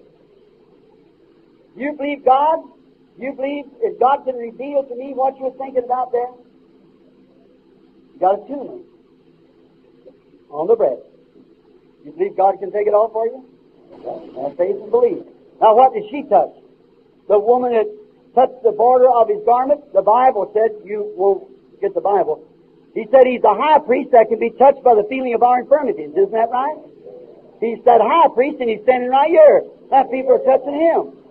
You believe God? You believe if God can reveal to me what you're thinking about there? You got a tumor on the breast. You believe God can take it off for you? Have faith and believe. Now, what did she touch? The woman that touched the border of his garment. The Bible said, you will get the Bible. He said he's the high priest that can be touched by the feeling of our infirmities. Isn't that right? He's that high priest and he's standing right here. That people are touching him.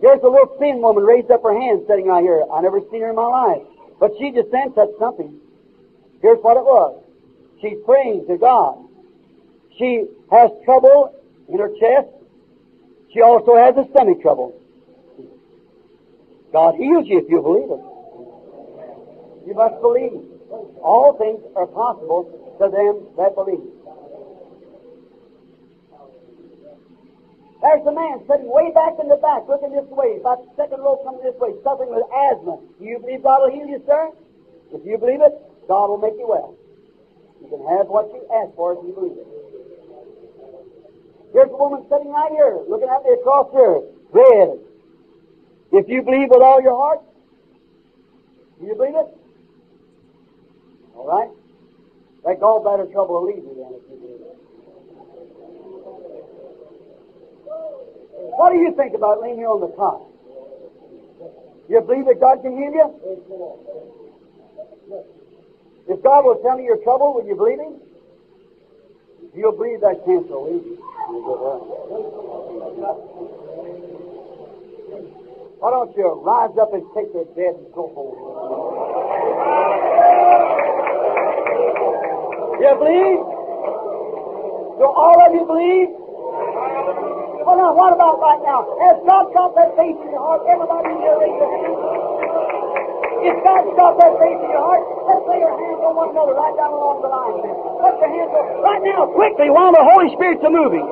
Here's a little thin woman raised up her hand sitting right here. I never seen her in my life. But she just then touched something. Here's what it was. She's praying to God. She has trouble in her chest. She also has a stomach trouble. God heals you if you believe it. You must believe. All things are possible to them that believe. There's a man sitting way back in the back, looking this way, about the second row coming this way, suffering with asthma. Do you believe God will heal you, sir? If you believe it, God will make you well. You can have what you ask for if you believe it. Here's a woman sitting right here, looking at me across here, red. If you believe with all your heart, do you believe it? All right? That gallbladder trouble will leave you then if you believe What do you think about laying here on the cot? You believe that God can heal you? If God will tell you your trouble, will you believe Him? You'll believe that cancer will leave you. Why don't you rise up and take your bed and go home? You believe? Do all of you believe? Well, now, what about right now? Has God got that faith in your heart? Everybody in here raise your hand. If God's got that faith in your heart, let's lay your hands on one another right down along the line. Put your hands on right now, quickly, while the Holy Spirit's a moving.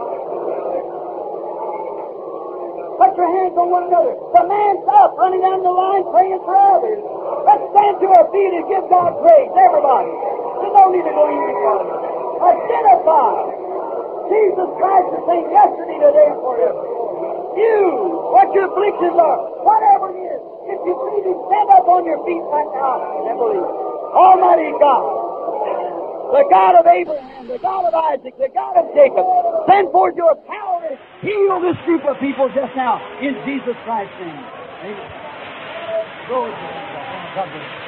Put your hands on one another. The man's up, running down the line, praying for others. Let's stand to our feet and give God praise, everybody. There's no need to go any farther. Identify. Jesus Christ the same yesterday, today, and forever. You, what your afflictions are, whatever it is, if you believe it, stand up on your feet right now and believe. Almighty God, the God of Abraham, the God of Isaac, the God of Jacob, send forth your power and heal this group of people just now in Jesus Christ's name. Amen. Glory to God.